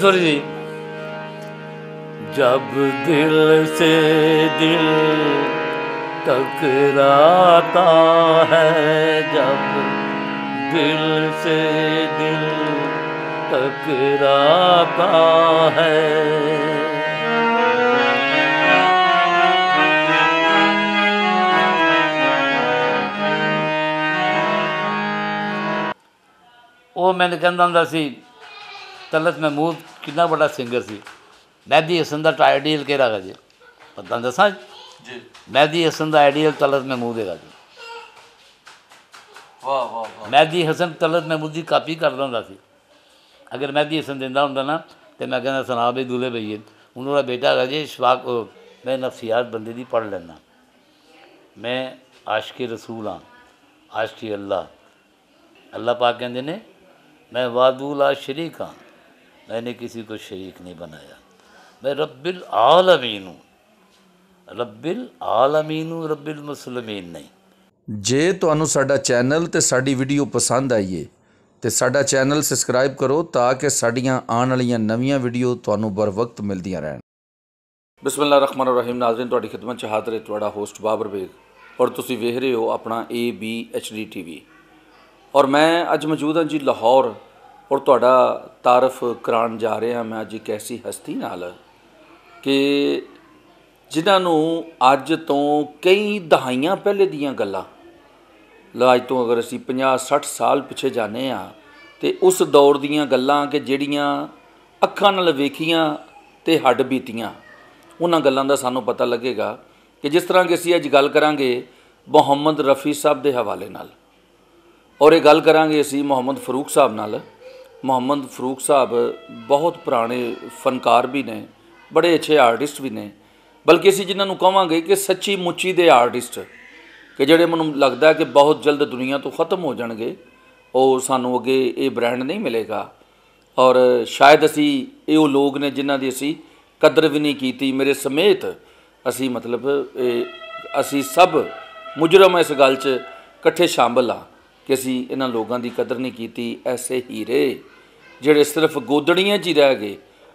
Sorry जी जब दिल से दिल टकराता है जब दिल से दिल टकराता है ਉਹ ਮੈਨੂੰ ਕਹਿੰਦਾ ਹੁੰਦਾ ਸੀ तलत महमूद कि बड़ा सिंगर से। तो मैदी हसन का आइडियल के जी पर दसा? मैदी हसन का आइडियल तलत महमूद हुआ मैदी हसन तलत महमूद की कापी करदा हूंदासीं अगर मैदी हसन दिता हूँ ना तो मैं कहना सुना भाई दूल्हे बइए हूँ वह बेटा है जी शवाक मैं नफसियात बंदे की पढ़ लेना मैं आशके रसूल हाँ आशकी अल्लाह। अल्लाह पाक कहते ने मैं वादूला शरीक हाँ मैंने किसी को शरीक नहीं बनाया मैं रब्बिल आलमीन हूँ रब्बिल आलमीन हूँ रब्बिल मुसलमीन नहीं ਜੇ ਤੁਹਾਨੂੰ ਸਾਡਾ ਚੈਨਲ ਤੇ ਸਾਡੀ ਵੀਡੀਓ ਪਸੰਦ ਆਈਏ ਤੇ ਸਾਡਾ ਚੈਨਲ ਸਬਸਕ੍ਰਾਈਬ ਕਰੋ ਤਾਂ ਕਿ ਸਾਡੀਆਂ ਆਉਣ ਵਾਲੀਆਂ ਨਵੀਆਂ ਵੀਡੀਓ ਤੁਹਾਨੂੰ ਬਰ ਵਕਤ ਮਿਲਦੀਆਂ ਰਹਿਣ ਬਿਸਮਿਲ੍ਲਾ ਰਹਿਮਾਨ ਰਹੀਮ ਨਾਜ਼ਰੀਨ ਤੁਹਾਡੀ ਖਿਦਮਤ ਚ ਹਾਜ਼ਰ ਹੈ ਤੁਹਾਡਾ ਹੋਸਟ ਬਾਬਰ ਬੇਗ ਔਰ ਤੁਸੀਂ ਵੇਖ ਰਹੇ ਹੋ ਆਪਣਾ A B H D TV ਔਰ ਮੈਂ ਅੱਜ ਮੌਜੂਦ ਹਾਂ ਜੀ ਲਾਹੌਰ ਔਰ ਤੁਹਾਡਾ ਤਾਰਫ ਕਰਾਉਣ ਜਾ ਰਿਹਾ ਮੈਂ ਅੱਜ ਇੱਕ ਐਸੀ ਹਸਤੀ ਨਾਲ ਕਿ ਜਿਨ੍ਹਾਂ ਨੂੰ ਅੱਜ ਤੋਂ ਕਈ ਦਹਾਈਆਂ ਪਹਿਲੇ ਦੀਆਂ ਗੱਲਾਂ ਲਾਜ ਤੋਂ ਅਗਰ ਅਸੀਂ 50 60 ਸਾਲ ਪਿੱਛੇ ਜਾਂਦੇ ਆ ਤੇ ਉਸ ਦੌਰ ਦੀਆਂ ਗੱਲਾਂ ਕਿ ਜਿਹੜੀਆਂ ਅੱਖਾਂ ਨਾਲ ਵੇਖੀਆਂ ਤੇ ਹੱਡ ਬੀਤੀਆਂ, ਉਹਨਾਂ ਗੱਲਾਂ ਦਾ ਸਾਨੂੰ ਪਤਾ ਲੱਗੇਗਾ ਕਿ ਜਿਸ ਤਰ੍ਹਾਂ ਕਿ ਅਸੀਂ ਅੱਜ ਗੱਲ ਕਰਾਂਗੇ ਮੁਹੰਮਦ ਰਫੀ ਸਾਹਿਬ ਦੇ ਹਵਾਲੇ ਨਾਲ। ਔਰ ਇਹ ਗੱਲ ਕਰਾਂਗੇ ਅਸੀਂ ਮੁਹੰਮਦ ਫਰੂਕ ਸਾਹਿਬ ਨਾਲ ਮੁਹੰਮਦ ਫਰੂਕ ਸਾਹਿਬ ਬਹੁਤ ਪੁਰਾਣੇ ਫਨਕਾਰ ਵੀ ਨੇ, ਬੜੇ ਅੱਛੇ ਆਰਟਿਸਟ ਵੀ ਨੇ। ਬਲਕਿ ਅਸੀਂ ਜਿਨ੍ਹਾਂ ਨੂੰ ਕਹਾਂਗੇ ਕਿ ਸੱਚੀ ਮੁੱਚੀ ਦੇ ਆਰਟਿਸਟ ਕਿ ਜਿਹੜੇ ਮੈਨੂੰ ਲੱਗਦਾ ਕਿ ਬਹੁਤ ਜਲਦ ਦੁਨੀਆ ਤੋਂ ਖਤਮ ਹੋ ਜਾਣਗੇ, ਉਹ ਸਾਨੂੰ ਅੱਗੇ ਇਹ ਬ੍ਰਾਂਡ ਨਹੀਂ ਮਿਲੇਗਾ। ਔਰ ਸ਼ਾਇਦ ਅਸੀਂ ਇਹ ਉਹ ਲੋਕ ਨੇ ਜਿਨ੍ਹਾਂ ਦੀ ਅਸੀਂ ਕਦਰ ਵੀ ਨਹੀਂ ਕੀਤੀ। ਮੇਰੇ ਸਮੇਤ ਅਸੀਂ ਮਤਲਬ, ਇਹ ਅਸੀਂ ਸਭ ਮੁਜਰਮ ਇਸ ਗੱਲ 'ਚ ਇਕੱਠੇ ਸ਼ਾਮਲ ਆ ਕਿ ਅਸੀਂ ਇਹਨਾਂ ਲੋਕਾਂ ਦੀ ਕਦਰ ਨਹੀਂ ਕੀਤੀ, ਐਸੇ ਹੀਰੇ। ਜਿਹੜੇ ਸਿਰਫ ਗੋਦੜੀਆਂ 'ਚ ਹੀ ਰਹਿ ਗਏ,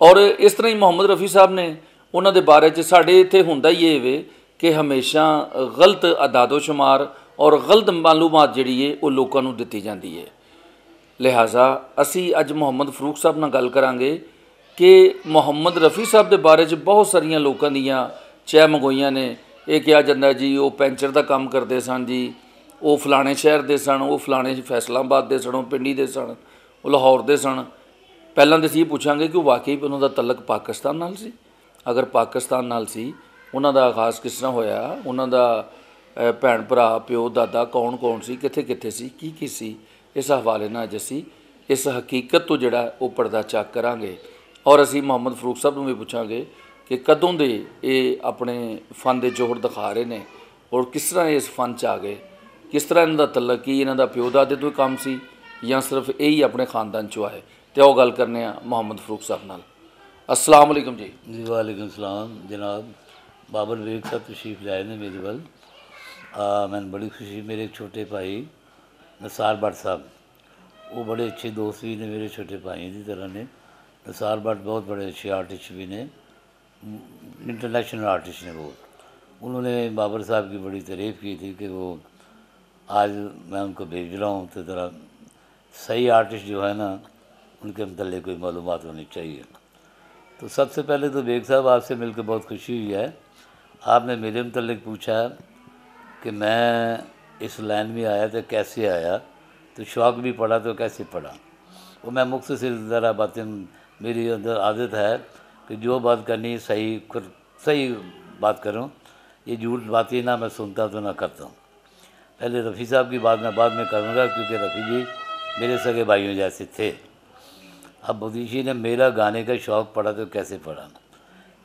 ਔਰ ਇਸ ਤਰ੍ਹਾਂ ਹੀ ਮੁਹੰਮਦ ਰਫੀ ਸਾਹਿਬ ਨੇ ਉਹਨਾਂ ਦੇ ਬਾਰੇ 'ਚ ਸਾਡੇ ਇੱਥੇ ਹੁੰਦਾ ਹੀ ਇਹ ਵੇ ਕਿ ਹਮੇਸ਼ਾ ਗਲਤ ਅਦਾਦੋ ਸ਼ੁਮਾਰ ਔਰ ਗਲਤ ਮਾਲੂਮਾਤ ਜਿਹੜੀ ਏ, ਉਹ ਲੋਕਾਂ ਨੂੰ ਦਿੱਤੀ ਜਾਂਦੀ ਏ। ਲਿਹਾਜ਼ਾ ਅਸੀਂ ਅੱਜ ਮੁਹੰਮਦ ਫਰੂਕ ਸਾਹਿਬ ਨਾਲ ਗੱਲ ਕਰਾਂਗੇ ਕਿ ਮੁਹੰਮਦ ਰਫੀ ਸਾਹਿਬ ਦੇ ਬਾਰੇ 'ਚ ਬਹੁਤ ਸਾਰੀਆਂ ਲੋਕਾਂ ਦੀਆਂ ਚੈ ਮੰਗੋਈਆਂ ਨੇ। ਇਹ ਕਿਹਾ ਜਾਂਦਾ ਜੀ, ਉਹ ਪੈਂਚਰ ਦਾ ਕੰਮ ਕਰਦੇ ਸਨ ਜੀ। ਉਹ ਫਲਾਣੇ ਸ਼ਹਿਰ ਦੇ ਸਨ, ਉਹ ਫਲਾਣੇ ਫੈਸਲਾਬਾਦ ਦੇ ਸਨ, ਉਹ ਪਿੰਡੀ ਦੇ ਸਨ, ਉਹ ਲਾਹੌਰ ਦੇ ਸਨ। ਪਹਿਲਾਂ ਤਾਂ ਅਸੀਂ ਇਹ ਪੁੱਛਾਂਗੇ ਕਿ ਉਹ ਵਾਕਈ ਉਹਨਾਂ ਦਾ ਤਲਕ ਪਾਕਿਸਤਾਨ ਨਾਲ ਸੀ? ਅਗਰ ਪਾਕਿਸਤਾਨ ਨਾਲ ਸੀ, ਉਹਨਾਂ ਦਾ ਆਗਾਜ਼ ਕਿਸ ਤਰ੍ਹਾਂ ਹੋਇਆ? ਉਹਨਾਂ ਦਾ ਭੈਣ ਭਰਾ, ਪਿਓ, ਦਾਦਾ ਕੌਣ ਕੌਣ ਸੀ? ਕਿੱਥੇ ਕਿੱਥੇ ਸੀ? ਕੀ ਕੀ ਸੀ? ਇਸ ਹਵਾਲੇ ਨਾਲ ਅੱਜ ਅਸੀਂ ਇਸ ਹਕੀਕਤ ਤੋਂ ਜਿਹੜਾ ਉਹ ਪਰਦਾ ਚੱਕ ਕਰਾਂਗੇ। ਔਰ ਅਸੀਂ ਮੁਹੰਮਦ ਫਰੂਕ ਸਾਹਿਬ ਨੂੰ ਵੀ ਪੁੱਛਾਂਗੇ ਕਿ ਕਦੋਂ ਦੇ ਇਹ ਆਪਣੇ ਫਨ ਦੇ ਜੋਹਰ ਦਿਖਾ ਰਹੇ ਨੇ ਔਰ ਕਿਸ ਤਰ੍ਹਾਂ ਇਸ ਫਨ ਚ ਆ ਗਏ? ਕਿਸ ਤਰ੍ਹਾਂ ਇਹਨਾਂ ਦਾ ਤਲਕ ਕੀ ਇਹਨਾਂ ਦਾ ਪਿਓ ਦਾਦੇ ਤੋਂ ਹੀ ਕੰਮ ਸੀ ਜਾਂ ਸਿਰਫ ਇਹ ਹੀ ਆਪਣੇ ਖਾਨਦਾਨ ਚੋਂ ਆਏ ਤੇ ਉਹ ਗੱਲ ਕਰਨੇ ਆ ਮੁਹੰਮਦ ਫਰੂਕ ਸਾਹਿਬ ਨਾਲ अस्सलाम वालेकुम जी जी वालेकुम सलाम जनाब बाबर बेग साहब तशरीफ़ लाए ने मेरे वल मैंने बड़ी खुशी मेरे एक छोटे भाई नसार भट्ट साहब वो बड़े अच्छे दोस्त भी ने मेरे छोटे भाई की तरह ने नसार भट्ट बहुत बड़े अच्छे आर्टिस्ट भी ने इंटरनेशनल आर्टिस्ट ने वो उन्होंने बाबर साहब की बड़ी तारीफ़ की थी कि वो आज मैं उनको भेज रहा हूँ तो ज़रा सही आर्टिस्ट जो है ना, उनके मतलब कोई मालूम होनी चाहिए। तो सबसे पहले तो बेग साहब, आपसे मिलकर बहुत खुशी हुई है। आपने मेरे मतलब पूछा कि मैं इस लाइन में आया तो कैसे आया? तो शौक भी पड़ा तो कैसे पड़ा? वो मैं मुख्त से ज़रा बातें, मेरी अंदर आदत है कि जो बात करनी सही सही बात करूँ। ये झूठ बातें ना मैं सुनता तो ना करता हूँ। पहले रफ़ी साहब की बात मैं बाद में करूँगा, क्योंकि रफ़ी जी मेरे सगे भाइयों जैसे थे। अब बदीशी ने मेरा गाने का शौक़ पड़ा तो कैसे पड़ा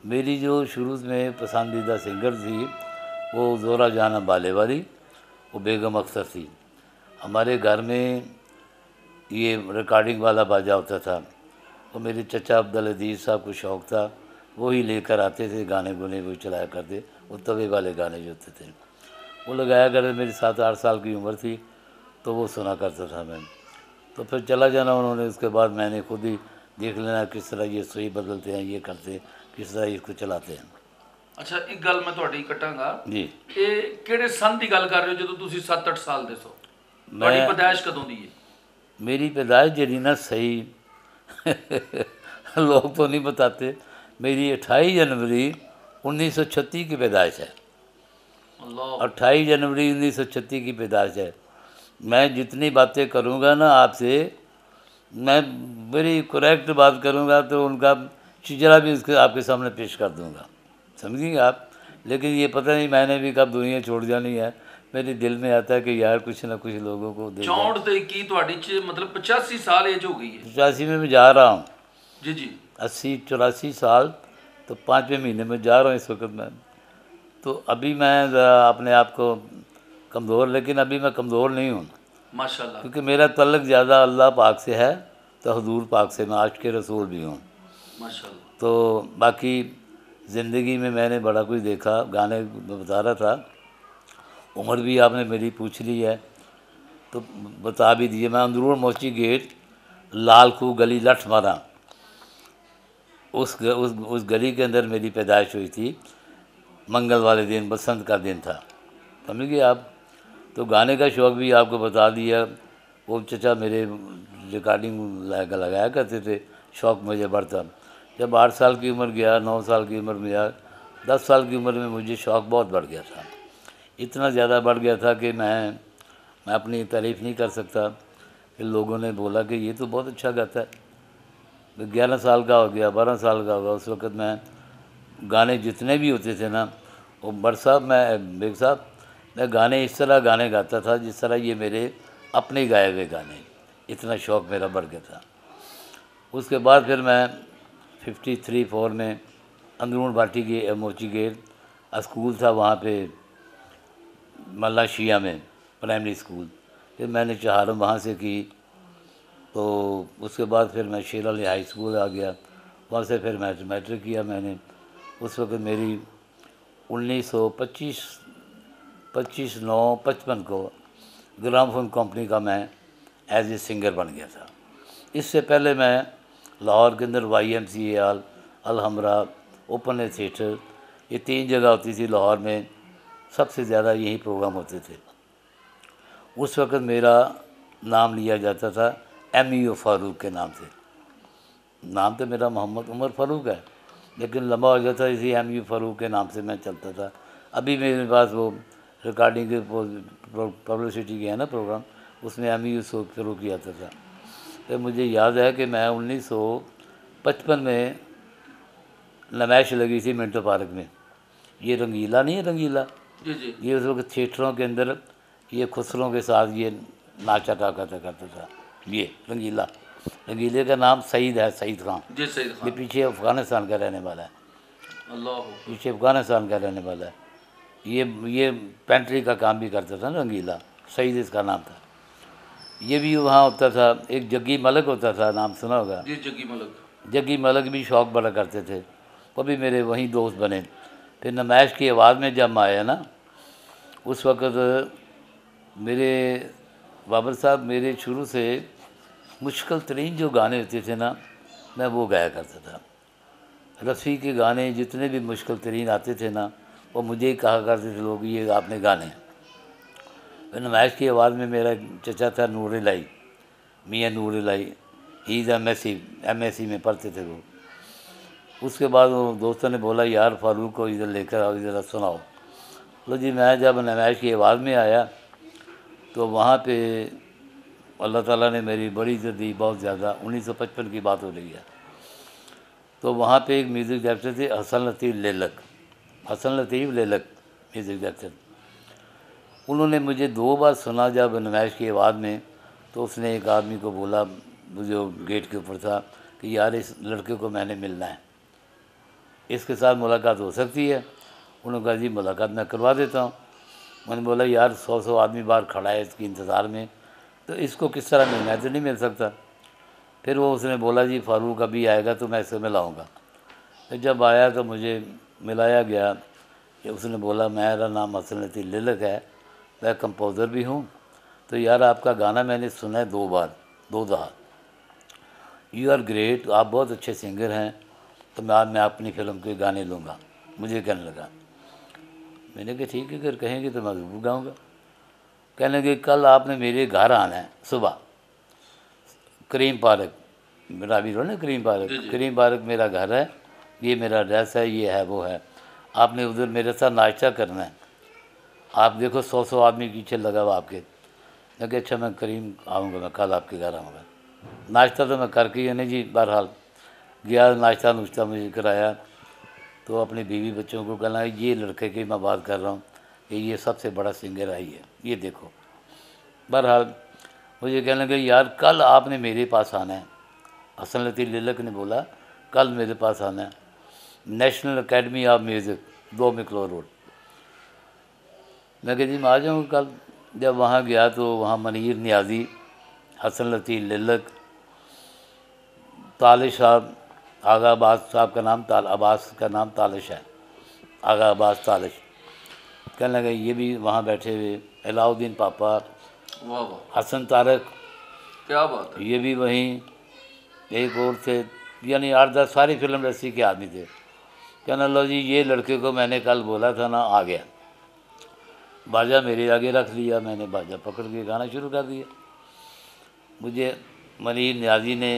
मेरी जो शुरू में पसंदीदा सिंगर थी, वो जोरा जाना बाले वाली वो बेगम अख्तर थी। हमारे घर में ये रिकॉर्डिंग वाला बाजा होता था। वो मेरे चचा अब्दुल अज़ीज़ साहब को शौक़ था। वो ही लेकर आते थे गाने गुने वो चलाया करते। वो तवे वाले गाने जो होते थे। वो लगाया करते मेरी सात आठ साल की उम्र थी तो वो सुना करता था मैं तो फिर चला जाना उन्होंने उसके बाद मैंने खुद ही देख लेना किस तरह ये सुई बदलते हैं ये करते हैं किस तरह इसको चलाते हैं ਅੱਛਾ ਇੱਕ ਗੱਲ ਮੈਂ ਤੁਹਾਡੀ ਕਟਾਂਗਾ जी ਇਹ ਕਿਹੜੇ ਸੰਨ ਦੀ ਗੱਲ ਕਰ ਰਹੇ ਹੋ ਜਦੋਂ ਤੁਸੀਂ 7-8 ਸਾਲ ਦੇ ਸੋ ਤੁਹਾਡੀ ਮੈਂ- ਪਦਾਇਸ਼ ਕਦੋਂ ਦੀ ਹੈ मेरी पैदाइश जरी ना सही लोग तो नहीं बताते मेरी 28 जनवरी 1936 की पैदाइश है अट्ठाईस जनवरी उन्नीस सौ छत्तीस की पैदाश है। मैं जितनी बातें करूँगा ना आपसे मैं बड़ी करेक्ट बात करूँगा तो उनका चिजरा भी उसके आपके सामने पेश कर दूँगा। समझिए आप? लेकिन ये पता नहीं मैंने भी कब दुनिया छोड़ जानी है। मेरे दिल में आता है कि यार कुछ ना कुछ लोगों को दे की तो मतलब पचासी साल एज हो गई है। पचासी में मैं जा रहा हूँ। जी जी। अस्सी चौरासी साल तो पाँचवें महीने में जा रहा हूँ इस वक्त मैं। तो अभी मैं अपने आप को कमज़ोर लेकिन अभी मैं कमज़ोर नहीं हूँ। माशाल्लाह। क्योंकि मेरा तलक ज़्यादा अल्लाह पाक से है तो हजूर पाक से मैं आज के रसूल भी हूँ। माशाल्लाह। तो बाकी ज़िंदगी में मैंने बड़ा कुछ देखा गाने में बता रहा था। उम्र भी आपने मेरी पूछ ली है तो बता भी दिए मैं अंदरून मोची गेट लाल खूह गली लठ मारा। उस उस उस गली के अंदर मेरी पैदाइश हुई थी। मंगल वाले दिन, बसंत का दिन था। समझ गए आप? तो गाने का शौक़ भी आपको बता दिया। वो चचा मेरे रिकॉर्डिंग लगा, लगाया करते थे। शौक़ मुझे बढ़ता। जब आठ साल की उम्र गया, नौ साल की उम्र में गया दस साल की उम्र में मुझे शौक़ बहुत बढ़ गया था। इतना ज़्यादा बढ़ गया था कि मैं मैं अपनी तारीफ़ नहीं कर सकता। कि लोगों ने बोला कि ये तो बहुत अच्छा गाता है। ग्यारह साल का हो गया, बारह साल का हो गया, उस वक़्त मैं गाने जितने भी होते थे ना, वो बड़ साहब, मैं, बेग साहब, मैं गाने इस तरह गाने गाता था जिस तरह ये मेरे अपने गाए हुए गाने, इतना शौक़ मेरा बढ़ गया था। उसके बाद फिर मैं फिफ्टी थ्री फोर में अंदरून भाटी के मोची गेट स्कूल था वहाँ पे, मल्ला शिया में, प्राइमरी स्कूल। फिर मैंने चहारम वहाँ से की तो उसके बाद फिर मैं शेर हाई स्कूल आ गया। वहाँ से फिर मैट्रिक किया मैंने। उस वक्त मेरी 1925 25 नौ पचपन को ग्रामफोन कंपनी का मैं एज ए सिंगर बन गया था। इससे पहले मैं लाहौर के अंदर Y M C hall Alhamra, open air theatre, ये तीन जगह होती थी लाहौर में। सबसे ज़्यादा यही प्रोग्राम होते थे। उस वक़्त मेरा नाम लिया जाता था एम ई ओ फारूक के नाम से। नाम तो मेरा मोहम्मद उमर फ़ारूक है। लेकिन लंबा हो जाता इसी एम यू फ़ारूक के नाम से मैं चलता था। अभी मेरे पास वो रिकॉर्डिंग के पब्लिसिटी के है ना प्रोग्राम उसमें एम यू फ़ारूक ही आता था तो मुझे याद है कि मैं उन्नीस सौ पचपन में नमाइश लगी थी मिंटो पार्क में। ये रंगीला नहीं है रंगीला? ये उस वक्त थिएटरों के अंदर ये खुसरों के साथ ये नाचा टाका था करता था। ये रंगीला। रंगीले का नाम सईद है सईद खान। जी सईद खान। ये पीछे अफ़गानिस्तान का रहने वाला है। अल्लाह। पीछे अफ़गानिस्तान का रहने वाला है। ये ये पेंट्री का काम भी करता था ना रंगीला सईद इसका नाम था। ये भी वहाँ होता था एक जग्गी मलक होता था नाम सुना होगा? जी जग्गी मलक। जग्गी मलक भी शौक बड़ा करते थे। वो भी मेरे वहीं दोस्त बने। फिर नमाइश की आवाज़ में जब आया ना उस वक्त मेरे बाबर साहब मेरे शुरू से मुश्किल तरीन जो गाने होते थे ना, मैं वो गाया करता था। रफ़ी के गाने जितने भी मुश्किल तरीन आते थे ना, वो मुझे ही कहा करते थे लोग, ये आपने गाने नमाइश की आवाज़ में मेरा चचा था, नूर लाई, मियाँ नूर लाई ही M S C, M S C में पढ़ते थे वो। उसके बाद वो दोस्तों ने बोला, यार फारूक को इधर लेकर आओ, इधर सुनाओ लो जी, मैं जब नमाइश की आवाज़ में आया तो वहाँ पे अल्लाह ताला ने मेरी बड़ी इज़्ज़त दी, बहुत ज़्यादा। 1955 की बात हो रही है। तो वहाँ पे एक म्यूज़िक डायरेक्टर थे, हसन लतीफ़ लेलक। हसन लतीफ़ लेलक म्यूज़िक डायरेक्टर उन्होंने मुझे दो बार सुना जब नुमाइश की आवाज़ में तो उसने एक आदमी को बोला जो गेट के ऊपर था, कि यार इस लड़के को मैंने मिलना है। इसके साथ मुलाकात हो सकती है। उन्होंने कहा, जी, मुलाकात मैं करवा देता हूँ। मैंने बोला, यार, सौ सौ आदमी बाहर खड़ा है इसके इंतज़ार में। तो इसको किस तरह मिलना है? तो नहीं मिल सकता। फिर वो उसने बोला, जी, फारूक अभी आएगा तो मैं इससे मिलाऊँगा। फिर जब आया तो मुझे मिलाया गया। कि उसने बोला मेरा नाम हसन लिलक है, मैं कंपोज़र भी हूँ। तो यार आपका गाना मैंने सुना है दो बार, दो दहा यू आर ग्रेट आप बहुत अच्छे सिंगर हैं तो मैं मैं अपनी फ़िल्म के गाने लूँगा। मुझे कहने लगा, मैंने कहा, ठीक है, अगर कहेंगे तो मैं ज़रूर गाऊँगा। कहने लगे कल आपने मेरे घर आना है सुबह। करीम पार्क मेरा अभी ना करीम पार्क? करीम पार्क मेरा घर है ये मेरा एड्रेस है ये है वो है। आपने उधर मेरे साथ नाश्ता करना है। आप देखो सौ सौ आदमी पीछे लगा हुआ आपके। मैं कहा अच्छा मैं करीम आऊँगा मैं कल आपके घर आऊँगा। नाश्ता तो मैं करके ही नहीं जी बहरहाल। गया नाश्ता नुश्ता मुझे कराया। तो अपनी बीवी बच्चों को कहना ये लड़के की मैं बात कर रहा हूँ। कि ये सबसे बड़ा सिंगर आई है। ये देखो। बहरहाल, मुझे कहने लगे, यार, कल आपने मेरे पास आना है। हसन लतीफ़ लिलक ने बोला, कल मेरे पास आना है। नेशनल एकेडमी ऑफ़ म्यूज़िक, दो मिकलो रोड। मैं कह, जी, मैं आ जाऊँगा कल। जब वहाँ गया तो वहाँ मनीर न्याजी, हसन लतीफ़ लिलक तालिश साहब आगा अब्बास साहब का नाम ताल, अब्बास का नाम तालिश है। आगा अब्बास तालिश कहने लगे ये भी वहाँ बैठे हुए अलाउद्दीन पापा हसन तारक क्या बात है। ये भी वहीं एक और थे यानी आठ दस सारी फ़िल्म इंडस्ट्री के आदमी थे। कहना लो जी ये लड़के को मैंने कल बोला था ना आ गया। बाजा मेरे आगे रख लिया मैंने बाजा पकड़ के गाना शुरू कर दिया। मुझे मनीर न्याजी ने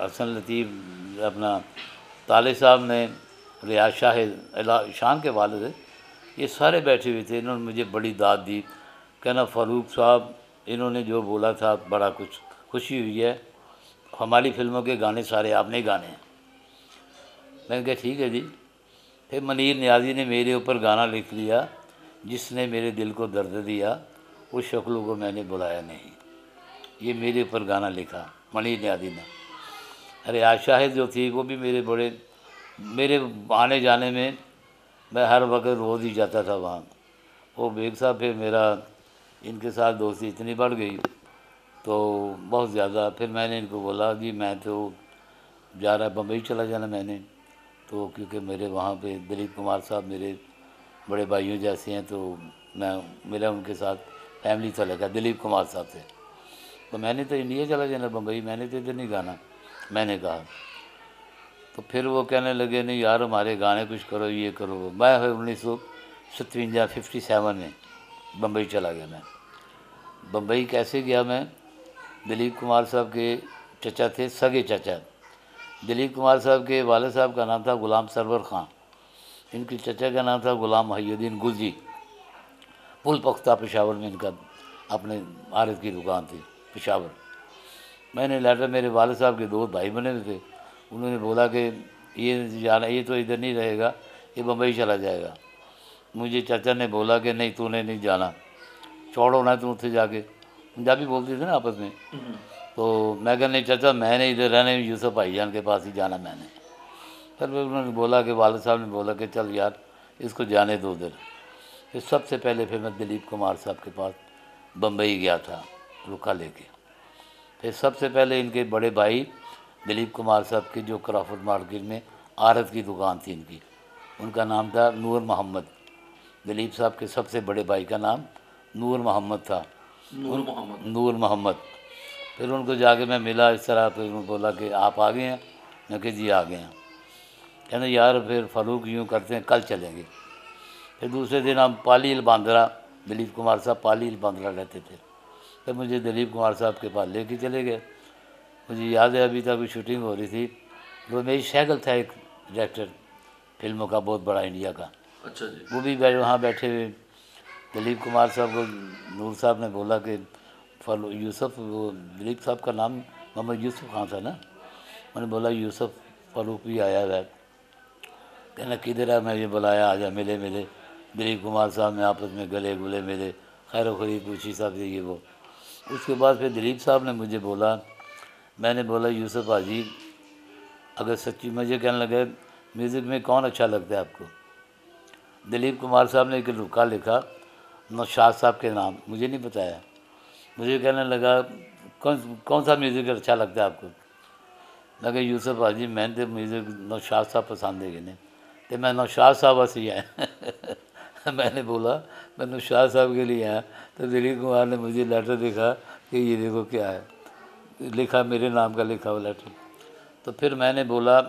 हसन लतीफ़ अपना ताले साहब ने रियाज शाह शान के वाले ये सारे बैठे हुए थे, इन्होंने मुझे बड़ी दाद दी। कहना, फ़ारूक साहब, इन्होंने जो बोला था, बड़ा कुछ, खुशी हुई है। हमारी फ़िल्मों के गाने सारे आपने गाने हैं। मैंने कहा, ठीक है जी। फिर मनीर न्याजी ने मेरे ऊपर गाना लिख लिया, जिसने मेरे दिल को दर्द दिया। उस शक्लों को मैंने बुलाया नहीं। ये मेरे ऊपर गाना लिखा, मनीर न्याजी ने। अरे, आशाहिद जो थी, वो भी मेरे बड़े, मेरे आने जाने में मैं हर वक्त रोज़ ही जाता था वहाँ। वो बेग साहब फिर मेरा, इनके साथ दोस्ती इतनी बढ़ गई तो बहुत ज़्यादा। फिर मैंने इनको बोला, जी, मैं तो जा रहा बम्बई चला जाना मैंने। तो क्योंकि मेरे वहाँ पे दिलीप कुमार साहब मेरे बड़े भाइयों जैसे हैं तो मैं, मेरा उनके साथ फैमिली से लगा, दिलीप कुमार साहब से। तो मैंने तो इंडिया चला जाना, बम्बई। मैंने तो इधर नहीं गाना मैंने कहा। तो फिर वो कहने लगे, नहीं यार, हमारे गाने कुछ करो, ये करो। मैं फिर उन्नीस सौ सतवंजा फिफ्टी सेवन में बम्बई चला गया मैं। बम्बई कैसे गया मैं? दिलीप कुमार साहब के चचा थे, सगे चचा। दिलीप कुमार साहब के वाले साहब का नाम था गुलाम सरवर ख़ान। इनके चचा का नाम था गुलाम महीउद्दीन गुलजी। पुल पख्ता पेशावर में इनका अपने आरत की दुकान थी, पेशावर। मैंने लेटर, मेरे वाले साहब के दो भाई बने हुए थे। उन्होंने बोला कि ये जाना ये तो इधर नहीं रहेगा ये बम्बई चला जाएगा। मुझे चाचा ने बोला कि नहीं तूने नहीं जाना। चौड़ होना है तू उत्थे जाके। पंजाबी बोलते थे ना आपस में। तो मैं कहा नहीं चाचा मैंने इधर रहने यूसुफ भाईजान के पास ही जाना मैंने। फिर उन्होंने बोला कि वाले साहब ने बोला कि चल यार इसको जाने दो उधर। फिर सबसे पहले फिर मैं दिलीप कुमार साहब के पास बम्बई गया था रुका लेके। फिर सबसे पहले इनके बड़े भाई दिलीप कुमार साहब की जो क्राफर्ड मार्केट में आरत की दुकान थी इनकी। उनका नाम था नूर मोहम्मद। दिलीप साहब के सबसे बड़े भाई का नाम नूर मोहम्मद था। नूर मोहम्मद। नूर मोहम्मद। फिर उनको जाके मैं मिला इस तरह फिर उन्होंने बोला कि आप आ गए हैं? मैं कि जी आ गए हैं। कहते यार फिर फलूक यूँ करते हैं कल चलेंगे। फिर दूसरे दिन हम पाली बांद्रा दिलीप कुमार साहब पाली बांद्रा रहते थे। फिर मुझे दिलीप कुमार साहब के पास लेके चले गए। मुझे याद है अभी तक भी शूटिंग हो रही थी। तो मेरी शैगल था एक डायरेक्टर फ़िल्मों का बहुत बड़ा इंडिया का। अच्छा जी। वो भी बैठ वहाँ बैठे हुए। दिलीप कुमार साहब को नूर साहब ने बोला कि फल यूसुफ वो दिलीप साहब का नाम मोहम्मद यूसुफ खान था ना? मैंने बोला यूसुफ फलूक भी आया है। कहना किधर है? मैं ये बुलाया आजा मिले मिले। दिलीप कुमार साहब ने आपस में गले गुले मिले। खैर खरी पूछी साहब ये वो। उसके बाद फिर दिलीप साहब ने मुझे बोला मैंने बोला, यूसुफ हाजी अगर सच्ची मुझे कहने लगे, म्यूज़िक में कौन अच्छा लगता है आपको? दिलीप कुमार साहब ने एक रुका लिखा, नौशाद साहब के नाम, मुझे नहीं बताया मुझे कहने लगा, कौन कौन सा म्यूज़िक अच्छा लगता है आपको? लगे यूसुफ हाजी मैंने तो म्यूज़िक नौशाद साहब पसंद है कि तो मैं नौशाद साहब ही। आया मैंने बोला, मैं नौशाद साहब के लिए आया। तो दिलीप कुमार ने मुझे लेटर दिखा कि ये देखो क्या है। लिखा मेरे नाम का लिखा हुआ लेटर तो फिर मैंने बोला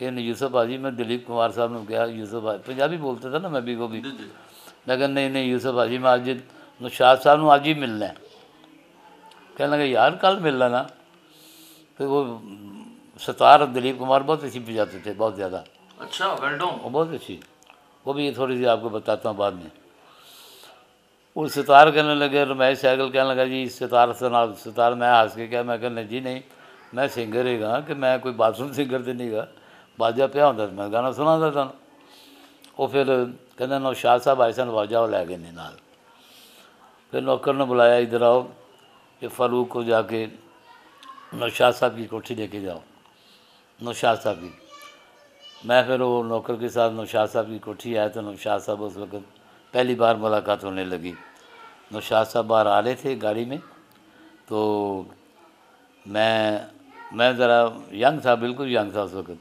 फिर यूसुफ भाजी मैं दिलीप कुमार साहब ने कहा यूसुफ आजी पंजाबी बोलते थे ना मैं भी को भी। मैं कहा नहीं नहीं यूसुफ भाजी मैं अज शाह साहब ने अज ही मिलना है। कह लगा यार कल मिलना ना। फिर वो सतार दिलीप कुमार बहुत अच्छी बजाते थे बहुत ज़्यादा। अच्छा वो बहुत अच्छी। वो भी थोड़ी सी आपको बताता हूँ बाद में। वो सितार कहने लगे रमेश सैगल कहने लगा जी सितार सुना सितार मैं हंस के क्या मैं कहना जी नहीं मैं सिंगर ही गा कि मैं कोई बाथरूम सिंगर तो नहीं गा बाजा पिया होंदा ते मैं गाना सुनांदा था ਉਹ ਫਿਰ ਕਹਿੰਦਾ ਨੌਸ਼ਾਦ ਸਾਹਿਬ ਆਏ ਸਨ ਵਾਜਾ ਉਹ ਲੈ ਗਏ ਨੇ ਨਾਲ फिर नौकर ने बुलाया इधर आओ कि फारूक को जाके नौशाद साहब की कोठी लेके जाओ नौशाद साहब की मैं फिर वो नौकर के साथ नौशाद साहब की कोठी आया तो नौशाद साहब उस वक्त पहली बार मुलाकात होने लगी। नौशाद साहब बाहर आ रहे थे गाड़ी में तो मैं मैं ज़रा यंग था, बिल्कुल यंग था उस वक्त।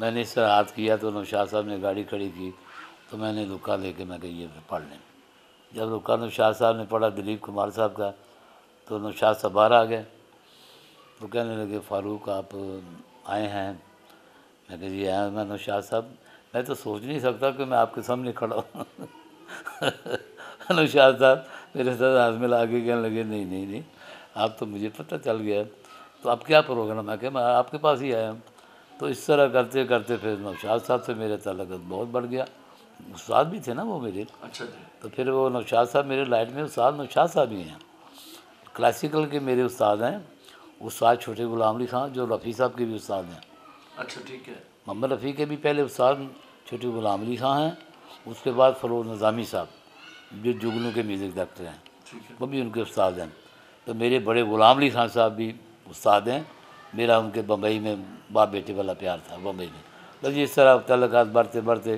मैंने इस तरह हाथ किया तो नौशाद साहब ने गाड़ी खड़ी की तो मैंने रुका लेके मैं कही ये पढ़ लें जब रुका, नौशाद साहब ने पढ़ा, दिलीप कुमार साहब का तो नौशाद साहब बाहर आ गए। तो कहने लगे, फारूक, आप आए हैं? मैं कहा, जी, आया मैं, नौशाद साहब। मैं तो सोच नहीं सकता कि मैं आपके सामने खड़ा हूँ। नौशाद साहब मेरे साथ हाथ में ला के कहने लगे नहीं नहीं नहीं आप तो मुझे पता चल गया तो अब क्या प्रोग्राम है? कि मैं आपके पास ही आया हूँ। तो इस तरह करते करते फिर नौशाद साहब से मेरे ताल्लुक बहुत बढ़ गया। उस्ताद भी थे ना वो मेरे। अच्छा तो फिर वो नौशाद साहब मेरे लाइट में उस्ताद नौशाद साहब ही हैं। क्लासिकल के मेरे उस्ताद हैं उस्ताद छोटे गुलाम अली खान जो रफ़ी साहब के भी उस्ताद हैं। अच्छा ठीक है। मोहम्मद रफ़ी के भी पहले उस्ताद छोटे गुलाम अली खां हैं। उसके बाद फरोज नज़ामी साहब जो जुगनू के म्यूज़िक डायरेक्टर हैं वो भी उनके उस्ताद हैं। तो मेरे बड़े गुलाम अली खान साहब भी उस्ताद हैं। मेरा उनके बम्बई में बाप बेटे वाला प्यार था बम्बई में। बस इस तरह तल्लकात बढ़ते बढ़ते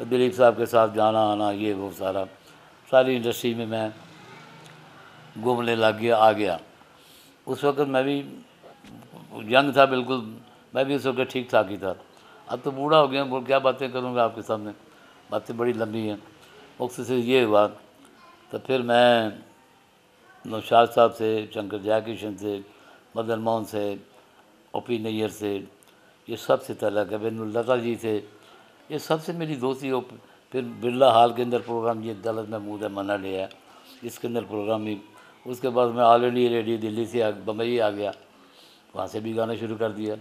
तो दिलीप साहब के साथ जाना आना ये वो सारा। सारी इंडस्ट्री में मैं घूमने लग गया आ गया। उस वक्त मैं भी यंग था बिल्कुल मैं भी उस वक्त ठीक ठाक ही था। अब तो बूढ़ा हो गया बोल क्या बातें करूँगा आपके सामने? बातें बड़ी लंबी हैं। वक्त से ये हुआ तो फिर मैं नौशाद साहब से, शंकर जयकिशन से, मदन मोहन से ओ पी नैयर से, ये सबसे तलक है। बिन लता जी से, ये सबसे मेरी दोस्ती हो। फिर बिरला हाल के अंदर प्रोग्राम, ये दलत महमूद है, मना लिया इसके अंदर प्रोग्राम भी, उसके बाद मैं ऑल इंडिया रेडियो दिल्ली से बम्बई आ गया। वहाँ से भी गाना शुरू कर दिया,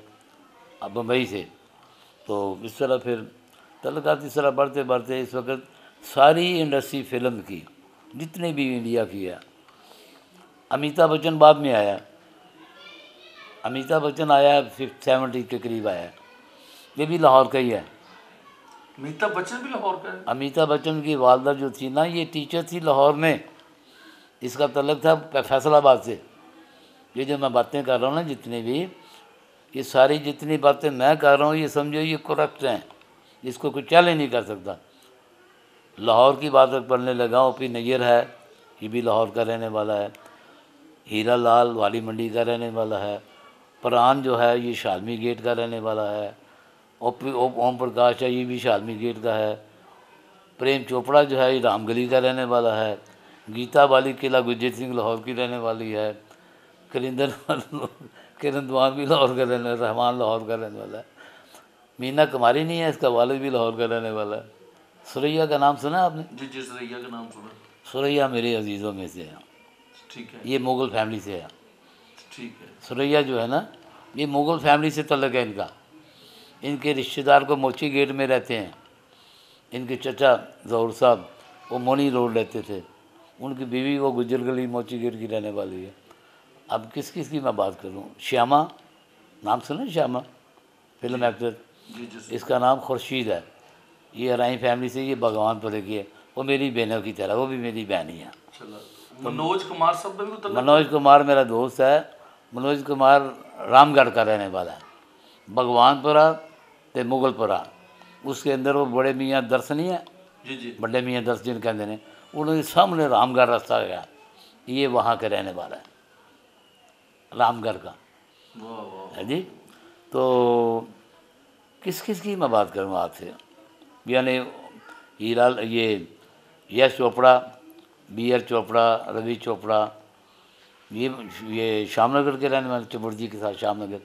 अब बम्बई से। तो इस तरह फिर तलकात तरह बढ़ते बढ़ते इस वक्त सारी इंडस्ट्री फ़िल्म की जितने भी इंडिया की है। अमिताभ बच्चन बाद में आया। अमिताभ बच्चन आया फिफ्थ सेवेंटी के करीब आया। ये भी लाहौर का ही है। अमिताभ बच्चन भी लाहौर का है? अमिताभ बच्चन की वालदा जो थी ना ये टीचर थी लाहौर में। इसका तलक था फैसलाबाद से। ये जो मैं बातें कर रहा हूँ ना जितनी भी ये सारी जितनी बातें मैं कर रहा हूँ ये समझो ये करेक्ट हैं। इसको कोई चैलेंज नहीं कर सकता। लाहौर की बात पढ़ने लगा ओ पी नैयर है, ये भी लाहौर का रहने वाला है। हीरा लाल वाली मंडी का रहने वाला है। प्राण जो है, ये शालमी गेट का रहने वाला है। ओम प्रकाश है, ये भी शालमी गेट का है। प्रेम चोपड़ा जो है, ये रामगली का रहने वाला है। गीता वाली किला गुरजीत सिंह लाहौर की रहने वाली है। करिंदर किरण दुआन भी लाहौर का रहने, रहमान लाहौर का रहने वाला है। मीना कुमारी नहीं है इसका वालिद भी लाहौर का रहने वाला है। सुरैया का नाम सुना आपने? जी जी सरैया का नाम सुना। सुरैया मेरे अजीज़ों में से है। ठीक है। ये मुग़ल फैमिली से है। ठीक है। सुरैया जो है ना ये मुग़ल फैमिली से तल्लक है इनका। इनके रिश्तेदार को मोची गेट में रहते हैं। इनके चचा जहूर साहब वो मोनी रोड रहते थे। उनकी बीवी वो गुजर गली मोची गेट की रहने वाली है। अब किस किस की मैं बात करूँ? श्यामा? नाम सुना श्यामा? Film actor? इसका नाम खुर्शीद है। ये हराई फैमिली से ये भगवानपुरे की है वो मेरी बहनों की तरह वो भी मेरी बहन ही। है मनोज कुमार सब तो मनोज कुमार मेरा दोस्त है। मनोज कुमार रामगढ़ का रहने वाला है। भगवानपुरा ते मुगलपुरा। उसके अंदर वो बड़े मियाँ दर्शनी है। जी जी। बड़े मियाँ दर्श जिन कहते हैं उन्होंने सामने रामगढ़ रास्ता गया। ये वहाँ के रहने वाला है। रामगढ़ का। है जी? तो किस किस की मैं बात करूँ आपसे यानी हीरा ये यश चोपड़ा बी आर चोपड़ा रवि चोपड़ा ये ये श्यामनगर के रहने वाले चमुर्जी के साथ श्यामनगर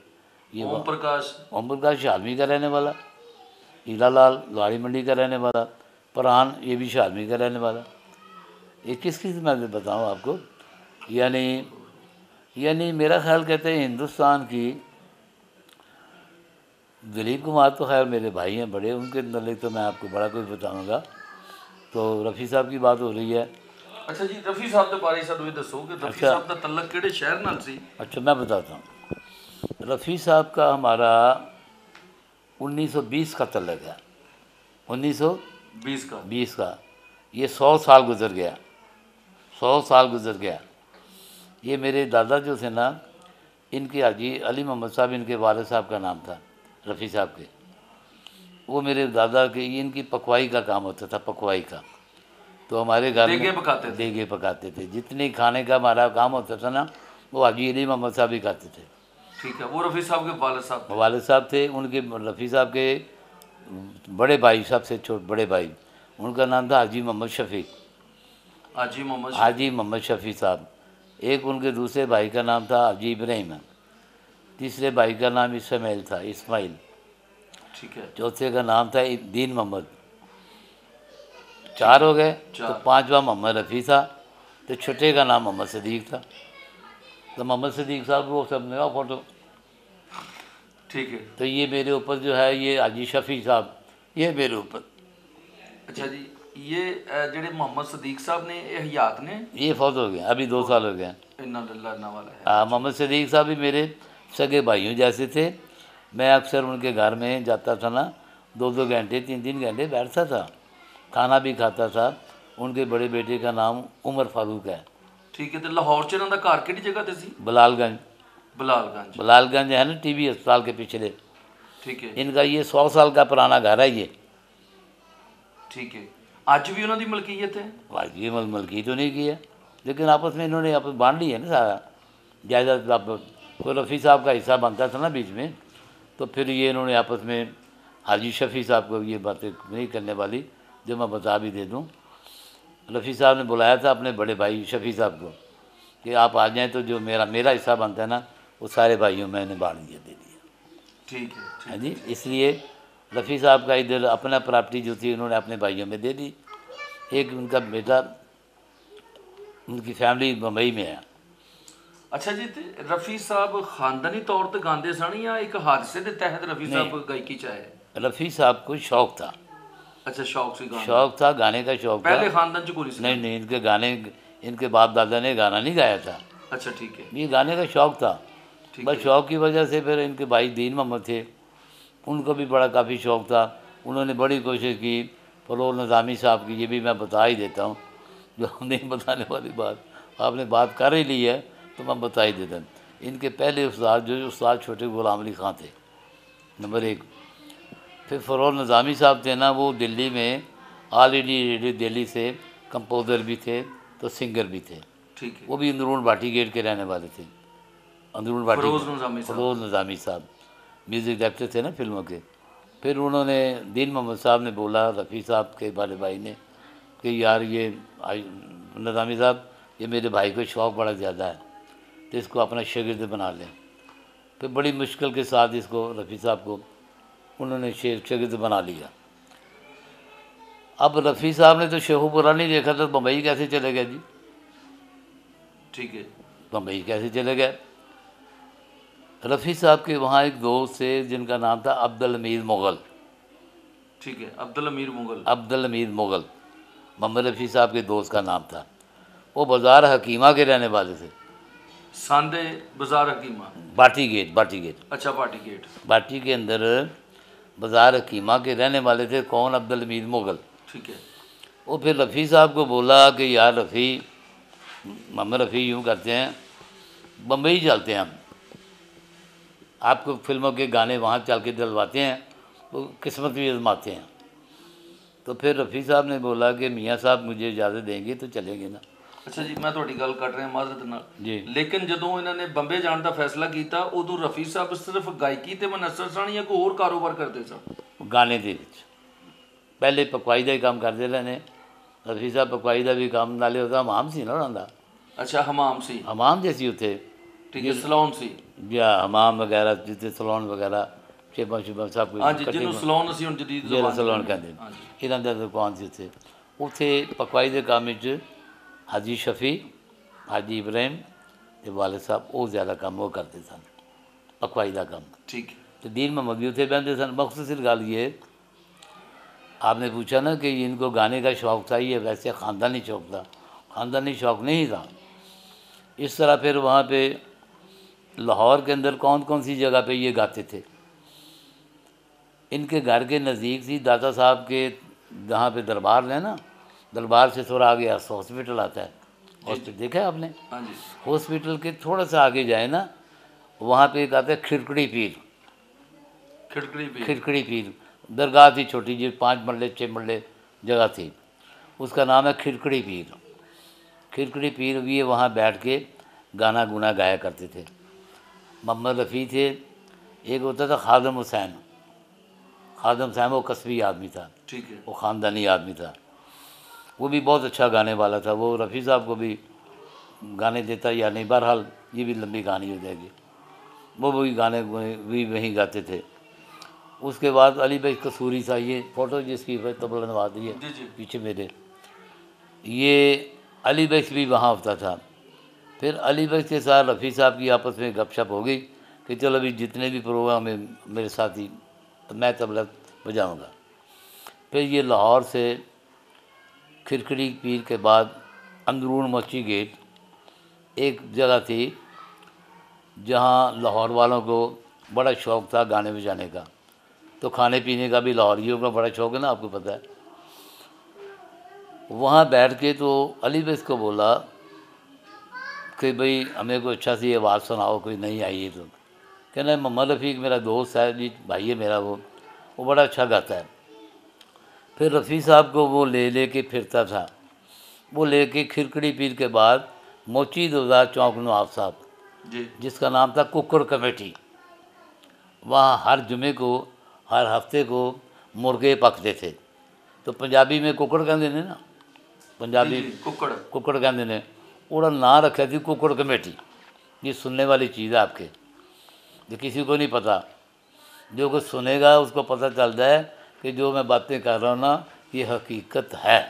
ये ओम प्रकाश ओम प्रकाश शालमी का रहने वाला हीरा लाल लोहाड़ी मंडी का रहने वाला फरहान ये भी शालमी का रहने वाला। ये किस किस मैं बताऊँ आपको? यानी यानी मेरा ख्याल कहते हैं हिंदुस्तान की दिलीप कुमार तो खैर मेरे भाई हैं बड़े उनके मतलब तो मैं आपको बड़ा कुछ बताऊंगा तो रफ़ी साहब की बात हो रही है ਅੱਛਾ ਜੀ ਰਫੀ ਸਾਹਿਬ ਦੇ ਬਾਰੇ ਸਾਨੂੰ ਇਹ ਦੱਸੋ ਕਿ ਰਫੀ ਅੱਛਾ। ਸਾਹਿਬ ਦਾ ਤਲਕ ਕਿਹੜੇ ਸ਼ਹਿਰ ਨਾਲ ਸੀ अच्छा मैं बताता हूँ रफ़ी साहब का हमारा 1920 का तलक है 1920 20 का का ये सौ साल गुजर गया सौ साल गुजर गया ये मेरे दादा जो थे ना इनके हाजी अली मोहम्मद साहब इनके वाले साहब का नाम था रफ़ी साहब के। वो मेरे दादा के इनकी पकवाई का काम होता था पकवाई का। तो हमारे घर में देगे पकाते थे। देगे पकाते थे। जितने खाने का हमारा काम होता था ना वो हाजी अली मोहम्मद साहब ही खाते थे। ठीक है वो रफी साहब के वालिद साहब। वाले साहब थे उनके रफ़ी साहब के बड़े भाई सबसे छोटे बड़े भाई। उनका नाम था हाजी मोहम्मद शफ़ी। हाजी मोहम्मद हाजी मोहम्मद शफी साहब। एक उनके दूसरे भाई का नाम था हाजी इब्राहिम। तीसरे भाई का नाम इसमाइल था इस्माइल। ठीक है। चौथे का नाम था दीन मोहम्मद। चार हो गए तो पांचवा मोहम्मद रफ़ी था तो छठे का नाम मोहम्मद सदीक था। तो मोहम्मद सदीक साहब वो सबने फ़ोटो। ठीक है। तो ये मेरे ऊपर जो है ये आजी शफी साहब ये मेरे ऊपर। अच्छा जी ये जेडे मोहम्मद सदीक साहब ने हयात ने? ये फौज हो गए अभी दो साल हो गए हाँ, मोहम्मद सदीक साहब भी मेरे सगे भाइयों जैसे थे। मैं अक्सर उनके घर में जाता था ना दो दो घंटे तीन तीन घंटे बैठता था। खाना भी खाता था। उनके बड़े बेटे का नाम उमर फारूक है। ठीक है तो लाहौर से उन्होंने घर कि जगह पर ਤੇ बलालगंज। बलालगंज। है ना टीबी अस्पताल के पिछले। ठीक है। इनका ये सौ साल का पुराना घर है ये। ठीक है। आज भी उन्होंने मलकीयत है आज भी मल तो नहीं की है। लेकिन आपस में इन्होंने आपस बाँध ली है ना सारा। जायदाद आप- तो रफ़ी साहब का हिस्सा बनता था ना बीच में तो फिर ये इन्होंने आपस में हाजी शफ़ी साहब को ये बातें नहीं करने वाली जो मैं बता भी दे दूँ। रफ़ी साहब ने बुलाया था अपने बड़े भाई शफ़ी साहब को कि आप आ जाएँ तो जो मेरा मेरा हिस्सा बनता है ना वो सारे भाइयों मैंने बाढ़ दिया दे दिया। ठीक है हाँ जी इसलिए रफ़ी साहब का इधर अपना प्रॉपर्टी जो थी उन्होंने अपने भाइयों में दे दी। एक उनका बेटा उनकी फैमिली मुंबई में है। ਅੱਛਾ ਜੀ ਤੇ ਰਫੀ ਸਾਹਿਬ ਖਾਨਦਾਨੀ ਤੌਰ ਤੇ ਗਾਉਂਦੇ ਸਨ ਜਾਂ ਇੱਕ ਹਾਦਸੇ ਦੇ ਤਹਿਤ ਰਫੀ ਸਾਹਿਬ ਗਾਇਕੀ ਚ ਆਏ रफ़ी साहब को शौक था ਅੱਛਾ ਸ਼ੌਕ ਸੀ ਗਾਉਣ ਦਾ। शौक था गाने का शौक था ਪਹਿਲੇ ਖਾਨਦਾਨ ਚ ਕੋਈ ਨਹੀਂ ਸੀ नहीं नहीं इनके गाने इनके बाप दादा ने गाना नहीं गाया था ਅੱਛਾ ਠੀਕ ਹੈ ये गाने का शौक था ठीक बस शौक की वजह से फिर इनके भाई दीन मोहम्मद थे उनको भी बड़ा काफ़ी शौक था उन्होंने बड़ी कोशिश की फरोल नज़ामी साहब की ये भी मैं बता ही देता हूँ जो नहीं बताने वाली बात आपने बात कर ही ली है तो मैं बता ही देते इनके पहले उस्ताद जो उस्ताद छोटे गुलाम अली खां थे। नंबर एक। फिर फरोल नज़ामी साहब थे ना वो दिल्ली में ऑल इंडिया रेडियो दिल्ली से कंपोज़र भी थे तो सिंगर भी थे। ठीक है। वो भी अंदरून भाटी गेट के रहने वाले थे। अंदरून भाटी फरोज नज़ामी साहब। म्यूज़िक डायरेक्टर थे ना फ़िल्मों के। फिर उन्होंने दीन मोहम्मद साहब ने बोला रफ़ी साहब के बाले भाई ने कि यार ये नज़ामी साहब ये मेरे भाई को शौक़ बड़ा ज़्यादा है। तो इसको अपना शगिर्द बना लें। तो बड़ी मुश्किल के साथ इसको रफ़ी साहब को उन्होंने शगिर्द बना लिया। अब रफ़ी साहब ने तो शेखुपुरा नहीं देखा तो बम्बई कैसे चले गए जी? ठीक है। बम्बई कैसे चले गए? रफ़ी साहब के वहाँ एक दोस्त थे जिनका नाम था अब्दुल अमीर मुग़ल। ठीक है अब्दुल अमीर मुग़ल। अब्दुल अमीर मुग़ल। मोहम्मद रफ़ी साहब के दोस्त का नाम था। वो बाज़ार हकीमा के रहने वाले थे। सांदे बाज़ार हकीमा। बाटी गेट बाटी गेट। अच्छा बाटी गेट। बाटी के अंदर बाज़ार हकीमा के रहने वाले थे कौन? अब्दुल हमीद मुगल। ठीक है। वो फिर रफ़ी साहब को बोला कि यार रफ़ी मोहम्मद रफ़ी यूँ करते हैं बम्बई चलते हैं हम। आपको फ़िल्मों के गाने वहाँ चल के दिलवाते हैं तो किस्मत भी आजमाते हैं। तो फिर रफ़ी साहब ने बोला कि मियाँ साहब मुझे इजाज़त देंगे तो चलेंगे ना। ਅੱਛਾ ਜੀ ਮੈਂ ਤੁਹਾਡੀ ਗੱਲ ਕਰ ਰਿਹਾ ਮਾਜ਼ਰਤ ਨਾਲ। ਲੇਕਿਨ ਜਦੋਂ ਇਹਨਾਂ ਨੇ ਬੰਬੇ ਜਾਣ ਦਾ ਫੈਸਲਾ ਕੀਤਾ ਉਦੋਂ ਰਫੀ ਸਾਹਿਬ ਸਿਰਫ ਗਾਇਕੀ ਤੇ ਮਨਸਰ ਸਨ ਜਾਂ ਕੋਈ ਹੋਰ ਕਾਰੋਬਾਰ ਕਰਦੇ ਸਨ? ਗਾਣੇ ਦੇ ਵਿੱਚ। ਪਹਿਲੇ ਪਕਵਾਈ ਦਾ ਹੀ ਕੰਮ ਕਰਦੇ ਰਹੇ ਨੇ। ਰਫ਼ੀ ਸਾਹਿਬ ਪਕਵਾਈ ਦਾ ਵੀ ਕੰਮ ਨਾਲੇ ਉਹਦਾ ਮਾਮ ਸੀ ਨਾ ਉਹਨਾਂ ਦਾ। ਅੱਛਾ ਹਮਾਮ ਸੀ। ਹਮਾਮ ਜੇ ਸੀ ਉੱਥੇ। ਠੀਕ ਹੈ ਸਲੂਨ ਸੀ। ਜਾਂ ਹਮਾਮ ਵਗੈਰਾ ਜਿੱਥੇ ਸਲੋਨ ਵਗੈਰਾ ਚੇਪਾ ਚੁਪਾ ਸਭ ਕੁਝ ਹਾਂਜੀ ਜਿਹਨੂੰ ਸਲੂਨ ਅਸੀਂ ਹੁਣ ਜਦੀਦ ਜ਼ੁਬਾਨ ਸਲੋਨ ਕਹਿੰਦੇ ਇਹਨਾਂ ਦਾ ਦੁਕਾਨ ਸੀ ਉੱਥੇ। ਉੱਥੇ ਪਕਵਾਈ ਦੇ ਕੰਮ ਵਿੱਚ हाजी शफ़ी हाजी इब्राहिम ते वाले साहब वो ज़्यादा कम वो करते सन अखवाई का कम। ठीक तो दीन में मगी उसे बहते सन मखसूसर गाल ये आपने पूछा ना कि इनको गाने का शौक़ था ये वैसे ख़ानदानी शौक़ था। ख़ानदानी शौक़ नहीं था। इस तरह फिर वहाँ पे लाहौर के अंदर कौन कौन सी जगह पे ये गाते थे? इनके घर के नज़दीक थी दादा साहब के जहाँ पे दरबार है ना दरबार से थोड़ा आगे हॉस्पिटल आता है। हॉस्पिटल देखा आपने? हाँ हॉस्पिटल के थोड़ा सा आगे जाए ना वहाँ पे एक आता है खिड़कड़ी पीर। खिड़कड़ी पीर। खिड़कड़ी पीर। दरगाह थी छोटी जी पाँच मरले छः मरले जगह थी। उसका नाम है खिड़कड़ी पीर। खिड़कड़ी पीर भी वहाँ बैठ के गाना गुना गाया करते थे। मोहम्मद रफ़ी थे एक होता था खादम हुसैन। खादम हुसैन वो कस्बी आदमी था। ठीक है। वो ख़ानदानी आदमी था। वो भी बहुत अच्छा गाने वाला था। वो रफ़ी साहब को भी गाने देता या नहीं? बहरहाल ये भी लंबी कहानी हो जाएगी। वो भी गाने भी वहीं गाते थे। उसके बाद अली भाई कसूरी था ये फ़ोटो जिसकी तबला नवाजी है पीछे मेरे। ये अली बैक्स भी वहाँ होता था। फिर अली बैक्स के साथ रफ़ी साहब की आपस में गपशप हो गई कि चलो अभी जितने भी प्रोग्राम हैं मेरे साथी तो मैं तबला बजाऊँगा। फिर ये लाहौर से खिरकड़ी पीर के बाद अंदरून मच्छी गेट, एक जगह थी जहाँ लाहौर वालों को बड़ा शौक़ था गाने बजाने का। तो खाने पीने का भी लाहौरियों का बड़ा शौक़ है ना, आपको पता है। वहाँ बैठ के तो अली बेस को बोला कि भाई, हमें कोई अच्छा सी आवाज़ सुनाओ, कोई नहीं आई है तो। कहना, मोहम्मद रफ़ीक मेरा दोस्त है जी, भाई है मेरा वो वो बड़ा अच्छा गाता है। फिर रफ़ी साहब को वो ले ले के फिरता था वो ले के खिरकड़ी पीर के बाद मोची दोजार चौक नवाब साहब ਜੀ जिसका नाम था कुकर कमेटी वहाँ हर जुमे को हर हफ्ते को मुर्गे पकते थे तो पंजाबी में कुकड़ कहते ने ना पंजाबी ਕੁੱਕੜ कुकड़ कहते ने ਉਹਦਾ ਨਾਂ रखा थी कुकड़ कमेटी ये सुनने वाली चीज़ है आपके जो किसी को नहीं पता जो कुछ सुनेगा उसको पता चलता है कि जो मैं बातें कर रहा हूँ ना, ये हकीकत है।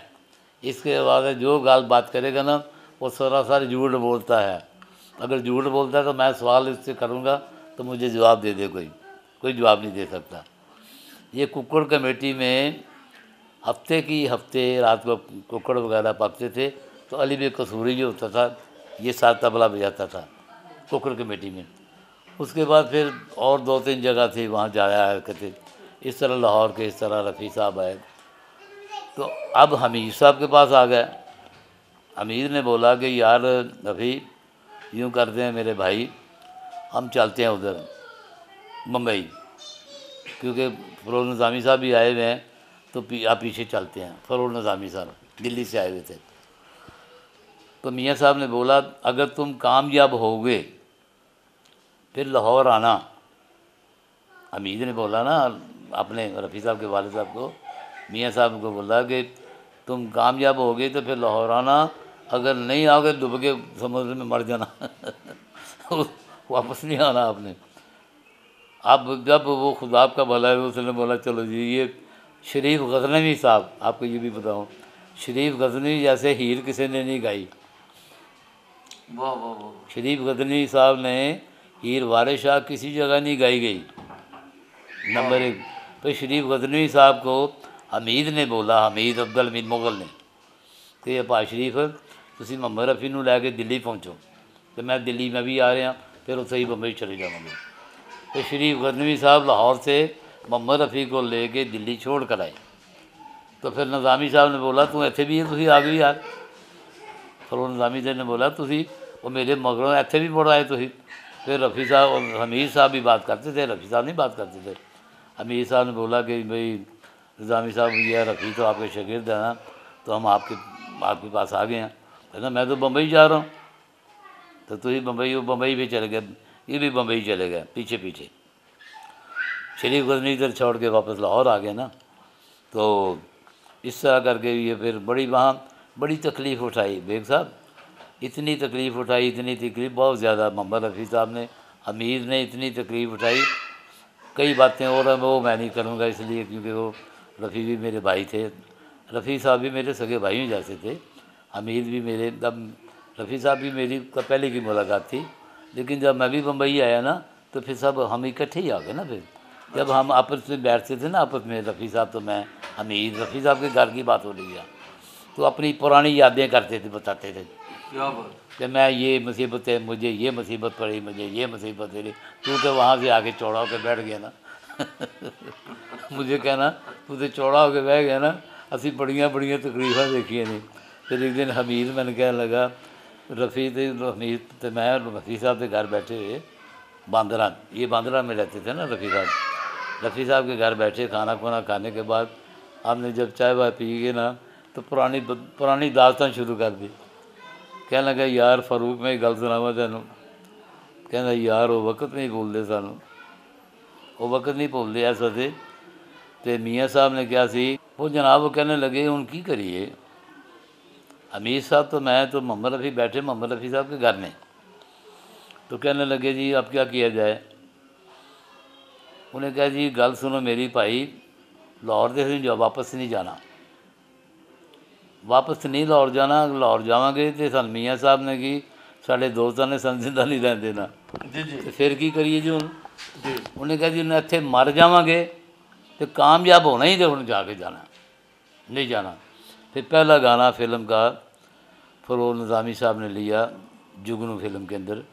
इसके बाद जो गाल बात करेगा ना, वो सरासर झूठ बोलता है। अगर झूठ बोलता है तो मैं सवाल इससे करूँगा तो मुझे जवाब दे दे कोई। कोई जवाब नहीं दे सकता। ये कुकड़ कमेटी में हफ़्ते की हफ़्ते रात को कुकड़ वगैरह पकते थे तो अली बे कसूरी जो होता था, ये साथ तबला बजाता था कुकड़ कमेटी में। उसके बाद फिर और दो तीन जगह थी, वहाँ जाया करते इस तरह लाहौर के इस तरह रफ़ी साहब आए। तो अब हमीद साहब के पास आ गए। हमीद ने बोला कि, यार रफ़ी, यूँ करते हैं मेरे भाई, हम चलते हैं उधर, मुंबई। क्योंकि फरोल नज़ामी साहब भी आए हुए हैं तो आप पीछे चलते हैं। फरोल नज़ामी साहब दिल्ली से आए हुए थे। तो मियाँ साहब ने बोला, अगर तुम कामयाब होगे, फिर लाहौर आना। हमीद ने बोला, ना अपने रफ़ी साहब के वाल साहब को मियाँ साहब को बोला कि तुम कामयाब हो गए तो फिर लाहौर आना अगर नहीं आओगे डुब के समुद्र में मर जाना। वापस नहीं आना आपने। अब जब वो खुदा का भला है उसने बोला चलो जी ये शरीफ गजनवी साहब आपको ये भी बताऊँ शरीफ गजनवी जैसे हीर किसी ने नहीं गाई। वाह वाह वाह। शरीफ गजनवी साहब ने हीर वार शाह किसी जगह नहीं गाई गई। नंबर एक तो शरीफ गजनवी साहब को हमीद ने बोला हमीद अब्दुल हमीद मुगल ने कि ये भा शरीफ ਤੁਸੀਂ ਮੁਹੰਮਦ ਰਫੀ ਨੂੰ ਲੈ ਕੇ ਦਿੱਲੀ ਪਹੁੰਚੋ ਤੇ ਮੈਂ ਦਿੱਲੀ ਮੈਂ ਵੀ ਆ ਰਿਹਾ ਫਿਰ ਉੱਥੇ ਹੀ ਬੰਬਈ ਚਲੇ ਜਾਵਾਂਗੇ तो शरीफ गजनवी साहब लाहौर से मोहम्मद रफ़ी को लेके दिल्ली छोड़ कर आए तो फिर निज़ामी साहब ने बोला तू ਇੱਥੇ ਵੀ ਤੁਸੀਂ ਆ ਗਏ ਯਾਰ ਫਿਰ ਉਹ ਨਿਜ਼ਾਮੀ ਜੀ ਨੇ बोला ਤੁਸੀਂ ਉਹ मेरे मगरों ਇੱਥੇ भी मुड़ आए ਤੁਸੀਂ फिर रफ़ी साहब और हमीद साहब भी बात करते थे रफ़ी साहब नहीं बात करते थे हमीद साहब ने बोला कि भाई, निज़ामी साहब, ये रफ़ी तो आपके शागिर्द है ना तो हम आपके आपके पास आ गए हैं। कहना, मैं तो बम्बई जा रहा हूँ। तो तुम बम्बई, वो बम्बई भी चले गए, ये भी बम्बई चले गए, पीछे पीछे। शरीफ गजनी इधर छोड़ के वापस लाहौर आ गए ना तो इस तरह करके ये फिर बड़ी, वहाँ बड़ी तकलीफ़ उठाई। बेग साहब, इतनी तकलीफ़ उठाई, इतनी तकलीफ़, बहुत ज़्यादा, मोहम्मद रफ़ी साहब ने, अमीर ने इतनी तकलीफ़ उठाई कई बातें और हैं वो मैं नहीं करूँगा इसलिए क्योंकि वो रफ़ी भी मेरे भाई थे। रफ़ी साहब भी मेरे सगे भाइयों जैसे थे। हमीद भी मेरे तब रफ़ी साहब भी मेरी पहले की मुलाकात थी लेकिन जब मैं भी बम्बई आया ना तो फिर सब हम इकट्ठे ही आ गए ना फिर। जब हम आपस में बैठते थे ना आपस में रफ़ी साहब तो मैं हमीद रफ़ी साहब के घर की बात हो रही है। तो अपनी पुरानी यादें करते थे बताते थे। कि मैं ये मुसीबत है, मुझे ये मुसीबत पड़ी, मुझे ये मुसीबत पड़ी तू तो वहाँ से आके चौड़ा होकर बैठ गया ना। मुझे कहना, तू तो चौड़ा होकर बैठ गया ना। असी बड़िया बड़िया तकलीफा देखिए ने। फिर एक दिन हमीद मैंने कह लगा, रफ़ी तो हमीद तो मैं रफ़ी साहब के घर बैठे हुए, बंदर, ये बंदर में रहते थे ना रफ़ी साहब। रफ़ी साहब के घर बैठे, खाना खुना खाने के बाद आपने जब चाय वाय पी के ना तो पुरानी पुरानी दास्तान शुरू कर दी। ਕਹਿਣ ਲੱਗਾ ਯਾਰ ਫਾਰੂਕ ਮੈਂ ਇੱਕ ਗੱਲ ਸੁਣਾਵਾਂ ਤੈਨੂੰ ਕਹਿੰਦਾ ਯਾਰ ਉਹ ਵਕਤ ਨਹੀਂ ਭੁੱਲਦੇ ਸਾਨੂੰ ਉਹ ਵਕਤ ਨਹੀਂ ਭੁੱਲਦੇ ਇਸ ਵਤੇ ਤੇ ਮੀਆਂ ਸਾਹਿਬ ਨੇ ਕਿਹਾ ਸੀ ਉਹ ਜਨਾਬ ਉਹ कहने लगे ਹੁਣ ਕੀ ਕਰੀਏ अमीर साहब तो मैं तो मोहम्मद रफ़ी बैठे मोहम्मद रफ़ी साहब के घर में तो कहने लगे जी अब क्या किया जाए उन्हें कहा जी गल सुनो मेरी भाई लाहौर ਦੇ ਅਸੀਂ ਜਾ ਵਾਪਸ ਨਹੀਂ ਜਾਣਾ ਵਾਪਸ ਨਹੀਂ ਲਾਹੌਰ ਜਾਣਾ ਲਾਹੌਰ ਜਾਵਾਂਗੇ ਤੇ ਸਾਨੂੰ ਮੀਆਂ ਸਾਹਿਬ ਨੇ ਕੀ ਸਾਡੇ ਦੋਸਤਾਂ ਨੇ ਸਾਨੂੰ ਜ਼ਿੰਦਾ ਨਹੀਂ ਰਹਿਣ ਦੇਣਾ ਜੀ ਜੀ ਤੇ ਫਿਰ ਕੀ ਕਰੀਏ ਜੀ ਹੁਣ ਉਹਨੇ ਕਿਹਾ ਜੀ ਹੁਣ ਇੱਥੇ ਮਰ ਜਾਵਾਂਗੇ ਤੇ ਕਾਮਯਾਬ ਹੋਣਾ ਹੀ ਤੇ ਹੁਣ ਜਾ ਕੇ ਜਾਣਾ नहीं जाना फिर पहला गाना फिल्म का फरोल निज़ामी साहब ने लिया जुगनू फिल्म के अंदर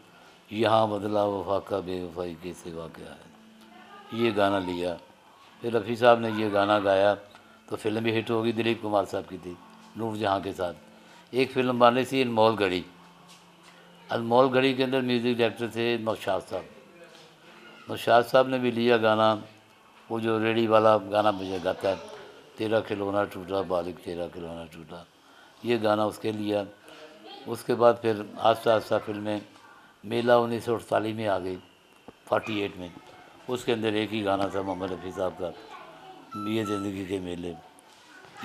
यहाँ बदला वफा का बेवफाई के सिवा क्या है ये गाना लिया फिर रफ़ी साहब ने ये गाना गाया तो फिल्म भी हिट होगी दिलीप कुमार साहब की थी नूर जहाँ के साथ। एक फ़िल्म बनी थी अनमोल घड़ी अनमोल घड़ी के अंदर म्यूज़िक डायरेक्टर थे नौशाद साहब। नौशाद साहब ने भी लिया गाना। वो जो रेडी वाला गाना मुझे गाता है, तेरा खिलौना टूटा बालिक तेरा खिलौना टूटा, ये गाना उसके लिया। उसके बाद फिर आस्ता आस्ता फ़िल्में मेला उन्नीस सौ अड़तालीस में आ गई फोर्टी एट में। उसके अंदर एक ही गाना था मोहम्मद रफ़ी साहब का, ये ज़िंदगी के मेले।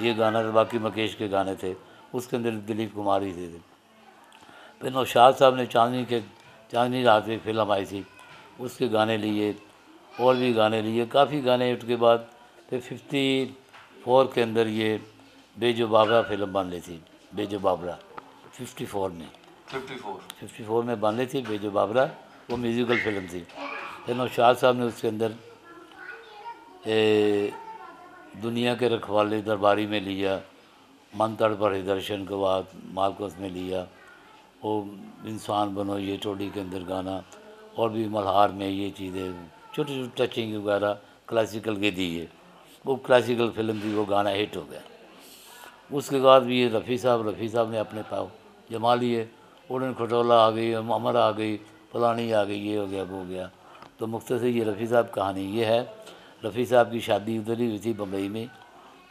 ये गाना तो बाकी मुकेश के गाने थे। उसके अंदर दिलीप कुमार ही थे। फिर नौशाद साहब ने चांदनी के चांदनी रात में फ़िल्म आई थी। उसके गाने लिए और भी गाने लिए। काफ़ी गाने उसके बाद। फिर फिफ्टी फोर के अंदर ये बेजो बाबरा फ़िल्म बन रही थी बेजो बाबरा। फिफ्टी फोर में। 54 फिफ्टी फोर में बन रही थी बेजो बाबरा। वो म्यूज़िकल फ़िल्म थी। फिर नौशाद साहब ने उसके अंदर ए, दुनिया के रखवाले दरबारी में लिया मन तड़ पर दर्शन के बाद मालकोस में लिया वो इंसान बनो ये टोली के अंदर गाना, और भी मल्हार में ये चीज़ें छोटी छोटी टचिंग वगैरह क्लासिकल के दिए। वो क्लासिकल फ़िल्म थी वो गाना हिट हो गया। उसके बाद भी ये रफ़ी साहब रफ़ी साहब ने अपने पाव जमा लिए। उड़न खटोला आ गई, अमर आ गई, फलानी आ गई, ये हो गया, वो हो गया। तो मुख्तर ये रफ़ी साहब कहानी ये है। रफ़ी साहब की शादी उधर ही हुई थी बम्बई में।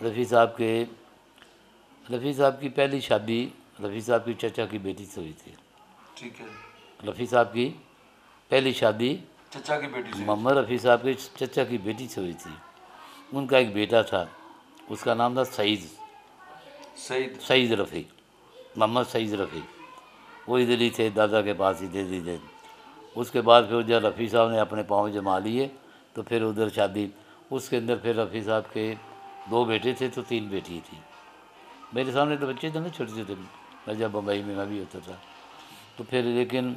रफ़ी साहब के रफ़ी साहब की पहली शादी रफ़ी साहब की चचा की बेटी से हुई थी। ठीक है। रफ़ी साहब की पहली शादी चचा की बेटी से मोहम्मद रफ़ी साहब के चचा की बेटी से हुई थी। उनका एक बेटा था उसका नाम था सईद। सईद। सईद रफ़ी मोहम्मद सईद रफ़ी। वो इधर ही थे दादा के पास ही थे इधर उसके बाद फिर जब रफ़ी साहब ने अपने पाँव जमा लिए तो फिर उधर शादी उसके अंदर फिर रफ़ी साहब के दो बेटे थे तो तीन बेटी थी। मेरे सामने तो बच्चे थे ना छोटे छोटे। मैं जब बम्बई में मैं भी होता था। तो फिर लेकिन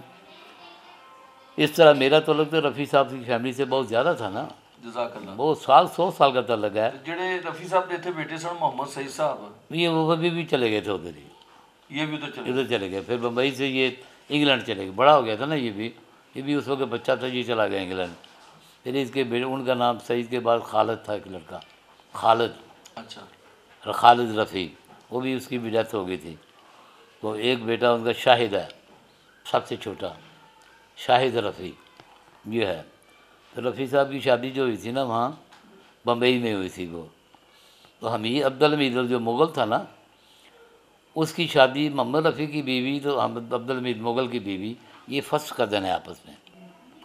इस तरह मेरा तलक तो रफ़ी साहब की फैमिली से बहुत ज़्यादा था ना। बहुत साल सौ साल का तो तलक है। तो जेडे रफ़ी साहब बेटे सर मोहम्मद सईद साहब? ये वो अभी भी चले गए थे उधर ही। ये भी तो चले इधर चले गए। फिर बम्बई से ये इंग्लैंड चले गए। बड़ा हो गया था ना ये भी। ये भी उस वक्त बच्चा था ये चला गया इंग्लैंड। फिर इसके बेटे उनका नाम सईद के बाद खालद था एक लड़का खालद। अच्छा। और खालिद रफ़ी वो भी उसकी भी डेथ हो गई थी। तो एक बेटा उनका शाहिद है सबसे छोटा शाहिद रफ़ी ये है। तो रफ़ी साहब की शादी जो हुई थी ना वहाँ बम्बई में हुई थी वो। तो हमीद अब्दुल हमीद जो मुग़ल था ना उसकी शादी मोहम्मद रफ़ी की बीवी तो अब्दुल हमीद मुग़ल की बीवी ये फ़र्स्ट कज़न है आपस में।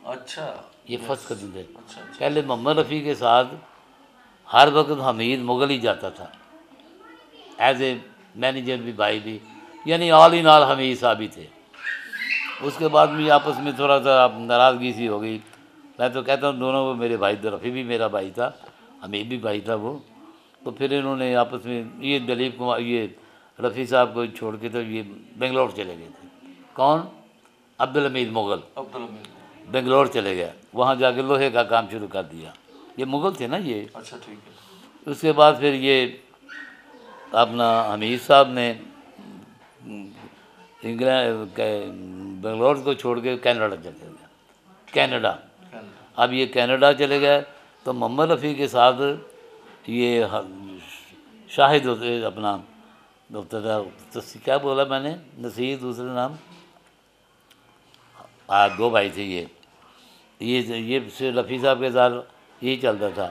अच्छा। ये फ़र्स्ट अच्छा अच्छा। पहले मोहम्मद रफ़ी के साथ हर वक्त हमीद मुग़ल ही जाता था। एज ए मैनेजर भी भाई भी यानी ऑल इन ऑल हमीद साहब ही थे। उसके बाद भी आपस में थोड़ा सा नाराज़गी सी हो गई। मैं तो कहता हूँ दोनों वो मेरे भाई थे रफ़ी भी मेरा भाई था हमीद भी भाई था वो। तो फिर इन्होंने आपस में ये दलीप कुमार ये रफ़ी साहब को छोड़ के तो ये बेंगलोर चले गए थे। कौन? अब्दुल हमीद मुग़ल। अब्दुल हमीद। बेंगलोर चले गए वहाँ जाके लोहे का काम शुरू कर दिया। ये मुग़ल थे ना ये? अच्छा ठीक है। उसके बाद फिर ये अपना हमीद साहब ने इंग्लैंड बेंगलोर को छोड़ के कैनेडा चले गए। कैनेडा। अब ये कनाडा चले गए तो मोहम्मद रफ़ी के साथ ये शाहिद होते अपना तो क्या बोला मैंने? नसीर दूसरे नाम? आ, दो भाई थे ये। ये ये रफ़ी साहब के साथ यही चलता था।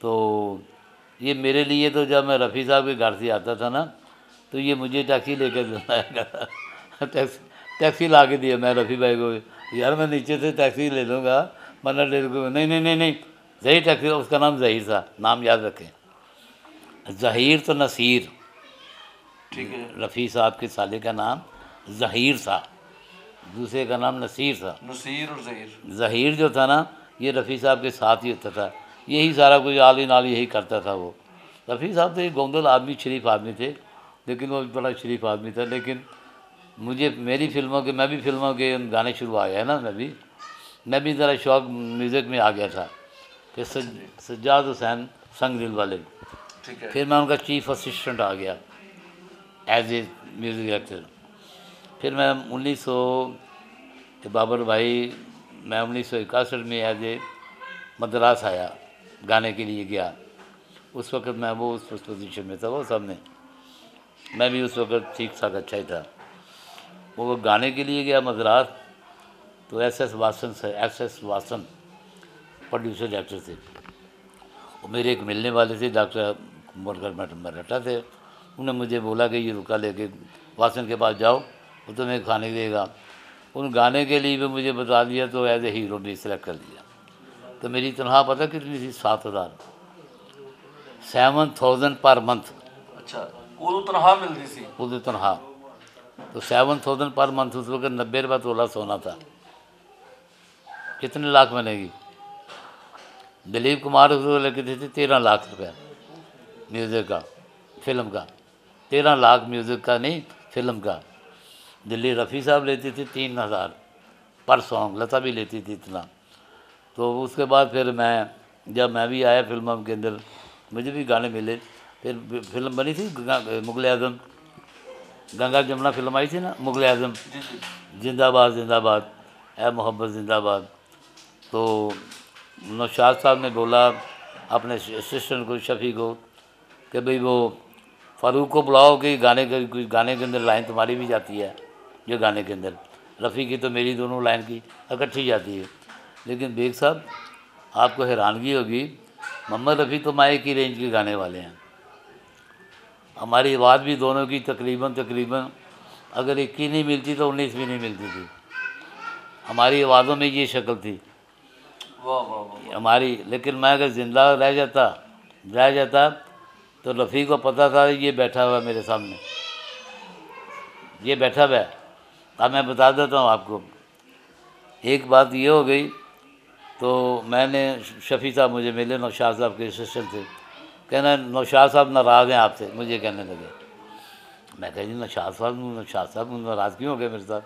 तो ये मेरे लिए तो जब मैं रफ़ी साहब के घर से आता था ना तो ये मुझे टैक्सी लेकर करता टैक्सी टैक्सी ला के दिया मैं रफ़ी भाई को। यार मैं नीचे से टैक्सी ले लूँगा। मन्ना डेढ़ को नहीं नहीं नहीं नहीं। जही टैक्सी उसका नाम जहीर था। नाम याद रखें। जहीर तो नसीर। ठीक है। रफ़ी साहब के साले का नाम जहीर था। दूसरे का नाम नसीर था। नसीर और जहीर। जहीर जो था ना ये रफ़ी साहब के साथ ही होता था। यही सारा कुछ आली नाल यही करता था वो। रफ़ी साहब तो एक गोंदल आदमी शरीफ आदमी थे लेकिन वो बड़ा शरीफ आदमी था। लेकिन मुझे मेरी फ़िल्मों के मैं भी फ़िल्मों के गाने शुरू आ गया ना मैं भी। मैं भी ज़रा शौक म्यूज़िक में आ गया था। फिर सज सज्जाद हुसैन संग दिल वाले। ठीक है। फिर मैं उनका चीफ असिस्टेंट आ गया एज ए म्यूज़िक डायरेक्टर। फिर मैं उन्नीस सौ बाबर भाई, मैं उन्नीस सौ इकसठ में एज ए मद्रास आया, गाने के लिए गया। उस वक्त मैं वो उस पोजीशन में था, वो सब में भी उस वक्त ठीक ठाक अच्छा ही था। वो गाने के लिए गया मद्रास तो एस एस वासन से S S Vasan producer director थे वो मेरे एक मिलने वाले थे डॉक्टर मोरकर मराठा थे। उन्होंने मुझे बोला कि ये रुका लेके वासन के पास जाओ। वो तो मैं खाने देगा। उन गाने के लिए भी मुझे बता दिया तो एज ए हीरो भी सिलेक्ट कर दिया तो मेरी तनख्वाह पता कितनी थी? सात हज़ार। सेवन थाउज़ेंड पर मंथ अच्छा तो तनख्वाह मिलती थी। उर्दू तो तनख्वाह। तो सेवन थाउज़ेंड पर मंथ उस वक्त नब्बे रुपये तोला सोना था। कितने लाख बनेगी? दिलीप कुमार उस वक्त लेके थे तेरह लाख रुपया म्यूज़िक का फ़िल्म का। तेरह लाख म्यूज़िक का नहीं फ़िल्म का। दिल्ली रफ़ी साहब लेती थी तीन हज़ार पर सॉन्ग लता भी लेती थी इतना। तो उसके बाद फिर मैं जब मैं भी आया फ़िल्मों के अंदर मुझे भी गाने मिले। फिर फ़िल्म बनी थी मुगल आज़म। गंगा जमुना फ़िल्म आई थी ना मुगल आज़म। जिंदाबाद जिंदाबाद। ए मोहब्बत जिंदाबाद। तो नौशाद साहब ने बोला अपने असिस्टेंट को शफ़ी को कि भाई वो फ़ारूक को बुलाओ कि गाने के कुछ गाने के अंदर लाइन तुम्हारी भी जाती है। ये गाने के अंदर। रफ़ी की तो मेरी दोनों लाइन की इकट्ठी जाती है। लेकिन बेग साहब आपको हैरानगी होगी मोहम्मद रफ़ी तो माए की रेंज के गाने वाले हैं। हमारी आवाज़ भी दोनों की तकरीबन तकरीबन अगर इक्की नहीं मिलती तो उन्नीस भी नहीं मिलती थी। हमारी आवाज़ों में ये शक्ल थी। हमारी लेकिन मैं अगर ज़िंदा रह जाता रह जाता तो रफ़ी को पता था ये बैठा हुआ मेरे सामने। ये बैठा हुआ है। अब मैं बता देता हूँ आपको। एक बात ये हो गई तो मैंने शफ़ी साहब मुझे मिले, नौशाद साहब के असिस्टेंट थे। कहना, नौशाद साहब नाराज़ हैं आपसे। मुझे कहने लगे। मैं कह, जी, नौशाद साहब नौशाद साहब नाराज़ क्यों हो गए मेरे साथ?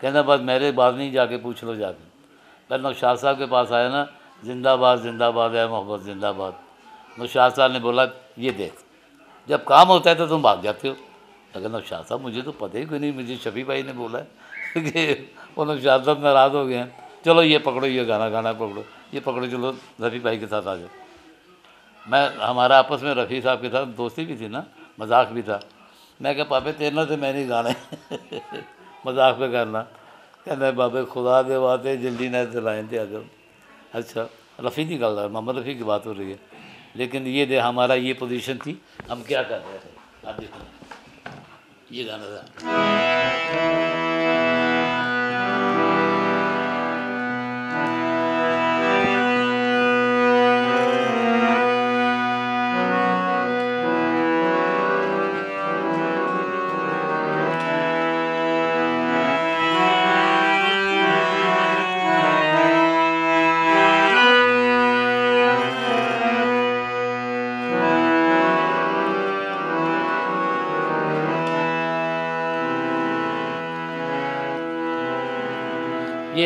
कहना, बस मेरे बात नहीं जाके पूछ लो जाके। मैं नौशाद साहब के पास आया ना, जिंदाबाद जिंदाबाद है, मोहब्बत, जिंदाबाद। नौशाद साहब ने बोला, ये देख, जब काम होता है तो तुम भाग जाते हो। अगर नौशाद साहब, मुझे तो पता ही कोई नहीं, मुझे शफी भाई ने बोला है कि वो नौशाद साहब नाराज़ हो गए हैं। चलो ये पकड़ो, ये गाना गाना पकड़ो, ये पकड़ो, चलो रफ़ी भाई के साथ आ जाओ। मैं, हमारा आपस में रफ़ी साहब के साथ दोस्ती भी थी ना, मज़ाक भी था। मैं क्या पापे तेरना तो मैं नहीं गाने मज़ाक पे करना। कहना बाबे खुदा दे वाते जल्दी ना चलाएँ थे अगर अच्छा रफ़ी की गल मोहम्मद रफ़ी की बात हो रही है। लेकिन ये दे, हमारा ये पोजीशन थी, हम क्या कर रहे थे? आप देखो। ये गाना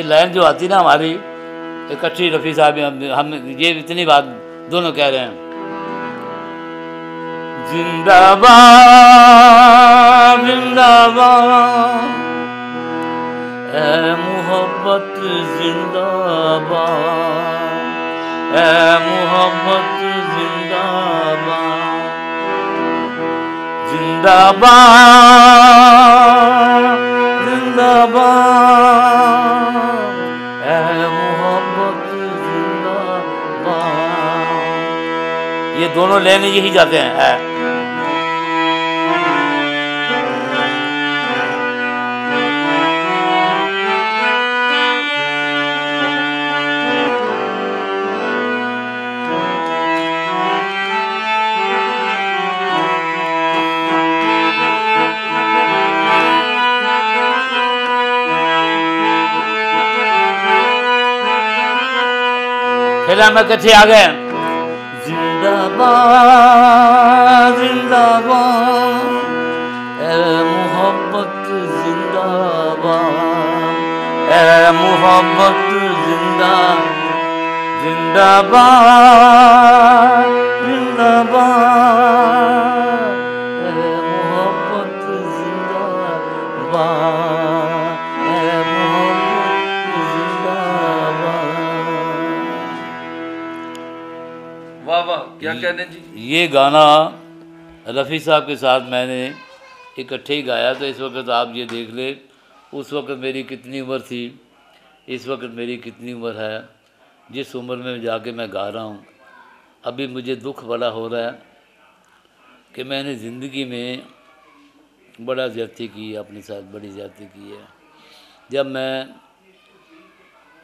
लाइन जो आती ना हमारी इकट्ठी रफ़ी साहब हम हम ये इतनी बात दोनों कह रहे हैं। जिंदाबाद जिंदाबाद मोहब्बत जिंदाबाद मोहब्बत जिंदाबाद जिंदाबाद जिंदाबाद। दोनों लेने यही जाते हैं है। हम इकट्ठे आ गए जिंदाबाद जिंदाबाद ए मोहब्बत जिंदाबाद ए मोहब्बत ज़िंदा जिंदाबाद जिंदाबाद जी, ये गाना रफ़ी साहब के साथ मैंने इकट्ठे ही गाया तो इस वक्त आप ये देख ले, उस वक्त मेरी कितनी उम्र थी, इस वक्त मेरी कितनी उम्र है, जिस उम्र में जाके मैं गा रहा हूँ। अभी मुझे दुख बड़ा हो रहा है कि मैंने ज़िंदगी में बड़ा ज़्यादती की है, अपने साथ बड़ी ज़्यादती की है। जब मैं,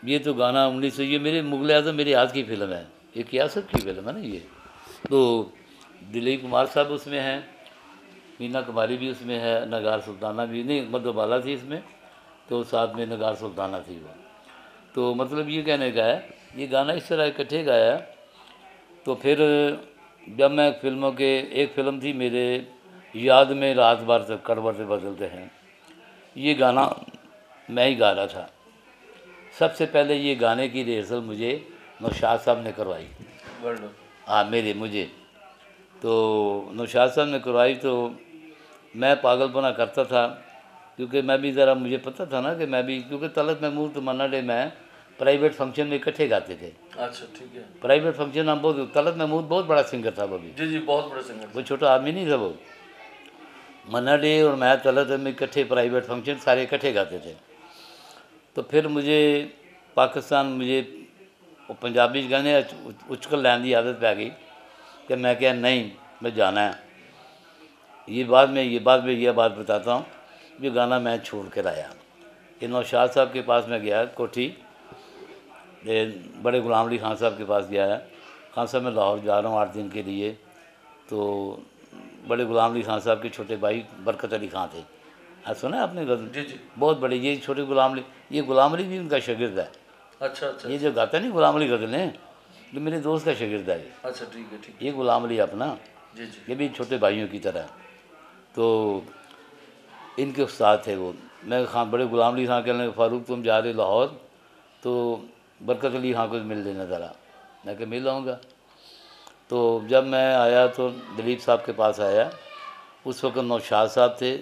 ये तो गाना उन्नीस सौ, ये मेरे मुगल आज़म, मेरे हाथ की फ़िल्म है। ये कियासत की फ़िल्म है ना ये? तो दिलीप कुमार साहब उसमें हैं, मीना कुमारी भी उसमें है, नगार सुल्ताना भी, नहीं मधुबाला थी इसमें तो साथ में नगार सुल्ताना थी वो। तो मतलब ये कहने का है, ये गाना इस तरह इकट्ठे गाया तो फिर जब मैं फ़िल्मों के, एक फ़िल्म थी मेरे याद में रात बार तक करवट बदलते हैं, ये गाना मैं ही गा रहा था। सबसे पहले ये गाने की रिहर्सल मुझे नौशाद साहब ने करवाई। हाँ मेरे मुझे। तो नौशाद साहब ने करवाई तो मैं पागलपना करता था क्योंकि मैं भी ज़रा मुझे पता था ना कि मैं भी क्योंकि तलत महमूद तो मन्ना डे मैं प्राइवेट फ़ंक्शन में इकट्ठे गाते थे। अच्छा ठीक है। प्राइवेट फ़ंक्शन हम बहुत तलत महमूद बहुत बड़ा सिंगर था वो भी। जी जी बहुत बड़ा सिंगर वो छोटा आदमी नहीं था वो। मन्ना डे और मैं तलत में इकट्ठे प्राइवेट फ़ंक्शन सारे इकट्ठे गाते थे। तो फिर मुझे पाकिस्तान मुझे वो पंजाबी उच- उचकल लैन की आदत पै गई कि मैं क्या नहीं मैं जाना है। ये बाद में ये बाद में यह बात बताता हूँ ये गाना मैं छोड़ कर आया। ये नौशाद साहब के पास मैं गया कोठी। बड़े गुलाम अली खान साहब के पास गया है। खान साहब मैं लाहौर जा रहा हूँ आठ दिन के लिए। तो बड़े गुलाम अली खान साहब के छोटे भाई बरकत अली खान थे। सुना है आपने गज़ल? बहुत बड़े ये छोटे गुलाम अली ये गुलाम अली भी उनका शागिर्द है। अच्छा अच्छा। ये जो गाता नहीं गुलाम अली गज़लें तो मेरे दोस्त का शागिर्द है ये। अच्छा ठीक है ठीक ये गुलाम अली अपना। जी जी। ये भी छोटे भाइयों की तरह। तो इनके उस्ताद थे वो। मैं खान बड़े गुलाम अली खान कहने फारूक तुम जा रहे लाहौर तो बरकत अली खान को मिल देना ज़रा। मैं कहा मिल आऊँगा। तो जब मैं आया तो दिलीप साहब के पास आया। उस वक्त नौशाद साहब थे।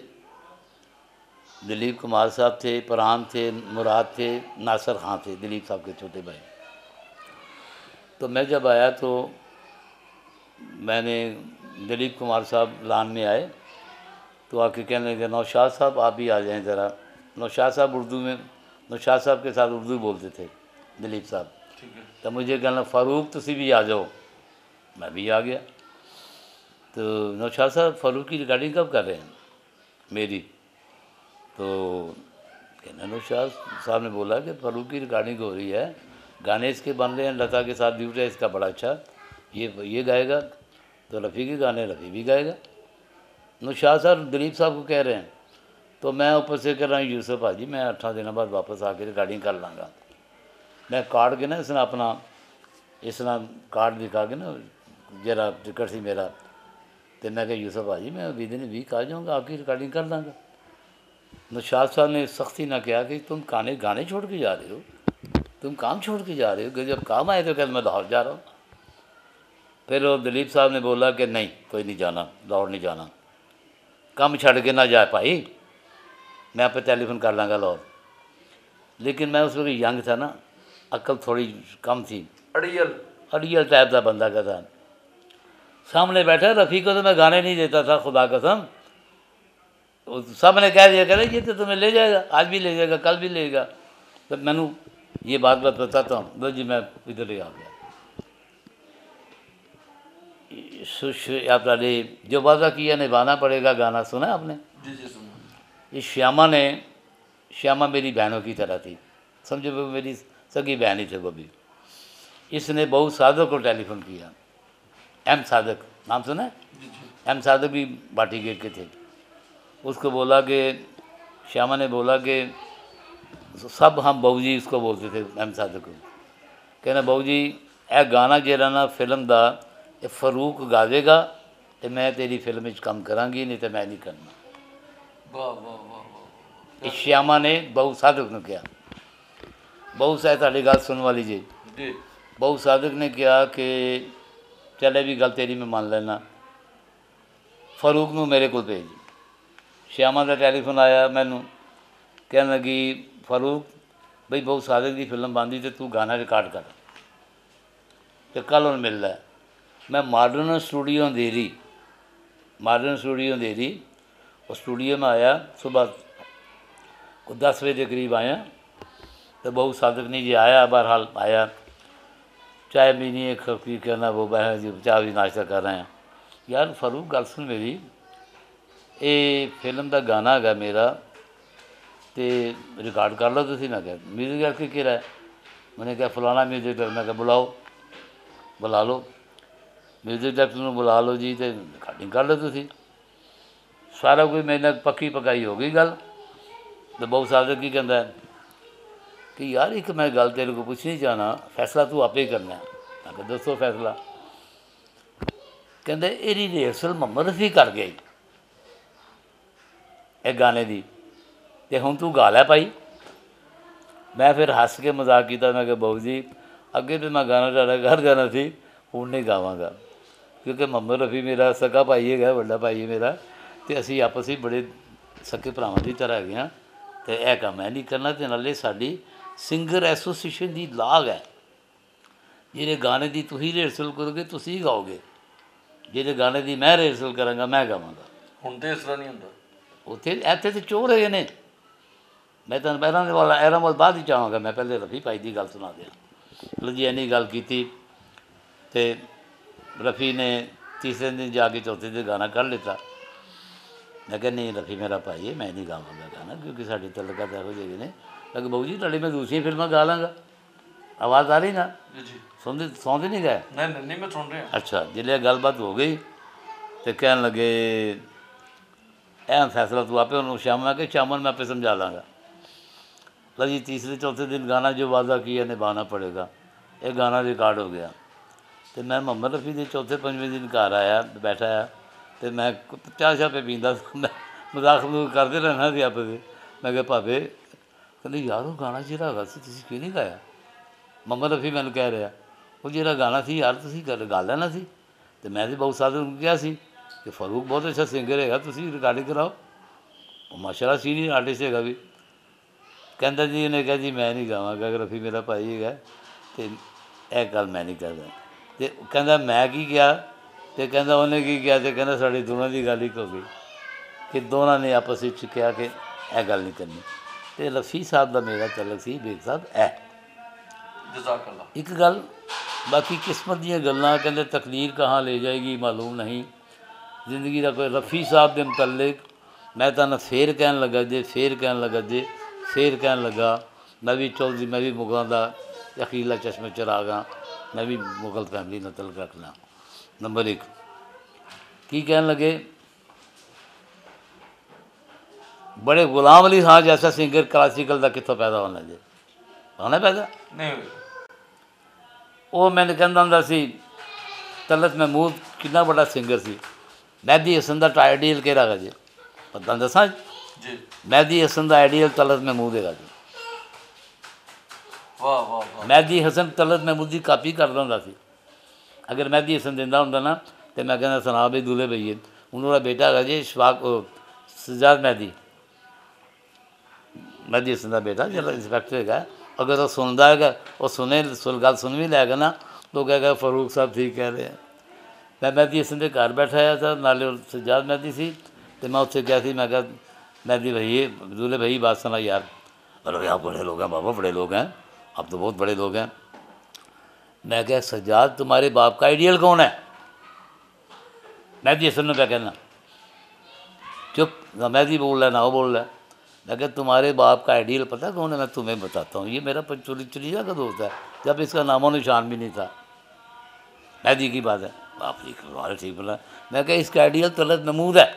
दिलीप कुमार साहब थे फरहान थे मुराद थे नासर खां थे दिलीप साहब के छोटे भाई। तो मैं जब आया तो मैंने दिलीप कुमार साहब लान में आए तो आके कहने लगे नौशाद साहब आप भी आ जाएँ ज़रा। नौशाद साहब उर्दू में नौशाद साहब के साथ उर्दू बोलते थे दिलीप साहब। तो मुझे कहना फ़ारूक तुसी भी आ जाओ। मैं भी आ गया। तो नौशाद साहब फ़ारूक की रिकॉर्डिंग कब कर रहे हैं? मेरी। तो नौशाद साहब ने बोला कि फ़ारूक की रिकॉर्डिंग हो रही है। गाने इसके बन रहे हैं, लता के साथ ड्यूट है, इसका बड़ा अच्छा। ये ये गाएगा तो रफ़ी के गाने रफ़ी भी गाएगा। नौशाद साहब दिलीप साहब को कह रहे हैं तो मैं ऊपर से कह रहा हूँ, यूसुफ हाजी मैं अठारह दिनों बाद वापस आके रिकॉर्डिंग कर लाँगा। मैं कार्ड के ना इसने अपना, इसने कार्ड दिखा के ना, जरा टिकट सी मेरा तो मैं कहा, यूसुफ भाजी, मैं विद इन वीक आ जाऊँगा आपकी रिकॉर्डिंग कर दाँगा नौशाद साहब ने सख्ती ना किया कि तुम गाने गाने छोड़ के जा रहे हो तुम काम छोड़ के जा रहे हो कि जब काम आए तो कहते मैं लाहौर जा रहा हूँ फिर वो दिलीप साहब ने बोला कि नहीं कोई नहीं जाना लाहौर नहीं जाना ਕੰਮ ਛੱਡ ਕੇ ਨਾ ਜਾ ਭਾਈ मैं आपे टेलीफोन कर लाँगा लाहौर लेकिन मैं उस वक्त यंग था ना अक्ल थोड़ी कम थी ਅੜੀਅਲ अड़ियल टाइप का बंदा का था सामने बैठा रफ़ी को तो मैं गाने नहीं देता था खुदा कसम वो तो सबने कह दिया कह रहे ये तो तुम्हें ले जाएगा आज भी ले जाएगा कल भी ले जाएगा तो मैनू ये बात बात बताता हूँ। बोल जी मैं इधर ही आ गया। आपने जो वादा किया निभाना पड़ेगा गाना सुना आपने? ये श्यामा ने श्यामा मेरी बहनों की तरह थी। समझो वो मेरी सगी बहन ही थे वो भी। इसने बहुत साधक को टेलीफोन किया। एम साधक नाम सुना एम साधक भी बाटी गेट के थे। उसको बोला कि श्यामा ने बोला कि सब हम बहू जी उसको बोलते थे एम साधक को कहना बहू जी ਇਹ ਗਾਣਾ ਜਿਹੜਾ ਨਾ ਫਿਲਮ ਦਾ ਇਹ ਫਰੂਕ ਗਾਵੇਗਾ ਤੇ ਮੈਂ ਤੇਰੀ ਫਿਲਮ ਵਿੱਚ ਕੰਮ ਕਰਾਂਗੀ ਨਹੀਂ ਤੇ ਮੈਂ ਨਹੀਂ ਕਰਨਾ ਵਾਹ ਵਾਹ ਵਾਹ ਵਾਹ ਇਹ ਸ਼ਿਆਮਾ ਨੇ ਬਹੁ ਸਾਧਕ ਨੂੰ ਕਿਹਾ ਬਹੁ ਸਾਹਿਬ ਤੁਹਾਡੀ ਗੱਲ ਸੁਣਨ ਵਾਲੀ ਜੀ ਜੀ ਬਹੁ ਸਾਧਕ ਨੇ ਕਿਹਾ ਕਿ ਚੱਲ ਇਹ ਵੀ ਗੱਲ ਤੇਰੀ ਮੈਂ ਮੰਨ ਲੈਣਾ ਫਾਰੂਕ ਨੂੰ ਮੇਰੇ ਕੋਲ ਭੇਜ ਸ਼ਿਆਮਾ ਦਾ ਟੈਲੀਫੋਨ ਆਇਆ ਮੈਨੂੰ। ਕਹਿਣ ਲੱਗੀ, ਫਰੂਕ, ਬਈ ਬਹੁਤ ਸਾਦਕ ਦੀ ਫਿਲਮ ਬੰਦੀ ਤੇ ਤੂੰ ਗਾਣਾ ਰਿਕਾਰਡ ਕਰ। ਤੇ ਕੱਲ ਉਹਨੂੰ ਮਿਲ ਲੈ। ਮੈਂ ਮਾਡਰਨ ਸਟੂਡੀਓ ਦੇ ਰਹੀ ਮਾਡਰਨ ਸਟੂਡੀਓ ਦੇ ਰਹੀ ਉਹ ਸਟੂਡੀਓ ਮੈਂ ਆਇਆ ਸਵੇਰ ਕੋ 10 ਵਜੇ ਦੇ ਕਰੀਬ ਆਇਆ। तो बहुत साधक नहीं जी आया बहरहाल आया चाय भी नहीं एक फकीर कहना वो बह जी चाय भी नाश्ता कर रहे हैं यार फरूक गल सुन मेरी ਇਹ ਫਿਲਮ ਦਾ ਗਾਣਾ ਹੈਗਾ ਮੇਰਾ, ਤੇ ਰਿਕਾਰਡ ਕਰ ਲਓ ਤੁਸੀਂ। ਮੈਂ ਕਿਹਾ ਮਿਊਜ਼ਿਕ ਕਰਕੇ ਕਿਹੜਾ ਹੈ ਕਿਹਾ, ਫਲਾਣਾ ਮਿਊਜ਼ਿਕ ਮੈਂ ਕਿਹਾ, ਬੁਲਾਓ, ਬੁਲਾ ਲਓ। ਮਿਊਜ਼ਿਕ ਡਾਇਰੈਕਟਰ ਨੂੰ ਬੁਲਾ ਲਓ ਜੀ ਤੇ ਰਿਕਾਰਡਿੰਗ ਕਰ ਲਓ ਤੁਸੀਂ। ਸਾਰਾ ਕੁਝ ਮੇਰੇ ਨਾਲ ਪੱਕੀ ਪਕਾਈ ਹੋ ਗਈ ਗੱਲ। ਤੇ ਬਹੁਤ ਸਾਰੇ ਕੀ ਕਹਿੰਦਾ ਕਿ ਯਾਰ, ਇੱਕ ਮੈਂ ਗੱਲ ਤੇਰੇ ਕੋਲ ਪੁੱਛਣੀ ਚਾਹਨਾ, ਫੈਸਲਾ ਤੂੰ ਆਪੇ ਹੀ ਕਰਨਾ ਹੈ। ਮੈਂ ਕਿਹਾ, ਦੱਸੋ ਫੈਸਲਾ। ਕਹਿੰਦੇ, ਇਹਦੀ ਰਿਹਰਸਲ ਮੁਹੰਮਦ ਰਫੀ ਕਰ ਗਿਆ ਈ। ਇਹ ਗਾਣੇ ਦੀ। ਤੇ ਹੁਣ ਤੂੰ ਗਾ ਲੈ ਭਾਈ। ਮੈਂ ਫਿਰ ਹੱਸ ਕੇ ਮਜ਼ਾਕ ਕੀਤਾ। ਮੈਂ ਕਿਹਾ, ਬਾਊ ਜੀ, ਅੱਗੇ ਤੇ ਮੈਂ ਗਾਣਾ ਤੁਹਾਡਾ ਘਰ ਜਾਣਾ ਸੀ, ਹੁਣ ਨਹੀਂ ਗਾਵਾਂਗਾ। ਕਿਉਂਕਿ ਮੁਹੰਮਦ ਰਫੀ ਮੇਰਾ ਸਕਾ ਭਾਈ ਹੈਗਾ, ਵੱਡਾ ਭਾਈ ਹੈ ਮੇਰਾ। ਤੇ ਅਸੀਂ ਆਪਸ ਵਿੱਚ ਬੜੇ ਸਕੇ ਭਰਾਵਾਂ ਦੀ ਤਰ੍ਹਾਂ ਹੈਗੇ ਹਾਂ। ਤੇ ਇਹ ਕੰਮ ਮੈਂ ਨਹੀਂ ਕਰਨਾ ਤੇ ਨਾਲੇ ਸਾਡੀ ਸਿੰਗਰ ਐਸੋਸੀਏਸ਼ਨ ਦੀ ਲਾਗ ਹੈ। ਜਿਹੜੇ ਗਾਣੇ ਦੀ ਤੁਸੀਂ ਰਿਹਰਸਲ ਕਰੋਗੇ, ਤੁਸੀਂ ਗਾਓਗੇ। ਜਿਹੜੇ ਗਾਣੇ ਦੀ ਮੈਂ ਰਿਹਰਸਲ ਕਰਾਂਗਾ, ਮੈਂ ਗਾਵਾਂਗਾ। ਹੁਣ ਤੇ ਇਸ ਤਰ੍ਹਾਂ ਨਹੀਂ ਹੁੰਦਾ। ਉੱਥੇ ਇੱਥੇ ਤੇ ਚੋਰ ਹੈਗੇ ਨੇ। ਮੈਂ ਤਾਂ ਪਹਿਲਾਂ ਦੇ ਵਾਲਾ ਐਰਾਂ ਵਾਲ ਬਾਅਦ ਹੀ ਚਾਹਾਂਗਾ ਮੈਂ ਪਹਿਲੇ ਰਫੀ ਭਾਈ ਦੀ ਗੱਲ ਸੁਣਾ ਦਿਆਂ। ਲੋ ਜੀ ਇੰਨੀ ਗੱਲ ਕੀਤੀ ਤੇ ਰਫੀ ਨੇ ਤੀਸਰੇ ਦਿਨ ਜਾ ਕੇ ਚੌਥੇ ਦਿਨ ਗਾਣਾ ਕੱਢ ਲਿੱਤਾ। ਮੈਂ ਕਿਹਾ ਨਹੀਂ ਰਫੀ ਮੇਰਾ ਭਾਈ ਹੈ ਮੈਂ ਨਹੀਂ ਗਾਵਾਂਗਾ ਗਾਣਾ ਕਿਉਂਕਿ ਸਾਡੀ ਤਲਕਾ ਤਾਂ ਇਹੋ ਜਿਹੇ ਨੇ। ਲੇਕਿਨ ਬਾਊ ਜੀ ਤੁਹਾਡੀ ਮੈਂ ਦੂਸਰੀ ਫਿਲਮਾਂ ਗਾ ਲਾਂਗਾ। ਆਵਾਜ਼ ਆ ਰਹੀ ਨਾ? ਜੀ। ਸੁਣਦੇ ਸੌਂਦੇ ਨਹੀਂ ਗਏ? ਨਹੀਂ ਨਹੀਂ ਮੈਂ ਸੁਣ ਰਿਹਾ। ਅੱਛਾ ਜਿਲੇ ਗੱਲਬਾਤ ਹੋ ਗਈ ਤੇ ਕਹਿਣ ਲੱਗੇ ਐਨ ਫੈਸਲਾ ਤੂੰ ਆਪੇ ਉਹਨੂੰ ਸ਼ਾਮ ਮੈਂ ਕਿ ਸ਼ਾਮ ਨੂੰ ਮੈਂ ਆਪੇ ਸਮਝਾ ਲਾਂਗਾ। ਲਓ ਜੀ, ਤੀਸਰੇ, ਚੌਥੇ ਦਿਨ ਗਾਣਾ ਜੋ ਵਾਅਦਾ ਕੀਆ ਨਿਭਾਣਾ ਪੜੇਗਾ। ਇਹ ਗਾਣਾ ਰਿਕਾਰਡ ਹੋ ਗਿਆ। ਤੇ ਮੈਂ ਮੁਹੰਮਦ ਰਫੀ ਦੇ ਚੌਥੇ, ਪੰਜਵੇਂ ਦਿਨ ਘਰ ਆਇਆ, ਬੈਠਾ ਆ। ਤੇ ਮੈਂ ਕ- ਚਾਹ ਸ਼ਾਹ ਪੇ ਪੀਂਦਾ ਸੀ। ਮੈਂ ਮਜ਼ਾਕ ਮਜ਼ੂਕ ਕਰਦੇ ਰਹਿਣਾ ਸੀ ਆਪੇ ਵਿੱਚ। ਮੈਂ ਕਿਹਾ ਭਾਵੇਂ ਕਹਿੰਦੇ, ਯਾਰ, ਉਹ ਗਾਣਾ ਜਿਹੜਾ ਹੈਗਾ ਸੀ, ਤੁਸੀਂ ਕਿਉਂ ਨਹੀਂ ਗਾਇਆ? ਮੁਹੰਮਦ ਰਫੀ ਮੈਨੂੰ ਕਹਿ ਰਿਹਾ, ਉਹ ਜਿਹੜਾ ਗਾਣਾ ਸੀ ਯਾਰ, ਤੁਸੀਂ ਗੱਲ ਗਾ ਲੈਣਾ ਸੀ? ਤੇ ਮੈਂ ਵੀ ਬਹੁਤ ਸਾਧੂ ਨੂੰ ਕਿਹਾ ਸੀ। ਕਿ ਫਾਰੂਕ ਬਹੁਤ ਅੱਛਾ ਸਿੰਗਰ ਹੈਗਾ ਤੁਸੀਂ ਰਿਕਾਰਡਿੰਗ ਕਰਾਓ। ਉਹ ਮਾਸ਼ਾਅੱਲਾ ਸੀਨੀਅਰ ਆਰਟਿਸਟ ਹੈਗਾ ਵੀ। ਕਹਿੰਦਾ ਜੀ ਉਹਨੇ ਕਿਹਾ ਜੀ ਮੈਂ ਨਹੀਂ ਗਾਵਾਂਗਾ ਅਗਰ ਰਫੀ ਮੇਰਾ ਭਾਈ ਹੈਗਾ ਤੇ ਇਹ ਗੱਲ ਮੈਂ ਨਹੀਂ ਕਰਦਾ। ਤੇ ਕਹਿੰਦਾ ਮੈਂ ਕੀ ਕਿਹਾ? ਤੇ ਕਹਿੰਦਾ ਉਹਨੇ ਕੀ ਕਿਹਾ? ਤੇ ਕਹਿੰਦਾ ਸਾਡੀ ਦੋਨਾਂ ਦੀ ਗੱਲ ਇੱਕ ਹੋ ਗਈ। ਕਿ ਦੋਨਾਂ ਨੇ ਆਪਸ ਵਿੱਚ ਕਿਹਾ ਕਿ ਇਹ ਗੱਲ ਨਹੀਂ ਕਰਨੀ। ਤੇ ਰਫੀ ਸਾਹਿਬ ਦਾ ਮੇਰਾ ਤਲਕ ਸੀ ਬੇਗ ਸਾਹਿਬ ਇਹ। ਜਜ਼ਾਕ ਅੱਲਾ ਇੱਕ ਗੱਲ ਬਾਕੀ ਕਿਸਮਤ ਦੀਆਂ ਗੱਲਾਂ ਕਹਿੰਦੇ ਤਕਦੀਰ ਕਹਾਂ ਲੈ ਜਾਏਗੀ ਮਾਲੂਮ ਨਹੀਂ। ਜ਼ਿੰਦਗੀ ਦਾ ਕੋਈ ਰਫੀ ਸਾਹਿਬ ਦੇ ਮੁਤਲਕ ਮੈਂ ਤਾਂ ਫੇਰ ਕਹਿਣ ਲੱਗਾ ਜੇ ਫੇਰ ਕਹਿਣ ਲੱਗਾ ਜੇ ਫੇਰ ਕਹਿਣ ਲੱਗਾ ਮੈਂ ਵੀ ਚੌਧਰੀ ਮੈਂ ਵੀ ਮੁਗਲਾਂ ਦਾ ਅਖੀਲਾ ਚਸ਼ਮੇ ਚਰਾਗਾ ਮੈਂ ਵੀ ਮੁਗਲ ਫੈਮਿਲੀ ਨਾਲ ਤਲਕ ਰੱਖਣਾ ਨੰਬਰ 1 ਕੀ ਕਹਿਣ ਲੱਗੇ? ਬੜੇ ਗੁਲਾਮ ਅਲੀ ਖਾਨ ਜੈਸਾ ਸਿੰਗਰ ਕਲਾਸੀਕਲ ਦਾ ਕਿੱਥੋਂ ਪੈਦਾ ਹੋਣਾ ਜੇ ਹੋਣਾ ਪੈਦਾ? ਨਹੀਂ। ਉਹ ਮੈਨੂੰ ਕਹਿੰਦਾ ਹੁੰਦਾ ਸੀ ਤਲਤ ਮਹਿਮੂਦ ਕਿੰਨਾ ਵੱਡਾ ਸਿੰਗਰ ਸੀ। ਮਹਿਦੀ ਹਸਨ ਦਾ ਟਾਇਰ ਡੀਲ ਕੇ ਰਹਾ ਜੀ? ਪਤਾ ਦੱਸਾਂ ਜੀ? ਮਹਿਦੀ ਹਸਨ ਦਾ ਆਈਡੀਅਲ ਤਲਤ ਮਹਿਮੂਦ ਹੈਗਾ ਜੀ। ਵਾਹ ਵਾਹ ਵਾਹ। ਮਹਿਦੀ ਹਸਨ ਤਲਤ ਮਹਿਮੂਦ ਦੀ ਕਾਪੀ ਕਰਦਾ ਹੁੰਦਾ ਸੀ। ਅਗਰ ਮਹਿਦੀ ਹਸਨ ਦਿੰਦਾ ਹੁੰਦਾ ਨਾ ਤੇ ਮੈਂ ਕਹਿੰਦਾ ਸੁਣਾ ਬਈ ਦੂਲੇ ਭਈਏ ਉਹਨਾਂ ਦਾ ਬੇਟਾ ਹੈਗਾ ਜੀ ਸ਼ਵਾਕ ਸਜਾਦ ਮਹਿਦੀ ਮਹਿਦੀ ਹਸਨ ਦਾ ਬੇਟਾ ਜਿਹੜਾ ਇੰਸਪੈਕਟਰ ਹੈਗਾ। ਅਗਰ ਉਹ ਸੁਣਦਾ ਹੈਗਾ ਉਹ ਸੁਣੇ ਸੁਣ ਗੱਲ ਸੁਣ ਵੀ ਲੈਗਾ ਨਾ ਤਾਂ ਉਹ ਕਹੇਗਾ ਫਾਰੂਕ ਸਾਹਿਬ ਠੀਕ ਕਹਿ ਰਹੇ ਆ। ਮੈਂ ਮਹਿਦੀ ਹਸਨ ਦੇ ਘਰ ਬੈਠਾ ਆਇਆ था ਨਾਲੇ ਉਹ ਸਜਾਦ ਮਹਿਦੀ ਸੀ ਤੇ ਮੈਂ ਉੱਥੇ ਗਿਆ ਸੀ ਮੈਂ ਕਿਹਾ महदी भैया दूल्हे भाई बात सुना यार अरे आप बड़े लोग हैं बाबा बड़े लोग हैं आप तो बहुत बड़े लोग हैं मैं क्या सज्जाद तुम्हारे बाप का आइडियल कौन है मेहदी हसन ने क्या कहना चुप ना मेहदी बोल रहा है ना वो बोल रहा है मैं क्या तुम्हारे बाप का आइडियल पता कौन है मैं तुम्हें बताता हूँ ये मेरा चुरी चुरीजा का दोस्त है जब इसका नामो निशान भी नहीं था मेहदी की बात है बाप जी तुम्हारे ठीक बोला मैं क्या इसका आइडियल तलत महमूद है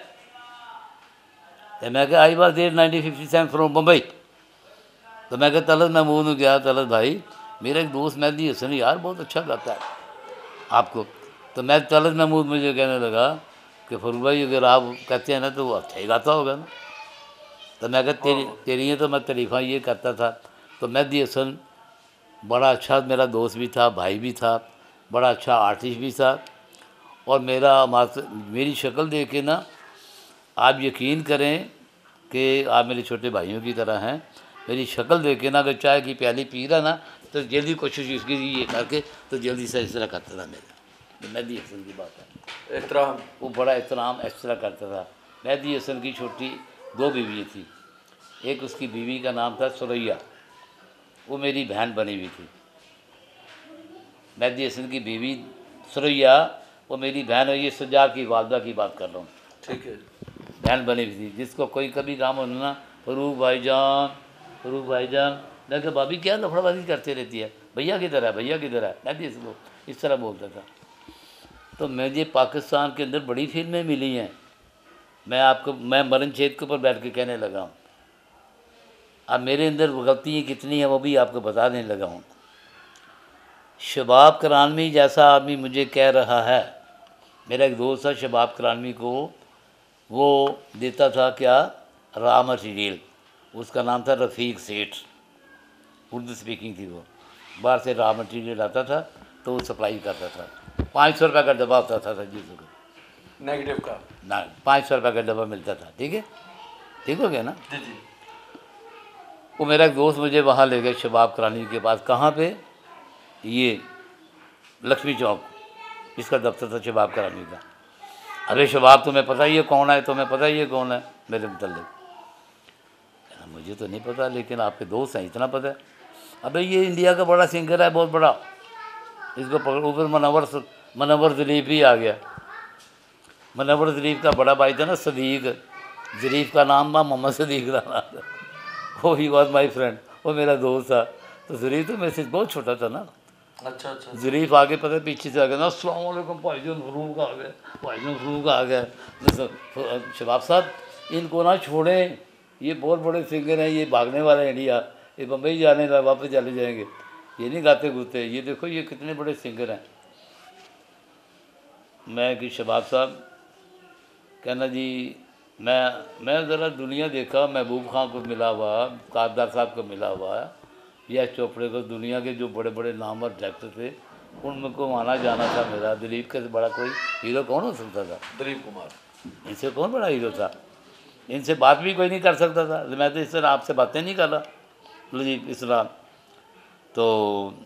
ਤੇ ਮੈਂ ਕਿਹਾ I was there 1957 from Mumbai तो मैं कहा तलत महमूद ने गया तलत भाई मेरा एक दोस्त मेहदी हसन यार बहुत अच्छा गाता है आपको तो मैं तलत महमूद मुझे कहने लगा कि फरूक भाई अगर आप कहते हैं ना तो वो अच्छा ही गाता होगा ना तो मैं कहा तेरी तेरी तो मैं तरीफ़ा ये करता था तो मेहदी हसन बड़ा अच्छा मेरा दोस्त भी था भाई भी था बड़ा अच्छा आर्टिस्ट भी था और मेरा मेरी शक्ल देख के ना आप यकीन करें कि आप मेरे छोटे भाइयों की तरह हैं। मेरी शक्ल देख के ना अगर चाय की प्याली पी रहा ना तो जल्दी कोशिश इसकी ये करके तो जल्दी से इस तरह करता था मेरा। मेहदी हसन की बात है। एहतराम। वो बड़ा एहतराम इस तरह करता था। मेहदी हसन की छोटी दो बीवियाँ थी। एक उसकी बीवी का नाम था सुरैया। वो मेरी बहन बनी हुई थी। मेहदी हसन की बीवी सुरैया वो मेरी बहन है ये सज्जाद की वालदा की बात कर रहा हूँ। ठीक है। बहन बनी हुई थी जिसको कोई कभी काम होना ना फरूक भाईजान फरूक भाईजान। मैं कहा भाभी क्या लफड़ाबाजी करते रहती है? भैया किधर है? भैया किधर है? मैं भी इसको इस तरह बोलता था। तो मुझे पाकिस्तान के अंदर बड़ी फ़िल्में मिली हैं। मैं आपको मैं मरण छेद के ऊपर बैठ के कहने लगा हूँ। अब मेरे अंदर गलतियाँ कितनी हैं वो भी आपको बताने लगा हूँ। शबाब करानवी जैसा आदमी मुझे कह रहा है मेरा एक दोस्त था शबाब करानवी को वो देता था क्या रा मटीरियल उसका नाम था रफ़ीक सेठ। उर्दू स्पीकिंग थी वो। बाहर से रा मटीरियल आता था तो वो सप्लाई करता था। पाँच सौ रुपये का डब्बा होता था जी को नेगेटिव का। ना पाँच सौ रुपये का डब्बा मिलता था। ठीक है? ठीक हो गया ना? जी जी। वो मेरा एक दोस्त मुझे वहाँ ले गया शबाब करानी के पास। कहाँ पे? ये लक्ष्मी चौक। इसका दफ्तर था? शबाब करानी का। अरे शबाब, तुम्हें पता ही है कौन है? तुम्हें पता ही है कौन है? मेरे मतलब मुझे तो नहीं पता, लेकिन आपके दोस्त हैं, इतना पता है। अबे, ये इंडिया का बड़ा सिंगर है, बहुत बड़ा। इसको पकड़, ऊपर मनवर मनवर जरीफ ही आ गया। मनवर जरीफ का बड़ा भाई था ना, सदीक। जरीफ का नाम था मोहम्मद सदीक का नाम था वो ही वॉज़ माई फ्रेंड वो मेरा दोस्त था। तो जरीफ तो मेरे से बहुत छोटा था ना। अच्छा अच्छा। जरीफ आगे पता पीछे से आ गया। असलम भाईजान फरूक आ गए भाईजान फरूक आ गए शबाब साहब, इनको ना छोड़ें। ये बहुत बड़े सिंगर हैं, ये भागने वाले हैं इंडिया। ये बम्बई जाने वापस चले जाएँगे। ये नहीं गाते गुते। ये देखो, ये कितने बड़े सिंगर हैं। मैं कि शबाब साहब, कहना जी, मैं मैं ज़रा दुनिया देखा, महबूब खां को मिला हुआ काबदार साहब को मिला हुआ। या चोपड़े को दुनिया के जो बड़े बड़े नाम नामवर डायरेक्टर थे उनको आना जाना था मेरा। दिलीप के बड़ा कोई हीरो कौन हो सकता था? दिलीप कुमार। इनसे कौन बड़ा हीरो था? इनसे बात भी कोई नहीं कर सकता था। मैं तो इस तरह आपसे बातें नहीं कर रहा लो जी इस तरह। तो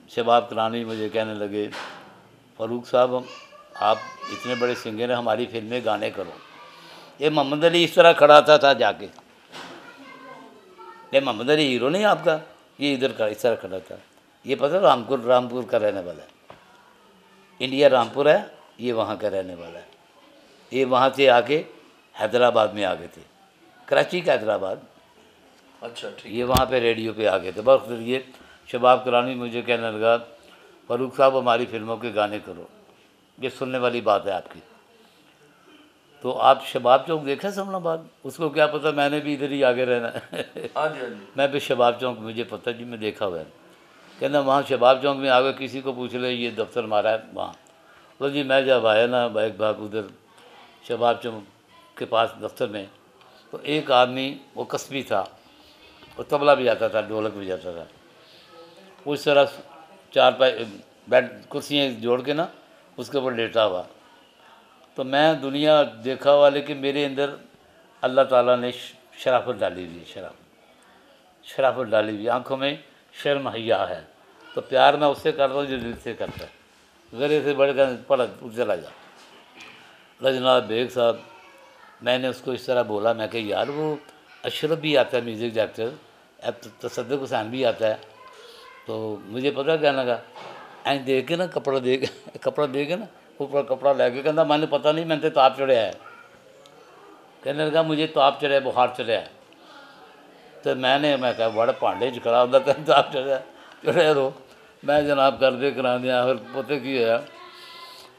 शबाब करानी मुझे कहने लगे फ़ारूक साहब आप इतने बड़े सिंगर हैं हमारी फ़िल्में गाने करो। ये मोहम्मद अली इस तरह खड़ा था, था जाके। ये मोहम्मद अली हीरो नहीं आपका? ये इधर का इस तरह खड़ा था। ये पता रामपुर रामपुर का रहने वाला है। इंडिया रामपुर है ये वहाँ का रहने वाला है। ये वहाँ से आके हैदराबाद में आ गए थे। कराची का हैदराबाद। अच्छा ठीक ये वहाँ पे रेडियो पे आ गए थे। बस फिर ये शबाब करानी मुझे कहने लगा फ़ारूक साहब हमारी फ़िल्मों के गाने करो। ये सुनने वाली बात है आपकी। तो आप शबाब चौक देखा समनाबाद उसको क्या पता मैंने भी इधर ही आगे रहना है। हाँ हाँ मैं भी शबाब चौक मुझे पता जी मैं देखा हुआ है। कहना वहाँ शबाब चौक में आगे किसी को पूछ ले ये दफ्तर मारा है वहाँ। तो जी मैं जब आया ना बैग भाग उधर शबाब चौक के पास दफ्तर में तो एक आदमी वो कस्बी था वो तबला बजाता था ढोलक बजाता था। उस तरह चार पाए बेड कुर्सियाँ जोड़ के ना उसके ऊपर लेटा हुआ। तो मैं दुनिया देखा वाले कि मेरे अंदर अल्लाह ताला ने शराफत डाली हुई शराफत शराफत डाली हुई आँखों में शर्म हया है। तो प्यार मैं उससे करता हूँ जो दिल से करता है। गरे से बढ़ कर पड़ा चला जा। रजनाथ बेग साहब, मैंने उसको इस तरह बोला, मैं कह, यार वो अशरफ भी आता है, म्यूज़िक डायरेक्टर। अब तो तसद हुसैन भी आता है। तो मुझे पता क्या लगा एंड देख के ना, कपड़ा दे कपड़ा दे के ना ऊपर कपड़ा लैके कहता मैंने पता नहीं मैंने तो आप चढ़िया है। कहने लगा मुझे तो आप चढ़िया बुखार चढ़िया है। तो मैंने मैं कहा बड़ा भांडे च खड़ा दा कहता तो आप चढ़िया चढ़िया रो मैं जनाब करदे करा दिया फिर पता की होया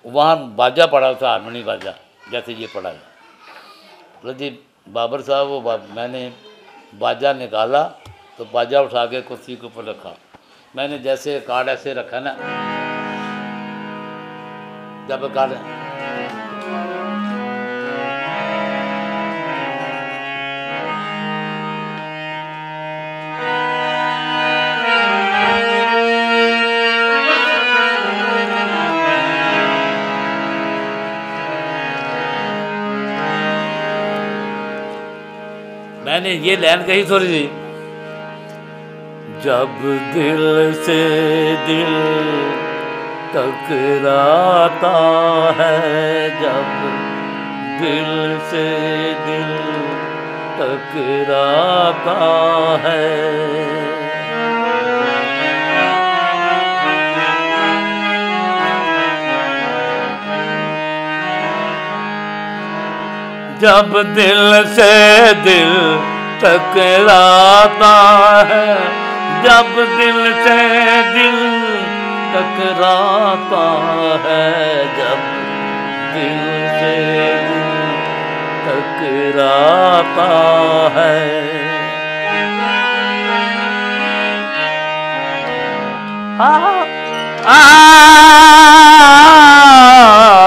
वहाँ बाजा पड़ा था हारमोनी बाजा जैसे ये पड़ा है। जी बाबर साहब वो बा, मैंने बाजा निकाला तो बाजा उठा के कुर्सी के ऊपर रखा। मैंने जैसे कार्ड ऐसे रखा ना जब कार्ड मैंने ये लाइन कही थोड़ी सी। जब दिल से दिल टकराता है जब दिल से दिल टकराता है। जब दिल से दिल टकराता है, जब दिल से दिल टकराता है जब दिल से टकराता है आ, आ, आ,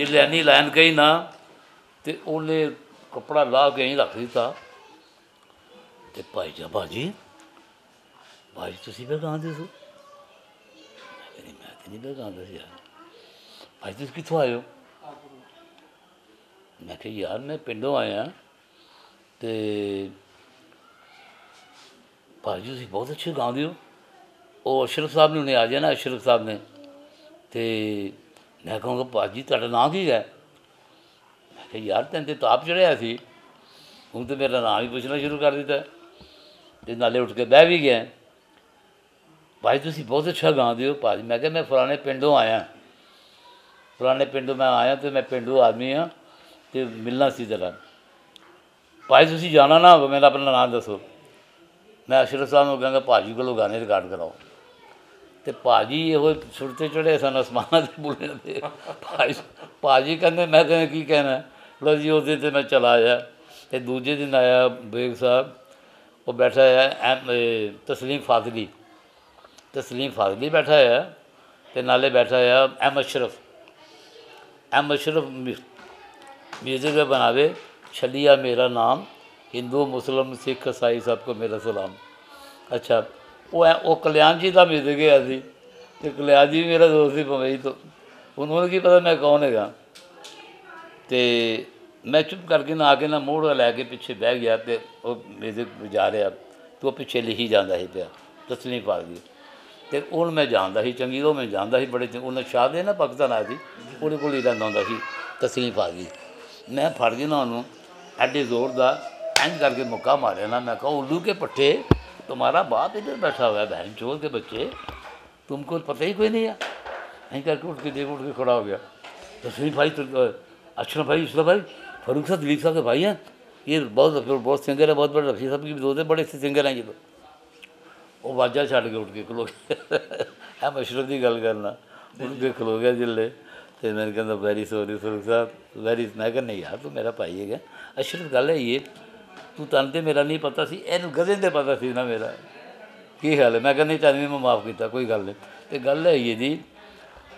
ਜੇ ਲੈਣੀ ਲੈਣ ਕਹੀ ਨਾ, ਤੇ ਉਹਨੇ ਕੱਪੜਾ ਲਾ ਕੇ ਹੀ ਰੱਖ ਦਿੱਤਾ। ਤੇ ਭਾਈ ਜਾ ਬਾਜੀ ਭਾਈ ਤੁਸੀਂ ਵੀ ਗਾਉਂਦੇ ਸੀ ਮੈਂ ਕਹਿੰਦੀ, ਮੈਂ ਤੇ ਨਹੀਂ ਗਾਉਂਦਾ ਸੀ ਯਾਰ। ਭਾਈ ਤੁਸੀਂ ਕਿੱਥੋਂ ਆਏ ਹੋ? ਮੈਂ ਕਿਹਾ, ਯਾਰ ਮੈਂ ਪਿੰਡੋਂ ਆਇਆ। ਤੇ ਭਾਈ ਜੀ, ਤੁਸੀਂ ਬਹੁਤ ਅੱਛੇ ਗਾਉਂਦੇ ਹੋ। ਉਹ ਅਸ਼ਰਫ ਸਾਹਿਬ ਨੇ ਉਹਨੇ ਆ ਜਾਣਾ, ਅਸ਼ਰਫ ਸਾਹਿਬ ਨੇ। ਤੇ ਮੈਂ ਕਹਾਂਗਾ ਭਾਜੀ, ਤੁਹਾਡਾ ਨਾਂ ਕੀ ਹੈ? ਮੈਂ ਕਿਹਾ, ਯਾਰ, ਤੈਨੂੰ ਤੇ ਤਾਪ ਚੜਿਆ ਸੀ। ਹੁਣ ਤੇ ਮੇਰਾ ਨਾਮ ਹੀ ਪੁੱਛਣਾ ਸ਼ੁਰੂ ਕਰ ਦਿੱਤਾ। ਤੇ ਨਾਲੇ ਉੱਠ ਕੇ ਬਹਿ ਵੀ ਗਿਆ। ਭਾਈ, ਤੁਸੀਂ ਬਹੁਤ ਅੱਛਾ ਗਾਉਂਦੇ ਹੋ ਭਾਜੀ। ਮੈਂ ਕਿਹਾ, ਮੈਂ ਫਲਾਣੇ ਪਿੰਡੋਂ ਆਇਆ। ਫਲਾਣੇ ਪਿੰਡੋਂ ਮੈਂ ਆਇਆ ਤੇ ਮੈਂ ਪਿੰਡੋਂ ਆਦਮੀ ਆ ਤੇ ਮਿਲਣਾ ਸੀ ਜਰਾ। ਭਾਈ, ਤੁਸੀਂ ਜਾਣਾ ਨਾ ਹੋਵੇ, ਮੇਰਾ ਆਪਣਾ ਨਾਮ ਦੱਸੋ। ਮੈਂ ਅਸ਼ਰਫ ਸਾਹਿਬ ਨੂੰ ਕਹਾਂਗਾ, ਭਾਜੀ ਕੋਲੋਂ ਗਾਣੇ ਰਿਕਾਰਡ ਕਰਾਓ। तो भाजी एहो सुरते चढ़े सन आसमान ते भाई भाजी कहने, मैं तेने की कहना लो जी, उस दिन ते मैं चला आया। तो दूजे दिन आया बेग साहब, वो बैठा है, एम तस्लीम फाजली तस्लीम फाजली बैठा है, ते नाले बैठा है, M Ashraf. M Ashraf music में बनावे, छलिया मेरा नाम, हिंदू, मुस्लिम, सिख, ईसाई सबको मेरा सलाम। अच्छा ਉਹ ਐ, ਉਹ ਕਲਿਆਣ ਜੀ ਦਾ ਮਿਲ ਗਿਆ ਸੀ ਤੇ ਕਲਿਆਣ ਜੀ ਮੇਰਾ ਦੋਸਤ ਸੀ ਬੰਬਈ ਤੋਂ। ਉਹਨਾਂ ਨੂੰ ਕੀ ਪਤਾ ਮੈਂ ਕੌਣ ਹੈਗਾ। ਤੇ ਮੈਂ ਚੁੱਪ ਕਰਕੇ ਨਾ ਆ ਕੇ ਨਾ ਮੋੜ ਲੈ ਕੇ ਪਿੱਛੇ ਬਹਿ ਗਿਆ ਤੇ ਉਹ ਮੇਰੇ ਜਾ ਰਿਹਾ ਤੂੰ ਪਿੱਛੇ ਲਿਖੀ ਜਾਂਦਾ ਸੀ ਪਿਆ ਤਸਲੀ ਪਾ ਗਈ ਤੇ ਉਹਨ ਮੈਂ ਜਾਣਦਾ ਸੀ, ਚੰਗੀ ਉਹ ਮੈਂ ਜਾਣਦਾ ਸੀ, ਬੜੇ ਉਹਨਾਂ ਸ਼ਾਦੇ ਨਾ ਪਾਕਿਸਤਾਨ ਆਇਆ ਸੀ, ਉਹਦੇ ਕੋਲ ਹੀ ਰਹਿੰਦਾ ਹੁੰਦਾ ਸੀ ਤਸਲੀਮ ਪਾ ਗਈ ਮੈਂ ਫੜ ਗਿਆ ਨਾ ਉਹਨੂੰ ਐਡੇ ਜ਼ੋਰ ਦਾ ਐਂ ਕਰਕੇ ਮੁੱਕਾ ਮਾਰਿਆ ਨਾ, ਮੈਂ ਕਹਾ ਉਲੂ ਕੇ ਪੱਠੇ तुम्हारा बाप इधर बैठा हुआ है बहन चोर के बच्चे तुमको पता ही कोई नहीं है यहीं करके उठ के देख उठ के खड़ा हो गया तस्वीर भाई तो अशरफ भाई इसला भाई फरूख साहब दिलीप साहब के भाई हैं ये बहुत बहुत सिंगर है बहुत बड़े रफी साहब की भी दोस्त है बड़े अच्छे सिंगर हैं ये तो ਉਹ ਵਾਜਾ ਛੱਡ ਕੇ ਉੱਠ ਕੇ ਖਲੋ ਗਿਆ ਐ ਮਸ਼ਰਫ ਦੀ ਗੱਲ ਕਰਨਾ ਉੱਠ ਕੇ ਖਲੋ ਗਿਆ ਜਿੱਲੇ ਤੇ ਮੈਨੂੰ ਕਹਿੰਦਾ very sorry Farooq Sahib very ਮੈਂ ਕਿਹਾ ਨਹੀਂ ਯਾਰ ਤੂੰ ਮੇਰਾ ਭਾਈ ਹੈਗਾ ਅਸ਼ਰਫ ਗੱਲ ਹੈ ਇਹ ਤੂੰ ਤਨ ਤੇ ਮੇਰਾ ਨਹੀਂ ਪਤਾ ਸੀ ਇਹਨੂੰ ਗਧੇ ਤੇ ਪਤਾ ਸੀ ਨਾ ਮੇਰਾ ਕੀ ਹਾਲ ਹੈ ਮੈਂ ਕਹਿੰਦਾ ਨਹੀਂ ਤੈਨੂੰ ਵੀ ਮੈਂ ਮਾਫ ਕੀਤਾ ਕੋਈ ਗੱਲ ਨਹੀਂ ਤੇ ਗੱਲ ਹੈ ਇਹ ਜੀ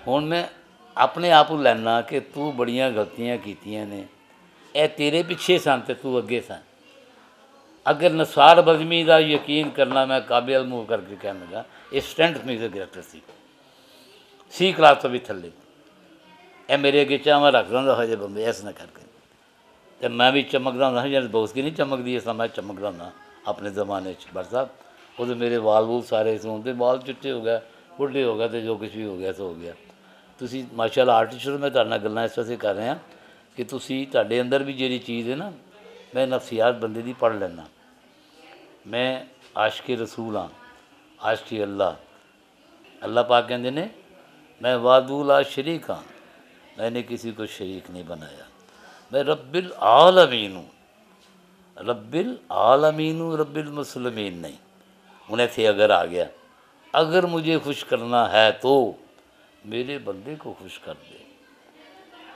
ਹੁਣ ਮੈਂ ਆਪਣੇ ਆਪ ਨੂੰ ਲੈਣਾ ਕਿ ਤੂੰ ਬੜੀਆਂ ਗਲਤੀਆਂ ਕੀਤੀਆਂ ਨੇ ਇਹ ਤੇਰੇ ਪਿੱਛੇ ਸਨ ਤੇ ਤੂੰ ਅੱਗੇ ਸਨ ਅਗਰ ਨਸਾਰ ਬਜ਼ਮੀ ਦਾ ਯਕੀਨ ਕਰਨਾ ਮੈਂ ਕਾਬਿਲ ਮੂੰਹ ਕਰਕੇ ਕਹਿਣ ਲੱਗਾ ਇਹ ਸਟੈਂਡ ਮਿਊਜ਼ਿਕ ਡਾਇਰੈਕਟਰ ਸੀ ਸੀ ਕਲਾਸ ਤੋਂ ਵੀ ਥੱਲੇ ਇਹ ਮੇਰੇ ਅੱਗੇ ਚਾਹਾਂ ਰੱਖ ਦਿੰਦਾ ਹਜੇ ਬੰਦੇ ਐਸ ਨਾ ਕਰਕੇ ਤੇ ਮੈਂ ਵੀ ਚਮਕਦਾ ਹੁੰਦਾ ਸੀ ਜਦ ਬੋਸਕੀ ਨਹੀਂ ਚਮਕਦੀ ਇਸ ਤਰ੍ਹਾਂ ਮੈਂ ਚਮਕਦਾ ਹੁੰਦਾ ਆਪਣੇ ਜ਼ਮਾਨੇ 'ਚ ਬਰ ਸਾਹਿਬ ਉਹਦੇ ਮੇਰੇ ਵਾਲ ਵੂਲ ਸਾਰੇ ਸੋਂ ਤੇ ਵਾਲ ਚਿੱਟੇ ਹੋ ਗਏ ਬੁੱਢੇ ਹੋ ਗਏ ਤੇ ਜੋ ਕੁਝ ਵੀ ਹੋ ਗਿਆ ਸੋ ਹੋ ਗਿਆ ਤੁਸੀਂ ਮਾਸ਼ਾਅੱਲਾ ਆਰਟਿਸਟ ਹੋ ਮੈਂ ਤੁਹਾਡੇ ਨਾਲ ਗੱਲਾਂ ਇਸ ਵਾਸਤੇ ਕਰ ਰਿਹਾ ਕਿ ਤੁਸੀਂ ਤੁਹਾਡੇ ਅੰਦਰ ਵੀ ਜਿਹੜੀ ਚੀਜ਼ ਹੈ ਨਾ ਮੈਂ ਨਫਸੀਆਤ ਬੰਦੇ ਦੀ ਪੜ੍ਹ ਲੈਣਾ ਮੈਂ ਆਸ਼ਕੀ ਰਸੂਲ ਹਾਂ ਆਸ਼ਕੀ ਅੱਲਾ ਅੱਲਾਹ ਪਾਕ ਕਹਿੰਦੇ ਨੇ मैं वादूला शरीक हाँ मैंने किसी को शरीक नहीं बनाया मैं रब्बिल आलमीन हूँ। रब्बिल आलमीन हूँ रब्बिल मुसलमीन नहीं। उन्हें थे अगर आ गया। अगर मुझे खुश करना है तो मेरे बंदे को खुश कर दे।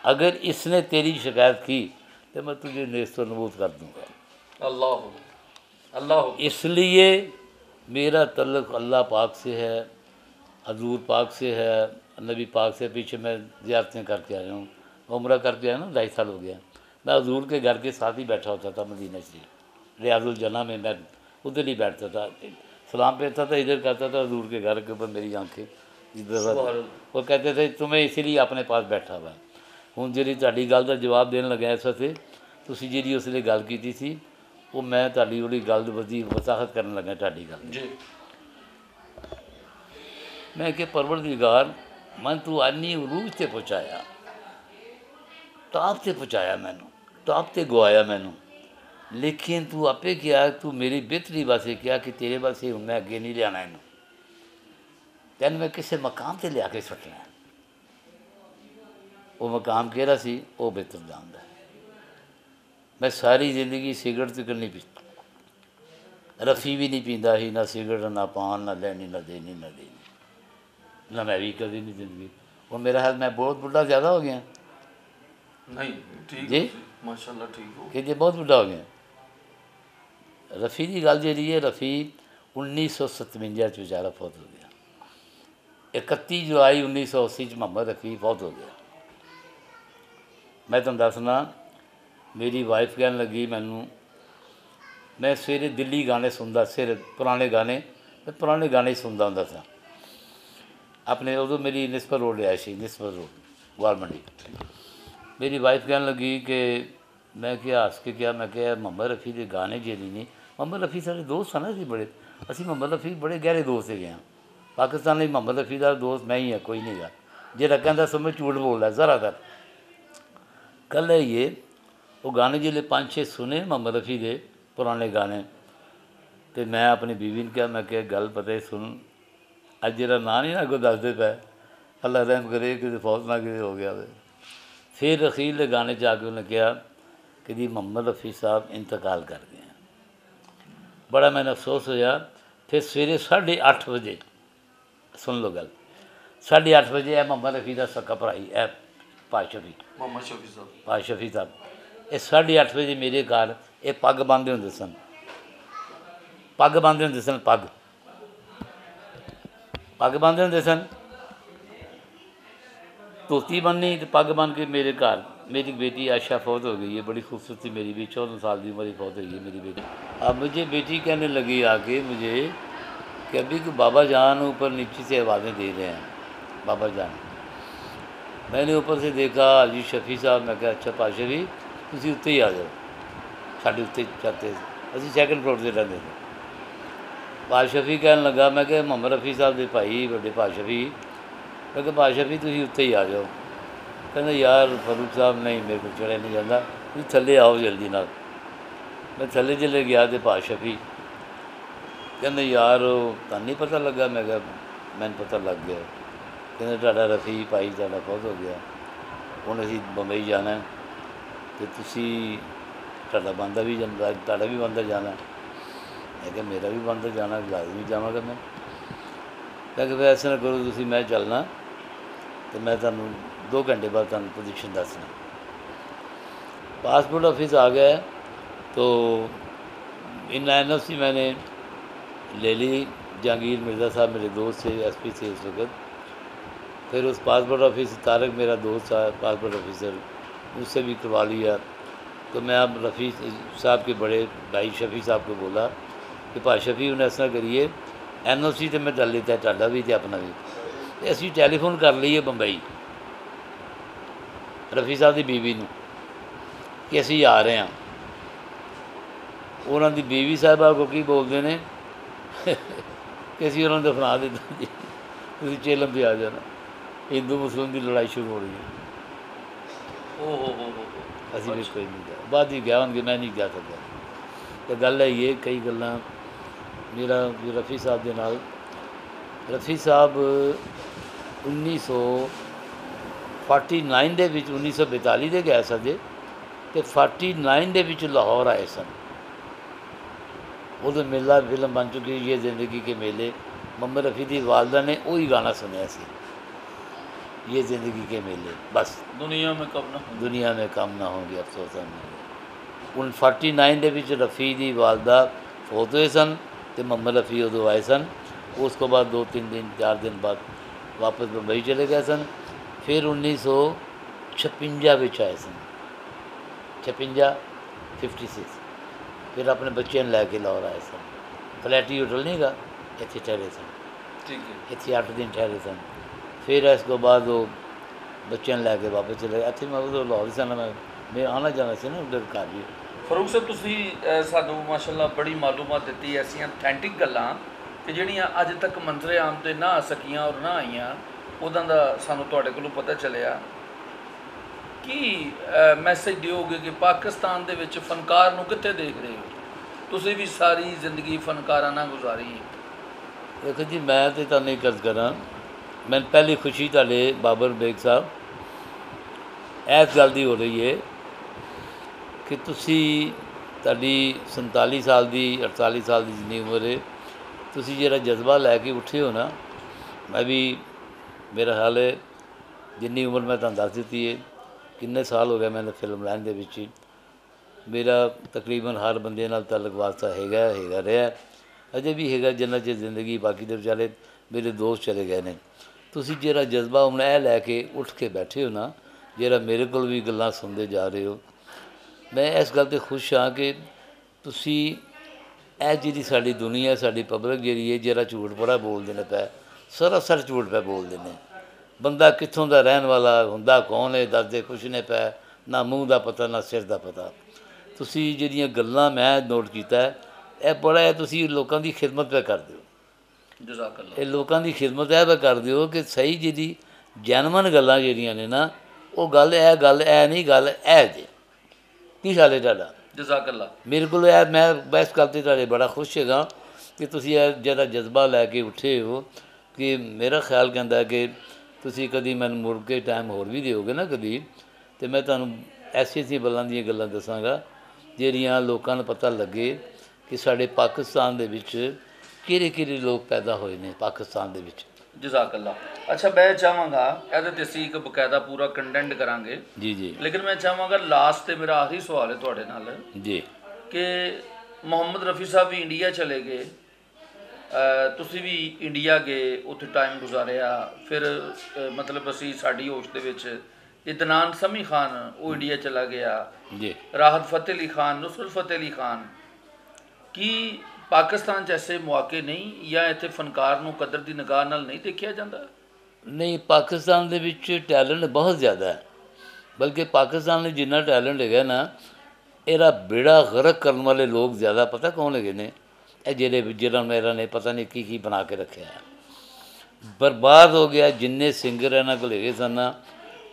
अगर इसने तेरी शिकायत की तो मैं तुझे नेस्त नबूद कर दूँगा। अल्लाह अल्लाह। इसलिए मेरा तल्लक अल्लाह पाक से है हजूर पाक से है नबी पाक से पीछे मैं ज़ियारतें करके आया हूँ। उम्र करके आया ना ढाई साल हो गया। मैं हजूर के घर के साथ ही बैठा होता था मदीना शरीफ रियाजुल जना में मैं उधर ही बैठता था सलाम पेता था इधर करता था हजूर के घर के ऊपर मेरी आंखें इधर वो कहते थे तुम्हें इसीलिए अपने पास बैठा हुआ ਹੁਣ ਜਿਹੜੀ ਤੁਹਾਡੀ ਗੱਲ ਦਾ ਜਵਾਬ ਦੇਣ ਲੱਗਾ ਇਸ ਵਾਸਤੇ ਤੁਸੀਂ ਜਿਹੜੀ ਉਸ ਲਈ ਗੱਲ ਕੀਤੀ ਸੀ ਉਹ ਮੈਂ ਤੁਹਾਡੀ ਉਹਦੀ ਗੱਲ ਦੀ ਵਧੀ ਵਸਾਹਤ ਕਰਨ ਲੱਗਾ ਤੁਹਾਡੀ ਗੱਲ ਦੀ। जी ਮੈਂ ਕਿ ਪਰਵਰਦੀਗਾਰ ਮਨ ਤੂੰ ਆਨੀ ਉਰੂਜ ਤੇ ਪਹੁੰਚਾਇਆ ਟਾਪ ਤੇ ਪਹੁੰਚਾਇਆ ਮੈਨੂੰ ਟਾਪ ਤੇ ਗਵਾਇਆ ਮੈਨੂੰ। ਲੇਕਿਨ ਤੂੰ ਆਪੇ ਕਿਹਾ ਤੂੰ ਮੇਰੀ ਬਿਹਤਰੀ ਵਾਸਤੇ ਕਿਹਾ ਕਿ ਤੇਰੇ ਵਾਸਤੇ ਹੁਣ ਮੈਂ ਅੱਗੇ ਨਹੀਂ ਲਿਆਣਾ ਇਹਨੂੰ। ਤੈਨੂੰ ਮੈਂ ਕਿਸੇ ਮਕਾਮ ਤੇ ਲਿਆ ਕੇ ਸੁੱਟਣਾ। ਉਹ ਮਕਾਮ ਕਿਹੜਾ ਸੀ? ਉਹ ਬਿਹਤਰ ਜਾਣਦਾ ਮੈਂ ਸਾਰੀ ਜ਼ਿੰਦਗੀ ਸਿਗਰਟ ਤੱਕ ਨਹੀਂ ਪੀਤਾ ਰਫੀ ਵੀ ਨਹੀਂ ਪੀਂਦਾ ਸੀ ਨਾ ਸਿਗਰਟ ਨਾ ਪਾਨ ਨਾ ਲੈਣੀ ਨਾ ਦੇਣੀ ਨਾ ਦੇਣੀ। ਨਾ ਮੈਂ ਵੀ ਕਦੀ ਨਹੀਂ ਜ਼ਿੰਦਗੀ। ਉਹ ਮੇਰਾ ਹਾਲ ਮੈਂ ਬਹੁਤ ਬੁੱਢਾ ਜ਼ਿਆਦਾ ਹੋ ਗਿਆ। ਨਹੀਂ ਠੀਕ ਜੀ? ਮਾਸ਼ਾਅੱਲਾ, ਠੀਕ ਹੋ। ਕਿ ਜੇ ਬਹੁਤ ਵੱਡਾ ਹੋ ਗਿਆ। ਰਫੀ ਦੀ ਗੱਲ ਜਿਹੜੀ ਹੈ, ਰਫੀ 1957 ਚ ਵਿਚਾਰਾ ਫੌਤ ਹੋ ਗਿਆ। 31 ਜੁਲਾਈ 1980 ਚ ਮੁਹੰਮਦ ਰਫੀ ਫੌਤ ਹੋ ਗਿਆ। ਮੈਂ ਤੁਹਾਨੂੰ ਦੱਸਣਾ ਮੇਰੀ ਵਾਈਫ ਕਹਿਣ ਲੱਗੀ ਮੈਨੂੰ, ਮੈਂ ਸਵੇਰੇ ਦਿੱਲੀ ਗਾਣੇ ਸੁਣਦਾ ਸਿਰ ਪੁਰਾਣੇ ਗਾਣੇ, ਮੈਂ ਪੁਰਾਣੇ ਗਾਣੇ ਸੁਣਦਾ ਹੁੰਦਾ ਸਾਂ। ਆਪਣੇ ਉਦੋਂ ਮੇਰੀ ਨਿਸਬਤ ਰੋਡ ਰਿਹਾਇਸ਼ੀ ਨਿਸਬਤ ਰੋਡ ਗਵਾਲ ਮੇਰੀ ਵਾਈਫ ਕਹਿਣ ਲੱਗੀ ਕਿ ਮੈਂ ਕਿਹਾ, ਹੱਸ ਕੇ ਕਿਹਾ, ਮੈਂ ਕਿਹਾ, ਮੁਹੰਮਦ ਰਫੀ ਦੇ ਗਾਣੇ ਜਿਹੜੀ ਨੇ, ਮੁਹੰਮਦ ਰਫੀ ਸਾਡੇ ਦੋਸਤ ਸਨ ਅਸੀਂ ਬੜੇ, ਅਸੀਂ ਮੁਹੰਮਦ ਰਫੀ ਬੜੇ ਗਹਿਰੇ ਦੋਸਤ ਹੈਗੇ ਹਾਂ ਪਾਕਿਸਤਾਨ ਲਈ ਮੁਹੰਮਦ ਰਫੀ ਦਾ ਦੋਸਤ ਮੈਂ ਹੀ ਹਾਂ ਕੋਈ ਨਹੀਂ ਗਾ ਜਿਹੜਾ ਕਹਿੰਦਾ ਸੋ ਮੈਂ ਝੂਠ ਬੋਲਦਾ ਜ਼ਰਾਤਰ ਕੱਲ ਹੈ ਇਹ, ਉਹ ਗਾਣੇ ਜਿਹੜੇ ਪੰਜ ਛੇ ਸੁਨੇ ਮੁਹੰਮਦ ਰਫੀ ਦੇ ਪੁਰਾਣੇ ਗਾਣੇ। ਤੇ ਮੈਂ ਆਪਣੀ ਬੀਵੀ ਨੂੰ ਕਿਹਾ, ਮੈਂ ਕਿਹਾ ਗੱਲ ਪਤਾ ਹੀ ਸੁਣ। ਅੱਜ ਜਿਹੜਾ ਨਾਂ ਨਹੀਂ ਨਾ ਕੋ ਦੱਸਦੇ ਪਏ। ਅੱਲਾ ਰਹਿਮ ਕਰੇ ਕਿ ਫੌਜ ਨਾ ਕਿਤੇ ਹੋ ਗਿਆ ਹੋਵੇ। ਫਿਰ ਅਖੀਰ ਦੇ ਗਾਣੇ 'ਚ ਆ ਕੇ ਉਹਨੇ ਕਿਹਾ ਕਿ ਜੀ ਮੁਹੰਮਦ ਰਫੀ ਸਾਹਿਬ ਇੰਤਕਾਲ ਕਰ ਗਏ हैं। ਬੜਾ ਮੈਨੂੰ ਅਫਸੋਸ ਹੋਇਆ ਫਿਰ ਸਵੇਰੇ 8:30 ਵਜੇ ਸੁਣ ਲਓ ਗੱਲ 8:30 ਵਜੇ ਇਹ ਮੁਹੰਮਦ ਰਫੀ ਦਾ ਸਕਾ ਭਰਾਈ ਇਹ ਪਾਸ਼ਫੀ मोहम्मद शफी साहब ਪਾਸ਼ਫੀ ਸਾਹਿਬ ਇਹ 8:30 ਵਜੇ ਮੇਰੇ ਘਰ ਇਹ ਪੱਗ ਬੰਨ੍ਹਦੇ ਹੁੰਦੇ ਸਨ ਪੱਗ ਬੰਨ੍ਹਦੇ ਹੁੰਦੇ ਸਨ ਪੱਗ ਪੱਗ ਬੰਨ੍ਹਦੇ ਹੁੰਦੇ ਸਨ ਧੋਤੀ ਬੰਨੀ ਤੇ ਪੱਗ ਬੰਨ ਕੇ ਮੇਰੇ ਘਰ मेरी बेटी आशा फौत हो गई है, बड़ी खूबसूरती मेरी भी चौदह साल की उम्र फौत हुई है मेरी बेटी। अब मुझे बेटी कहने लगी आके मुझे कि अभी कि बाबा जान ऊपर नीचे से आवाज़ें दे रहे हैं, बाबा जान। मैंने ऊपर से देखा अजी शफी साहब, मैं क्या अच्छा पाशा भी तुम उत्ते ही आ जाओ। साढ़े उत्ते जाते, असं सैकेंड फ्लोर से रहते थे पाशा भी लगा, मैं क्या मोहम्मद रफी साहब के भाई, बड़े पाशा भी मैं क्या पाशा भी तुम उत्ते ही आ जाओ। ਕਹਿੰਦਾ, ਯਾਰ ਫਰੂਕ ਸਾਹਿਬ, ਨਹੀਂ, ਮੇਰੇ ਕੋਲ ਚੜਿਆ ਨਹੀਂ ਜਾਂਦਾ। ਤੁਸੀਂ ਥੱਲੇ ਆਓ ਜਲਦੀ ਨਾਲ। ਮੈਂ ਥੱਲੇ ਚਲੇ ਗਿਆ ਤੇ ਪਾਸ਼ਫੀ ਕਹਿੰਦੇ, ਯਾਰ ਉਹ ਤੁਹਾਨੂੰ ਨਹੀਂ ਪਤਾ ਲੱਗਾ? ਮੈਂ ਕਿਹਾ, ਮੈਨੂੰ ਪਤਾ ਲੱਗ ਗਿਆ। ਕਹਿੰਦੇ, ਤੁਹਾਡਾ ਰਫੀ ਭਾਈ ਤੁਹਾਡਾ ਬਹੁਤ ਹੋ ਗਿਆ। ਹੁਣ ਅਸੀਂ ਬੰਬਈ ਜਾਣਾ ਹੈ ਤੇ ਤੁਸੀਂ ਤੁਹਾਡਾ ਬੰਦਾ ਵੀ ਜਾਂਦਾ, ਤੁਹਾਡਾ ਵੀ ਬੰਦਾ ਜਾਣਾ ਮੈਂ ਕਿਹਾ, ਮੇਰਾ ਵੀ ਬੰਦਾ ਜਾਣਾ, ਲਾਜ਼ਮੀ ਜਾਵਾਂਗਾ ਮੈਂ। ਮੈਂ ਕਿਹਾ, ਫਿਰ ਐਸਾ ਨਾ ਕਰੋ, ਤੁਸੀਂ, ਮੈਂ ਚੱਲਣਾ ਤੇ ਮੈਂ ਤੁਹਾਨੂੰ दो घंटे बाद तुम पोजिशन दसना पासपोर्ट ऑफ़िस आ गया तो इन ओ सी मैंने ले ली। जहांगीर मिर्ज़ा साहब मेरे दोस्त थे एस पी थे इस वक्त। फिर उस पासपोर्ट ऑफ़िस, तारक मेरा दोस्त था, पासपोर्ट ऑफिसर, उससे भी करवा लिया। तो मैं अब रफ़ी साहब के बड़े भाई शफ़ी साहब को बोला कि, भाई शफ़ी, उन्हें इस तरह करिए एन ओ सी तो मैं डाल लेता है ढाडा भी तो अपना भी। असी टेलीफोन कर लीए बंबई ਰਫੀ ਸਾਹਿਬ ਦੀ ਬੀਵੀ ਨੂੰ ਕਿ ਅਸੀਂ ਆ ਰਹੇ ਹਾਂ। ਉਹਨਾਂ ਦੀ ਬੀਵੀ ਸਾਹਿਬਾ ਕੋ ਕੀ ਬੋਲਦੇ ਨੇ? ਕਿ ਅਸੀਂ ਉਹਨਾਂ ਨੂੰ ਦਫਨਾ ਦਿੱਤਾ ਜੀ ਤੁਸੀਂ ਚੇਲਮ ਤੇ ਆ ਜਾਣਾ। ਹਿੰਦੂ ਮੁਸਲਿਮ ਦੀ ਲੜਾਈ ਸ਼ੁਰੂ ਹੋ ਰਹੀ ਹੈ। ਓ ਹੋ ਹੋ ਹੋ ਅਸੀਂ ਵੀ ਕੋਈ ਨਹੀਂ ਗਿਆ ਬਾਅਦ ਹੀ ਗਿਆ ਹੋਣਗੇ ਮੈਂ ਨਹੀਂ ਗਿਆ ਸਕਦਾ। ਤੇ ਗੱਲ ਹੈ ਇਹ ਕਈ ਗੱਲਾਂ ਮੇਰਾ ਰਫੀ ਸਾਹਿਬ ਦੇ ਨਾਲ। ਰਫੀ ਸਾਹਿਬ 1949 ਦੇ ਵਿੱਚ 1942 ਦੇ ਗਏ ਸਨ ਤੇ 49 ਦੇ ਵਿੱਚ ਲਾਹੌਰ ਆਏ ਸਨ ਉਦੋਂ ਮੇਲਾ ਫਿਲਮ ਬਣ ਚੁੱਕੀ ਇਹ ਜ਼ਿੰਦਗੀ ਕੇ ਮੇਲੇ ਮੁਹੰਮਦ ਰਫੀ ਦੀ ਵਾਲਦਾ ਨੇ ਉਹੀ ਗਾਣਾ ਸੁਣਿਆ ਸੀ ਇਹ ਜ਼ਿੰਦਗੀ ਕੇ ਮੇਲੇ ਬਸ ਦੁਨੀਆ ਮੇਂ ਕਬ ਨਾ ਹੋ ਦੁਨੀਆ में काम ना होंगे अफसोस ਹੁਣ 49 ਦੇ ਵਿੱਚ ਰਫੀ ਦੀ ਵਾਲਦਾ ਫੌਤ ਹੋਏ ਸਨ ਤੇ ਮੁਹੰਮਦ ਰਫੀ ਉਦੋਂ ਆਏ ਸਨ ਉਸ ਤੋਂ ਬਾਅਦ 2-3 ਦਿਨ 4 ਦਿਨ ਬਾਅਦ ਵਾਪਸ ਬੰਬਈ ਚਲੇ ਗਏ ਸਨ ਫਿਰ 1956 ਵਿੱਚ ਆਏ ਸਨ 56 56 ਫਿਰ ਆਪਣੇ ਬੱਚਿਆਂ ਨੂੰ ਲੈ ਕੇ ਲਾਹੌਰ ਆਏ ਸਨ ਫਲੈਟੀ ਹੋਟਲ ਨਹੀਂਗਾ ਇੱਥੇ ਠਹਿਰੇ ਸਨ ਠੀਕ ਹੈ ਇੱਥੇ 8 ਦਿਨ ਠਹਿਰੇ ਸਨ ਫਿਰ ਇਸ ਤੋਂ ਬਾਅਦ ਉਹ ਬੱਚਿਆਂ ਨੂੰ ਲੈ ਕੇ ਵਾਪਸ ਚਲੇ ਗਏ ਇੱਥੇ ਮੈਂ ਉਦੋਂ ਲਾਹੌਰ ਸੀ ਨਾ ਮੈਂ ਮੈਂ ਆਉਣਾ ਜਾਣਾ ਸੀ ਨਾ ਉਧਰ ਘਰ ਵੀ ਫਰੂਕ ਸਾਹਿਬ ਤੁਸੀਂ ਸਾਨੂੰ ਮਾਸ਼ਾਅੱਲਾ ਬੜੀ ਮਾਲੂਮਾਤ ਦਿੱਤੀ ਐਸੀਆਂ ਅਥੈਂਟਿਕ ਗੱਲਾਂ ਕਿ ਜਿਹੜੀਆਂ ਅੱਜ ਤੱਕ ਮੰਜ਼ਰੇ ਆਮ ਤੇ ਨਾ ਆ ਸਕੀਆਂ ਔਰ ਨਾ ਆਈਆਂ ਉਦਾਂ ਦਾ ਸਾਨੂੰ ਤੁਹਾਡੇ ਕੋਲੋਂ ਪਤਾ ਚੱਲਿਆ ਕੀ ਮੈਸੇਜ ਦਿਓਗੇ ਕਿ ਪਾਕਿਸਤਾਨ ਦੇ ਵਿੱਚ ਫਨਕਾਰ ਨੂੰ ਕਿੱਥੇ ਦੇਖ ਰਹੇ ਹੋ? ਤੁਸੀਂ ਵੀ ਸਾਰੀ ਜ਼ਿੰਦਗੀ ਫਨਕਾਰਾਂ ਨਾਲ ਗੁਜ਼ਾਰੀ ਹੈ। ਦੇਖੋ ਜੀ, ਮੈਂ ਤੇ ਤੁਹਾਨੂੰ ਇੱਕ ਗੱਲ ਕਰਾਂ। ਮੈਂ ਪਹਿਲੀ ਖੁਸ਼ੀ ਤੁਹਾਡੇ ਬਾਬਰ ਬੇਗ ਸਾਹਿਬ, ਇਸ ਗੱਲ ਦੀ ਹੋ ਰਹੀ ਹੈ ਕਿ ਤੁਸੀਂ ਤੁਹਾਡੀ 47 ਸਾਲ ਦੀ 48 ਸਾਲ ਦੀ ਜਿੰਨੀ ਉਮਰ ਹੈ, ਤੁਸੀਂ ਜਿਹੜਾ ਜਜ਼ਬਾ ਲੈ ਕੇ ਉੱਠੇ ਹੋ ਨਾ, ਮੈਂ ਵੀ ਮੇਰਾ ਹਾਲ ਹੈ ਜਿੰਨੀ ਉਮਰ ਮੈਂ ਤੁਹਾਨੂੰ ਦੱਸ ਦਿੱਤੀ ਹੈ ਕਿੰਨੇ ਸਾਲ ਹੋ ਗਏ ਮੈਨੂੰ ਫਿਲਮ ਲਾਈਨ ਦੇ ਵਿੱਚ ਮੇਰਾ ਤਕਰੀਬਨ ਹਰ ਬੰਦੇ ਨਾਲ ਤਾਲੁਕ ਵਾਸਤਾ ਹੈਗਾ ਹੈਗਾ ਰਿਹਾ। ਅਜੇ ਵੀ ਹੈਗਾ ਜਿੰਨਾ ਚਿਰ ਜ਼ਿੰਦਗੀ ਬਾਕੀ ਦੇ ਵਿਚਾਲੇ ਮੇਰੇ ਦੋਸਤ ਚਲੇ ਗਏ ਨੇ। ਤੁਸੀਂ ਜਿਹੜਾ ਜਜ਼ਬਾ ਹੁਣ ਇਹ ਲੈ ਕੇ ਉੱਠ ਕੇ ਬੈਠੇ ਹੋ ਨਾ, ਜਿਹੜਾ ਮੇਰੇ ਕੋਲ ਵੀ ਗੱਲਾਂ ਸੁਣਦੇ ਜਾ ਰਹੇ ਹੋ, ਮੈਂ ਇਸ ਗੱਲ ਤੇ ਖੁਸ਼ ਹਾਂ ਕਿ ਤੁਸੀਂ ਇਹ ਜਿਹੜੀ ਸਾਡੀ ਦੁਨੀਆ, ਸਾਡੀ ਪਬਲਿਕ ਜਿਹੜੀ ਹੈ ਜਿਹੜਾ ਝੂਠ ਬੜਾ ਬੋਲਦੇ ਨੇ ਪੈ ਸਰਾਸਰ ਝੂਠ ਪੈ ਬੋਲਦੇ ਨੇ। ਬੰਦਾ ਕਿੱਥੋਂ ਦਾ ਰਹਿਣ ਵਾਲਾ ਹੁੰਦਾ ਕੌਣ ਹੈ ਦੱਸਦੇ ਕੁਛ ਨੇ ਪੈ ਨਾ ਮੂੰਹ ਦਾ ਪਤਾ ਨਾ ਸਿਰ ਦਾ ਪਤਾ। ਤੁਸੀਂ ਜਿਹੜੀਆਂ ਗੱਲਾਂ ਮੈਂ ਨੋਟ ਕੀਤਾ ਹੈ, ਇਹ ਬੜਾ ਹੈ ਤੁਸੀਂ ਲੋਕਾਂ ਦੀ ਖਿਦਮਤ ਪੈ ਕਰਦੇ ਹੋ। ਜਜ਼ਾਕੱਲਾ ਇਹ ਲੋਕਾਂ ਦੀ ਖਿਦਮਤ ਇਹ ਪੈ ਕਰਦੇ ਹੋ ਕਿ ਸਹੀ ਜਿਹੜੀ ਜੈਨੂਇਨ ਗੱਲਾਂ ਜਿਹੜੀਆਂ ਨੇ ਨਾ ਉਹ ਗੱਲ ਇਹ ਗੱਲ ਇਹ ਨਹੀਂ ਗੱਲ ਇਹ ਜੇ। ਕੀ ਹਾਲ ਹੈ ਤੁਹਾਡਾ? ਜਜ਼ਾਕੱਲਾ ਮੇਰੇ ਕੋਲ ਇਹ ਮੈਂ ਬਸ ਤੇ ਤੁਹਾਡੇ ਬੜਾ ਖੁਸ਼ ਹੈਗਾ ਕਿ ਤੁਸੀਂ ਇਹ ਜਿਹੜਾ ਜਜ਼ਬਾ ਲੈ ਕੇ ਉੱਠੇ ਹੋ ਕਿ ਮੇਰਾ ਖਿਆਲ ਕਹਿੰਦਾ ਕਿ ਤੁਸੀਂ ਕਦੀ ਮੈਨੂੰ ਮੁੜ ਕੇ ਟਾਈਮ ਹੋਰ ਵੀ ਦਿਓਗੇ ਨਾ ਕਦੀ। ਤੇ ਮੈਂ ਤੁਹਾਨੂੰ ਐਸੀ ਐਸੀ ਬੱਲਾਂ ਦੀਆਂ ਗੱਲਾਂ ਦੱਸਾਂਗਾ ਜਿਹੜੀਆਂ ਲੋਕਾਂ ਨੂੰ ਪਤਾ ਲੱਗੇ ਕਿ ਸਾਡੇ ਪਾਕਿਸਤਾਨ ਦੇ ਵਿੱਚ ਕਿਹੜੇ ਕਿਹੜੇ ਲੋਕ ਪੈਦਾ ਹੋਏ ਨੇ ਪਾਕਿਸਤਾਨ ਦੇ ਵਿੱਚ। ਜਜ਼ਾਕੱਲਾ ਅੱਛਾ ਮੈਂ ਚਾਹਾਂਗਾ ਇਹਦੇ ਤੇ ਅਸੀਂ ਇੱਕ ਬਕਾਇਦਾ ਪੂਰਾ ਕੰਟੈਂਟ ਕਰਾਂਗੇ। ਜੀ ਜੀ। ਲੇਕਿਨ ਮੈਂ ਚਾਹਾਂਗਾ ਲਾਸਟ ਤੇ ਮੇਰਾ ਆਖਰੀ ਸਵਾਲ ਹੈ ਤੁਹਾਡੇ ਨਾਲ। ਜੀ। ਕਿ ਮੁਹੰਮਦ ਰਫੀ ਸਾਹਿਬ ਵੀ ਇੰਡੀਆ ਚਲੇ ਗਏ। ਤੁਸੀਂ ਵੀ ਇੰਡੀਆ ਗਏ ਉੱਥੇ ਟਾਈਮ ਗੁਜ਼ਾਰਿਆ ਫਿਰ ਮਤਲਬ ਅਸੀਂ ਸਾਡੀ ਹੋਸ਼ ਦੇ ਵਿੱਚ ਇਦਨਾਨ ਸਮੀ ਖਾਨ ਉਹ ਇੰਡੀਆ ਚਲਾ ਗਿਆ। ਜੀ। ਰਾਹਤ ਫਤਿਹ ਅਲੀ ਖਾਨ ਨੁਸਰਤ ਫਤਿਹ ਅਲੀ ਖਾਨ ਕੀ ਪਾਕਿਸਤਾਨ 'ਚ ਐਸੇ ਮੌਕੇ ਨਹੀਂ ਜਾਂ ਇੱਥੇ ਫਨਕਾਰ ਨੂੰ ਕਦਰ ਦੀ ਨਿਗਾਹ ਨਾਲ ਨਹੀਂ ਦੇਖਿਆ ਜਾਂਦਾ? ਨਹੀਂ ਪਾਕਿਸਤਾਨ ਦੇ ਵਿੱਚ ਟੈਲੈਂਟ ਬਹੁਤ ਜ਼ਿਆਦਾ ਹੈ। ਬਲਕਿ ਪਾਕਿਸਤਾਨ ਨੇ ਜਿੰਨਾ ਟੈਲੈਂਟ ਹੈਗਾ ਨਾ ਇਹਦਾ ਬੇੜਾ ਗਰਕ ਕਰਨ ਵਾਲੇ ਲੋਕ ਜ਼ਿਆਦਾ ਪਤਾ ਕੌਣ ਹੈਗੇ ਨੇ? ਇਹ ਜਿਹੜੇ ਜਿਹੜਾ ਮੇਰਾ ਨੇ ਪਤਾ ਨਹੀਂ ਕੀ ਕੀ ਬਣਾ ਕੇ ਰੱਖਿਆ ਬਰਬਾਦ ਹੋ ਗਿਆ, ਜਿੰਨੇ ਸਿੰਗਰ ਇਹਨਾਂ ਕੋਲ ਹੈਗੇ ਸਨ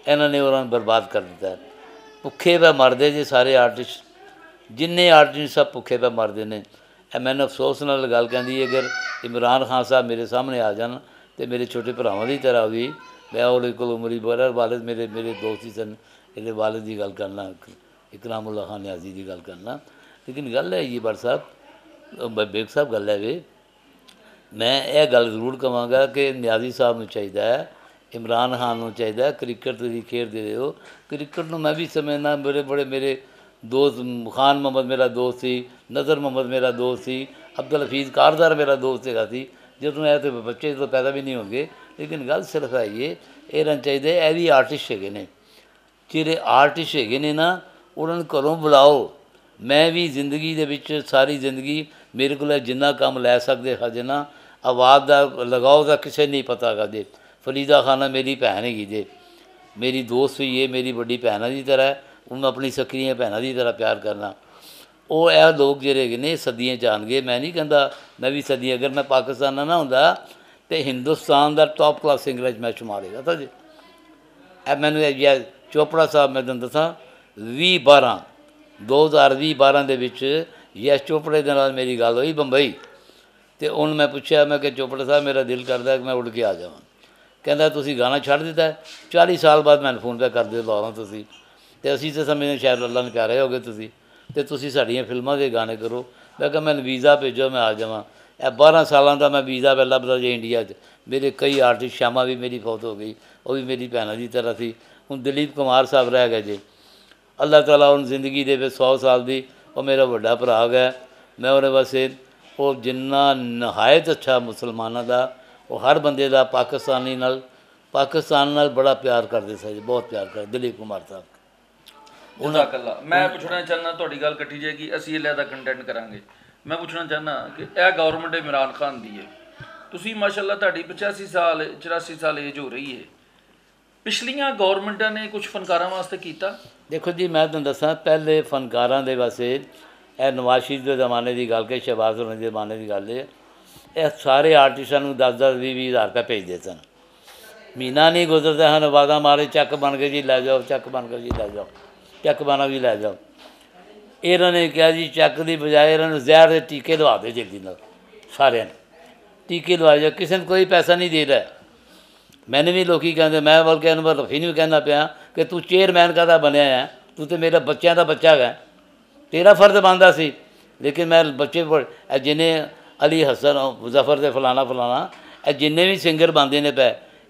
ਇਹਨਾਂ ਨੇ ਉਹਨਾਂ ਨੂੰ ਬਰਬਾਦ ਕਰ ਦਿੱਤਾ ਭੁੱਖੇ ਪੈ ਮਰਦੇ ਜੇ ਸਾਰੇ ਆਰਟਿਸਟ ਜਿੰਨੇ ਆਰਟਿਸਟ ਸਭ ਭੁੱਖੇ ਪੈ ਮਰਦੇ ਨੇ। ਇਹ ਮੈਨੂੰ ਅਫਸੋਸ ਨਾਲ ਗੱਲ ਕਹਿੰਦੀ ਅਗਰ ਇਮਰਾਨ ਖਾਨ ਸਾਹਿਬ ਮੇਰੇ ਸਾਹਮਣੇ ਆ ਜਾਣ ਤੇ ਮੇਰੇ ਛੋਟੇ ਭਰਾਵਾਂ ਦੀ ਤਰ੍ਹਾਂ ਹੋਗੀ ਮੈਂ ਉਹਦੇ ਕੋਲ ਉਮਰੀ ਬੜਾ ਵਾਲਿਦ, ਮੇਰੇ ਮੇਰੇ ਦੋਸਤ ਹੀ ਸਨ, ਇਹਦੇ ਵਾਲਿਦ ਦੀ ਗੱਲ ਕਰਨਾ, ਇਕਰਾਮੁੱਲਾ ਖਾਨ ਨਿਆਜ਼ੀ ਦੀ ਗੱਲ ਕਰਨਾ। ਲੇਕਿਨ ਗੱਲ ਹੈ ਇਹ ਬੜ ਸਾਹਿਬ ਬੇਗ ਸਾਹਿਬ ਗੱਲ ਹੈ ਵੇ ਮੈਂ ਇਹ ਗੱਲ ਜ਼ਰੂਰ ਕਵਾਂਗਾ ਕਿ ਨਿਆਜ਼ੀ ਸਾਹਿਬ ਨੂੰ ਚਾਹੀਦਾ ਹੈ, ਇਮਰਾਨ ਖਾਨ ਨੂੰ ਚਾਹੀਦਾ ਕ੍ਰਿਕਟ ਦੀ ਖੇਡ ਦੇ ਰਹੇ ਹੋ। ਕ੍ਰਿਕਟ ਨੂੰ ਮੈਂ ਵੀ ਸਮਝਣਾ ਬੜੇ ਬੜੇ ਮੇਰੇ ਦੋਸਤ, ਖਾਨ ਮੁਹੰਮਦ ਮੇਰਾ ਦੋਸਤ ਸੀ, ਨਜ਼ਰ ਮੁਹੰਮਦ ਮੇਰਾ ਦੋਸਤ ਸੀ, ਅਬਦੁਲ ਹਫੀਜ਼ ਕਾਰਦਾਰ ਮੇਰਾ ਦੋਸਤ ਹੈਗਾ ਸੀ। ਜਦੋਂ ਇਹ ਤੇ ਬੱਚੇ ਤੋਂ ਪੈਦਾ ਵੀ ਨਹੀਂ ਹੋਣਗੇ, ਲੇਕਿਨ ਗੱਲ ਸਿਰਫ ਹੈ ਇਹ ਇਹ ਰਹਿਣਾ ਚਾਹੀਦਾ ਇਹ ਵੀ ਆਰਟਿਸਟ ਹੈਗੇ ਨੇ। ਜਿਹੜੇ ਆਰਟਿਸਟ ਹੈਗੇ ਨੇ ਨਾ, ਉਹਨਾਂ ਨੂੰ ਘਰੋਂ ਬੁਲਾਓ। ਮੈਂ ਵੀ ਜ਼ਿੰਦਗੀ ਦੇ ਵਿੱਚ ਸਾਰੀ ਜ਼ਿੰਦਗੀ ਮੇਰੇ ਕੋਲ ਜਿੰਨਾ ਕੰਮ ਲੈ ਸਕਦੇ ਖਜ਼ਾਨਾ ਆਵਾਜ਼ ਦਾ ਲਗਾਓ ਦਾ ਕਿਸੇ ਨਹੀਂ ਪਤਾ ਕਰਦੇ ਫਲੀਦਾ ਖਾਨਾ ਮੇਰੀ ਭੈਣ ਹੈਗੀ ਜੇ। ਮੇਰੀ ਦੋਸਤ ਹੋਈ ਹੈ ਮੇਰੀ ਵੱਡੀ ਭੈਣਾਂ ਦੀ ਤਰ੍ਹਾਂ ਉਹਨੂੰ ਆਪਣੀ ਸਕਰੀਆਂ ਭੈਣਾਂ ਦੀ ਤਰ੍ਹਾਂ ਪਿਆਰ ਕਰਨਾ। ਉਹ ਇਹ ਲੋਕ ਜਿਹੜੇ ਹੈਗੇ ਨੇ, ਸਦੀਆਂ ਜਾਣਗੇ ਮੈਂ ਨਹੀਂ ਕਹਿੰਦਾ ਮੈਂ ਵੀ ਸਦੀ, ਅਗਰ ਮੈਂ ਪਾਕਿਸਤਾਨ ਨਾ ਹੁੰਦਾ ਤੇ ਹਿੰਦੁਸਤਾਨ ਦਾ ਟੌਪ ਕਲਾਸ ਸਿੰਗਰ 'ਚ ਮੈਂ ਸ਼ੁਮਾਰੇਗਾ ਤਾਂ ਜੀ। ਇਹ ਮੈਨੂੰ ਇਹ ਯਾ ਚੋਪੜਾ ਸਾਹਿਬ ਮੈਂ ਤੁਹਾਨੂੰ ਦੱਸਾਂ 20 12 2020 12 ਦੇ ਵਿੱਚ ਯਸ, ਚੋਪੜੇ ਦੇ ਨਾਲ ਮੇਰੀ ਗੱਲ ਹੋਈ ਬੰਬਈ। ਤੇ ਉਹਨੂੰ ਮੈਂ ਪੁੱਛਿਆ, ਮੈਂ ਕਿ ਚੋਪੜਾ ਸਾਹਿਬ, ਮੇਰਾ ਦਿਲ ਕਰਦਾ ਕਿ ਮੈਂ ਉੱਡ ਕੇ ਆ ਜਾਵਾਂ। ਕਹਿੰਦਾ, ਤੁਸੀਂ ਗਾਣਾ ਛੱਡ ਦਿੱਤਾ ਹੈ? 40 ਸਾਲ ਬਾਅਦ ਮੈਨੂੰ ਫੋਨ ਪੇ ਕਰਦੇ ਲਾਉਣਾ ਤੁਸੀਂ। ਤੇ ਅਸੀਂ ਤਾਂ ਸਮਝਦੇ ਸ਼ਾਇਦ ਅੱਲਾ ਨੂੰ ਪਿਆਰੇ ਹੋਗੇ ਤੁਸੀਂ। ਤੇ ਤੁਸੀਂ ਸਾਡੀਆਂ ਫਿਲਮਾਂ ਦੇ ਗਾਣੇ ਕਰੋ। ਮੈਂ ਕਿਹਾ, ਮੈਨੂੰ ਵੀਜ਼ਾ ਭੇਜੋ, ਮੈਂ ਆ ਜਾਵਾਂ। ਇਹ 12 ਸਾਲਾਂ ਦਾ ਮੈਂ ਵੀਜ਼ਾ ਪਹਿਲਾਂ ਲੱਭਦਾ ਜੇ ਇੰਡੀਆ 'ਚ। ਮੇਰੇ ਕਈ ਆਰਟਿਸਟ, ਸ਼ਾਮਾ ਵੀ ਮੇਰੀ ਫੌਤ ਹੋ ਗਈ। ਉਹ ਵੀ ਮੇਰੀ ਭੈਣਾਂ ਦੀ ਤਰ੍ਹਾਂ ਸੀ। ਹੁਣ ਦਲੀਪ ਕੁਮਾਰ ਸਾਹਿਬ ਰਹਿ ਗਏ ਜੇ। ਅੱਲਾਹ ਤਾਲਾ ਉਹਨ ਜ਼ਿੰਦਗੀ ਦੇ ਵਿੱਚ 100 ਸਾਲ ਦੀ। ਉਹ ਮੇਰਾ ਵੱਡਾ ਭਰਾ ਹੈ ਮੈਂ ਉਹਦੇ ਵਾਸਤੇ ਉਹ ਜਿੰਨਾ ਨਹਾਇਤ ਅੱਛਾ ਮੁਸਲਮਾਨਾਂ ਦਾ, ਉਹ ਹਰ ਬੰਦੇ ਦਾ ਪਾਕਿਸਤਾਨੀ ਨਾਲ, ਪਾਕਿਸਤਾਨ ਨਾਲ ਬੜਾ ਪਿਆਰ ਕਰਦੇ ਸੀ ਬਹੁਤ ਪਿਆਰ ਕਰਦੇ, ਦਲੀਪ ਕੁਮਾਰ ਸਾਹਿਬ। ਉਹਨਾਂ ਕੱਲਾ। ਮੈਂ ਪੁੱਛਣਾ ਚਾਹੁੰਦਾ ਤੁਹਾਡੀ ਗੱਲ ਕੱਟੀ ਜਾਏਗੀ ਅਸੀਂ ਇਹ ਲੈਦਾ ਕੰਟੈਂਟ ਕਰਾਂਗੇ। ਮੈਂ ਪੁੱਛਣਾ ਚਾਹੁੰਦਾ ਕਿ ਇਹ ਗਵਰਨਮੈਂਟ ਇਮਰਾਨ ਖਾਨ ਦੀ ਹੈ ਤੁਸੀਂ ਮਾਸ਼ਾਅੱਲਾ ਤੁਹਾਡੀ 85 ਸਾਲ 84 ਸਾਲ ਏਜ ਹੋ ਰਹੀ ਹੈ ਪਿਛਲੀਆਂ ਗਵਰਨਮੈਂਟਾਂ ਨੇ ਕੁਝ ਫਨਕਾਰਾਂ ਵਾਸਤੇ ਕੀਤਾ? ਦੇਖੋ ਜੀ, ਮੈਂ ਤੁਹਾਨੂੰ ਦੱਸਾਂ, ਪਹਿਲੇ ਫਨਕਾਰਾਂ ਦੇ ਵਾਸਤੇ ਇਹ ਨਵਾਜ਼ ਸ਼ਰੀਫ ਦੇ ਜ਼ਮਾਨੇ ਦੀ ਗੱਲ ਕਿ ਸ਼ਹਿਬਾਜ਼ ਹੋਰਾਂ ਦੇ ਜ਼ਮਾਨੇ ਦੀ ਗੱਲ ਹੈ। ਇਹ ਸਾਰੇ ਆਰਟਿਸਟਾਂ ਨੂੰ 10-10 20-20 ਹਜ਼ਾਰ ਰੁਪਏ ਭੇਜਦੇ ਸਨ। ਮਹੀਨਾ ਨਹੀਂ ਗੁਜ਼ਰਦਾ ਹਨ, ਵਾਦਾ ਮਾਰੇ, ਚੱਕ ਬਣ ਕੇ ਜੀ, ਲੈ ਜਾਓ, ਚੱਕ ਬਣ ਕੇ ਜੀ, ਲੈ ਜਾਓ, ਚੱਕ ਬਣਾ ਵੀ ਲੈ ਜਾਓ। ਇਹਨਾਂ ਨੇ ਕਿਹਾ ਜੀ, ਚੱਕ ਦੀ ਬਜਾਏ ਇਹਨਾਂ ਨੂੰ ਜ਼ਹਿਰ ਦੇ ਟੀਕੇ ਲਵਾ ਦੇ ਜਲਦੀ ਨਾਲ, ਸਾਰਿਆਂ ਨੂੰ। ਟੀਕੇ ਲਵਾ ਜਾ ਕਿਸੇ ਨੂੰ ਕੋਈ ਪੈਸਾ ਨਹੀਂ ਦੇ ਰਿਹਾ। ਮੈਨੂੰ ਵੀ ਲੋਕੀ ਕਹਿੰਦੇ ਮੈਂ ਬਲਕਿ ਅਨਵਰ ਰਫੀ ਨੂੰ ਵੀ ਕਹਿੰਦਾ ਪਿਆ ਕਿ ਤੂੰ ਚੇਅਰਮੈਨ ਕਾਹਦਾ ਬਣਿਆ ਹੈ ਤੂੰ ਤੇ ਮੇਰਾ ਬੱਚਿਆਂ ਦਾ ਬੱਚਾ ਹੈ ਤੇਰਾ ਫਰਜ਼ ਬਣਦਾ ਸੀ ਲੇਕਿਨ ਮੈਂ ਬੱਚੇ ਕੋਲ ਇਹ ਜਿੰਨੇ ਅਲੀ ਹਸਨ ਮੁਜ਼ਫਰ ਦੇ ਫਲਾਣਾ ਫਲਾਣਾ ਇਹ ਜਿੰਨੇ ਵੀ ਸਿੰਗਰ ਬਣਦੇ ਨੇ ਪਏ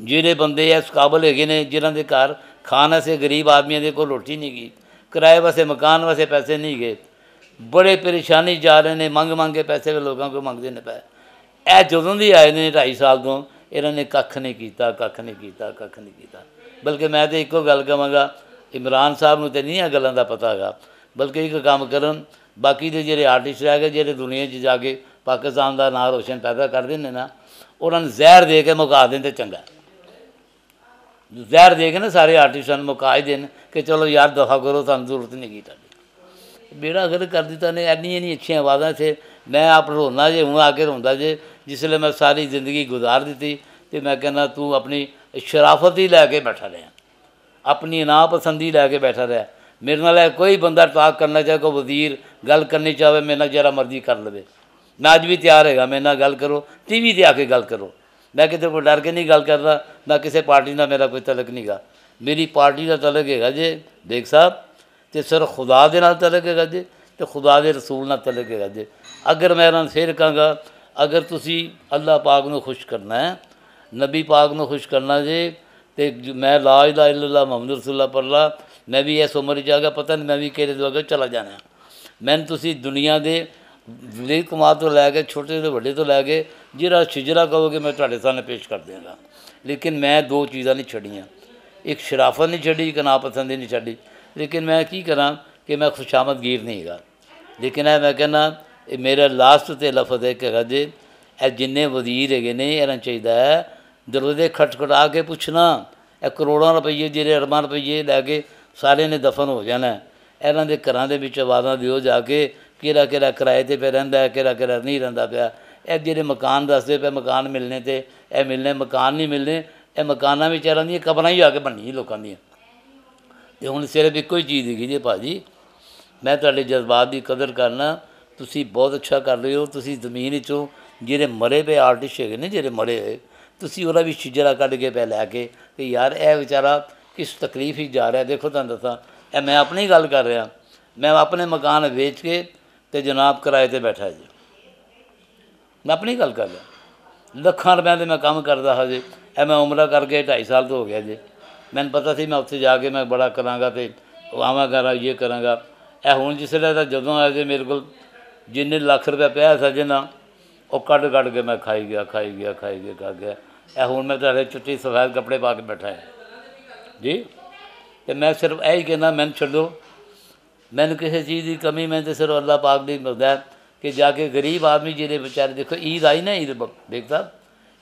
ਜਿਹੜੇ ਬੰਦੇ ਇਸ ਕਾਬਲ ਹੈਗੇ ਨੇ ਜਿਨ੍ਹਾਂ ਦੇ ਘਰ ਖਾਣ ਵਾਸਤੇ ਗਰੀਬ ਆਦਮੀਆਂ ਦੇ ਕੋਲ ਰੋਟੀ ਨਹੀਂ ਗਈ ਕਿਰਾਏ ਵਾਸਤੇ ਮਕਾਨ ਵਾਸਤੇ ਪੈਸੇ ਨਹੀਂ ਗਏ ਬੜੇ ਪਰੇਸ਼ਾਨੀ ਜਾ ਰਹੇ ਨੇ ਮੰਗ ਮੰਗ ਕੇ ਪੈਸੇ ਵੀ ਲੋਕਾਂ ਕੋਲ ਮੰਗਦੇ ਨੇ ਪਏ ਇਹ ਜਦੋਂ ਦੀ ਆਏ ਨੇ 2.5 ਸਾਲ ਤੋਂ, ਇਹਨਾਂ ਨੇ ਕੱਖ ਨਹੀਂ ਕੀਤਾ, ਕੱਖ ਨਹੀਂ ਕੀਤਾ, ਕੱਖ ਨਹੀਂ ਕੀਤਾ। ਬਲਕਿ ਮੈਂ ਤੇ ਇੱਕੋ ਗੱਲ ਕਹਾਂਗਾ, ਇਮਰਾਨ ਸਾਹਿਬ ਨੂੰ ਤੇ ਨਹੀਂ ਇਹ ਗੱਲਾਂ ਦਾ ਪਤਾ ਹੈਗਾ। ਬਲਕਿ ਇੱਕ ਕੰਮ ਕਰਨ, ਬਾਕੀ ਦੇ ਜਿਹੜੇ ਆਰਟਿਸਟ ਹੈਗੇ ਜਿਹੜੇ ਦੁਨੀਆ 'ਚ ਜਾ ਕੇ ਪਾਕਿਸਤਾਨ ਦਾ ਨਾਂ ਰੋਸ਼ਨ ਪੈਦਾ ਕਰਦੇ ਨੇ ਨਾ, ਉਹਨਾਂ ਨੂੰ ਜ਼ਹਿਰ ਦੇ ਕੇ ਮੁਕਾ ਦੇਣ ਤੇ ਚੰਗਾ। ਜ਼ਹਿਰ ਦੇ ਕੇ ਨਾ ਸਾਰੇ ਆਰਟਿਸਟਾਂ ਨੂੰ ਮੁਕਾ ਹੀ ਦੇਣ ਕਿ ਚਲੋ ਯਾਰ ਦਫਾ ਕਰੋ, ਤੁਹਾਨੂੰ ਜ਼ਰੂਰਤ ਨਹੀਂ ਕੀ ਬੇੜਾ ਅਗਰ ਕਰ ਦਿੱਤਾ ਨੇ ਇੰਨੀ ਇੰਨੀ ਅੱਛੀਆਂ ਆਵਾਜ਼ਾਂ ਸੇ ਮੈਂ ਆਪ ਰੋਣਾ ਜੇ ਹੁਣ ਆ ਕੇ ਰੋਂਦਾ ਜੇ ਜਿਸ ਲਈ ਮੈਂ ਸਾਰੀ ਜ਼ਿੰਦਗੀ ਗੁਜ਼ਾਰ ਦਿੱਤੀ ਤੇ ਮੈਂ ਕਹਿੰਦਾ ਤੂੰ ਆਪਣੀ ਸ਼ਰਾਫਤ ਹੀ ਲੈ ਕੇ ਬੈਠਾ ਰਿਹਾ ਆਪਣੀ ਨਾ ਪਸੰਦੀ ਲੈ ਕੇ ਬੈਠਾ ਰਿਹਾ ਮੇਰੇ ਨਾਲ ਇਹ ਕੋਈ ਬੰਦਾ ਟਾਕ ਕਰਨਾ ਚਾਹੇ ਕੋਈ ਵਜ਼ੀਰ ਗੱਲ ਕਰਨੀ ਚਾਹੇ ਮੇਰੇ ਨਾਲ ਜਿਹੜਾ ਮਰਜ਼ੀ ਕਰ ਲਵੇ ਮੈਂ ਅੱਜ ਵੀ ਤਿਆਰ ਹੈਗਾ ਮੇਰੇ ਨਾਲ ਗੱਲ ਕਰੋ ਟੀਵੀ ਤੇ ਆ ਕੇ ਗੱਲ ਕਰੋ ਮੈਂ ਕਿਤੇ ਕੋਈ ਡਰ ਕੇ ਨਹੀਂ ਗੱਲ ਕਰਦਾ ਨਾ ਕਿਸੇ ਪਾਰਟੀ ਨਾਲ ਮੇਰਾ ਕੋਈ ਤਲਕ ਨਹੀਂਗਾ ਮੇਰੀ ਪਾਰਟੀ ਦਾ ਤਲਕ ਹੈਗਾ ਜੇ ਦੇਖ ਸਾਹਿਬ ਤੇ ਸਿਰਫ ਖੁਦਾ ਦੇ ਨਾਲ ਤਲਕ ਹੈਗਾ ਜੇ ਤੇ ਖੁਦਾ ਦੇ ਰਸੂਲ ਨਾਲ ਤਲਕ ਹੈਗਾ ਜੇ ਅਗਰ ਮੈਂ ਇਹਨਾਂ ਨੂੰ ਫੇਰ ਕਹਾਂਗਾ ਅਗਰ ਤੁਸੀਂ ਅੱਲਾਹ ਪਾਕ ਨੂੰ ਖੁਸ਼ ਕਰਨਾ ਹੈ ਨਬੀ ਪਾਕ ਨੂੰ ਖੁਸ਼ ਕਰਨਾ ਜੇ ਤੇ ਜ- ਮੈਂ ਲਾ ਇਲਾਹਾ ਇਲੱਲ੍ਲਾਹ ਮੁਹੰਮਦ ਰਸੂਲullah ਪੜ੍ਹਲਾ ਮੈਂ ਵੀ ਇਸ ਉਮਰ 'ਚ ਆ ਗਿਆ ਪਤਾ ਨਹੀਂ ਮੈਂ ਵੀ ਕਿਹੜੇ ਦੁਆਗੇ ਚਲਾ ਜਾਣਾ ਮੈਨੂੰ ਤੁਸੀਂ ਦੁਨੀਆ ਦੇ ਵਿਵੇਕ ਕੁਮਾਰ ਤੋਂ ਲੈ ਕੇ ਛੋਟੇ ਤੋਂ ਵੱਡੇ ਤੋਂ ਲੈ ਕੇ ਜਿਹੜਾ ਸ਼ਿਜਰਾ ਕਹੋਗੇ ਮੈਂ ਤੁਹਾਡੇ ਸਾਹਮਣੇ ਪੇਸ਼ ਕਰ ਦਿਆਂਗਾ ਲੇਕਿਨ ਮੈਂ ਦੋ ਚੀਜ਼ਾਂ ਨਹੀਂ ਛੱਡੀਆਂ ਇੱਕ ਸ਼ਰਾਫਤ ਨਹੀਂ ਛੱਡੀ ਇੱਕ ਨਾਪਸੰਦੀ ਨਹੀਂ ਛੱਡੀ ਲੇਕਿਨ ਮੈਂ ਕੀ ਕਰਾਂ ਕਿ ਮੈਂ ਖੁਸ਼ਾਮਦ ਗੀਰ ਨਹੀਂ ਹੈਗਾ ਲੇਕਿਨ ਇਹ ਮੈਂ ਕਹਿੰਦਾ ਇਹ ਮੇਰਾ ਲਾਸਟ ਤੇ ਲਫ਼ਜ਼ ਹੈ ਕਿ ਹੈਗਾ ਜੇ, ਇਹ ਜਿੰਨੇ ਵਜ਼ੀਰ ਹੈਗੇ ਨੇ, ਇਹਨਾਂ ਨੂੰ ਚਾਹੀਦਾ ਹੈ ਦਰਵਾਜ਼ੇ ਖਟਖਟਾ ਕੇ ਪੁੱਛਣਾ, ਇਹ ਕਰੋੜਾਂ ਰੁਪਏ ਜਿਹੜੇ ਅਰਬਾਂ ਰੁਪਏ ਲੈ ਕੇ ਸਾਰੇ ਨੇ ਦਫਨ ਹੋ ਜਾਣਾ ਇਹਨਾਂ ਦੇ ਘਰਾਂ ਦੇ ਵਿੱਚ ਆਵਾਜ਼ਾਂ ਦਿਓ ਜਾ ਕੇ, ਕਿਹੜਾ ਕਿਹੜਾ ਕਿਰਾਏ ਤੇ ਪਿਆ ਰਹਿੰਦਾ ਕਿਹੜਾ ਕਿਹੜਾ ਨਹੀਂ ਰਹਿੰਦਾ ਪਿਆ। ਇਹ ਜਿਹੜੇ ਮਕਾਨ ਦੱਸਦੇ ਪਏ, ਮਕਾਨ ਮਿਲਣੇ ਤੇ, ਇਹ ਮਿਲਣੇ, ਮਕਾਨ ਨਹੀਂ ਮਿਲਣੇ, ਇਹ ਮਕਾਨਾਂ ਵਿੱਚ ਇਹਨਾਂ ਦੀਆਂ ਕਬਰਾਂ ਹੀ ਆ ਕੇ ਬਣਨੀ ਲੋਕਾਂ ਦੀਆਂ। ਤੇ ਹੁਣ ਸਿਰਫ ਇੱਕੋ ਹੀ ਚੀਜ਼ ਹੈਗੀ ਜੀ ਭਾਜੀ ਮੈਂ ਤੁਹਾਡੇ ਜਜ਼ਬਾਤ ਦੀ ਕਦਰ ਕਰਨਾ ਤੁਸੀਂ ਬਹੁਤ ਅੱਛਾ ਕਰ ਰਹੇ ਹੋ, ਤੁਸੀਂ ਜ਼ਮੀਨ ਵਿੱਚੋਂ ਜਿਹੜੇ ਮਰੇ ਪਏ ਆਰਟਿਸਟ ਹੈਗੇ ਨੇ, ਜਿਹੜੇ ਮਰੇ ਹੋਏ, ਤੁਸੀਂ ਉਹਦਾ ਵੀ ਸ਼ਿਜਰਾ ਕੱਢ ਕੇ ਪੈ ਲੈ ਕੇ ਕਿ ਯਾਰ ਇਹ ਵਿਚਾਰਾ ਕਿਸ ਤਕਲੀਫ ਹੀ ਜਾ ਰਿਹਾ, ਦੇਖੋ ਤੁਹਾਨੂੰ ਦੱਸਾਂ, ਇਹ ਮੈਂ ਆਪਣੀ ਗੱਲ ਕਰ ਰਿਹਾ, ਮੈਂ ਆਪਣੇ ਮਕਾਨ ਵੇਚ ਕੇ ਤੇ ਜਨਾਬ ਕਿਰਾਏ ਤੇ ਬੈਠਾ ਜੀ। ਮੈਂ ਆਪਣੀ ਗੱਲ ਕਰ ਰਿਹਾ, ਲੱਖਾਂ ਰੁਪਏ ਦੇ ਮੈਂ ਕੰਮ ਕਰਦਾ ਹਜੇ ਇਹ ਮੈਂ ਉਮਰਾ ਕਰਕੇ 2.5 ਸਾਲ ਤੋਂ ਹੋ ਗਿਆ ਜੀ। ਮੈਨੂੰ ਪਤਾ ਸੀ ਮੈਂ ਉੱਥੇ ਜਾ ਕੇ ਮੈਂ ਬੜਾ ਕਰਾਂਗਾ ਤੇ ਆਵਾਂਗਾ ਇਹ ਕਰਾਂਗਾ। ਇਹ ਹੁਣ ਜਿਸ ਵੇਲੇ ਦਾ ਜਦੋਂ ਆਇਆ ਜੇ ਮੇਰੇ ਕੋਲ ਜਿੰਨੇ ਲੱਖ ਰੁਪਏ ਪਿਆ ਸਜਣਾ ਉਹ ਕੱਢ ਕੱਢ ਕੇ ਮੈਂ ਖਾਈ ਗਿਆ ਖਾਈ ਗਿਆ ਖਾਈ ਗਿਆ ਖਾ ਗਿਆ ਇਹ ਹੁਣ ਮੈਂ ਤੁਹਾਡੇ ਚੁੱਟੀ ਸਫੈਦ ਕੱਪੜੇ ਪਾ ਕੇ ਬੈਠਾ ਹਾਂ ਜੀ ਤੇ ਮੈਂ ਸਿਰਫ ਇਹ ਹੀ ਕਹਿਣਾ ਮੈਨੂੰ ਛੱਡੋ ਮੈਨੂੰ ਕਿਸੇ ਚੀਜ਼ ਦੀ ਕਮੀ ਮੈਂ ਤੇ ਸਿਰਫ ਅੱਲਾਹ ਪਾਕ ਦੀ ਮਿਲਦਾ ਹੈ ਕਿ ਜਾ ਕੇ ਗਰੀਬ ਆਦਮੀ ਜਿਹੜੇ ਵਿਚਾਰੇ ਦੇਖੋ ਈਦ ਆਈ ਨਾ ਈਦ ਬ- ਦੇਖ ਸਾਹਿਬ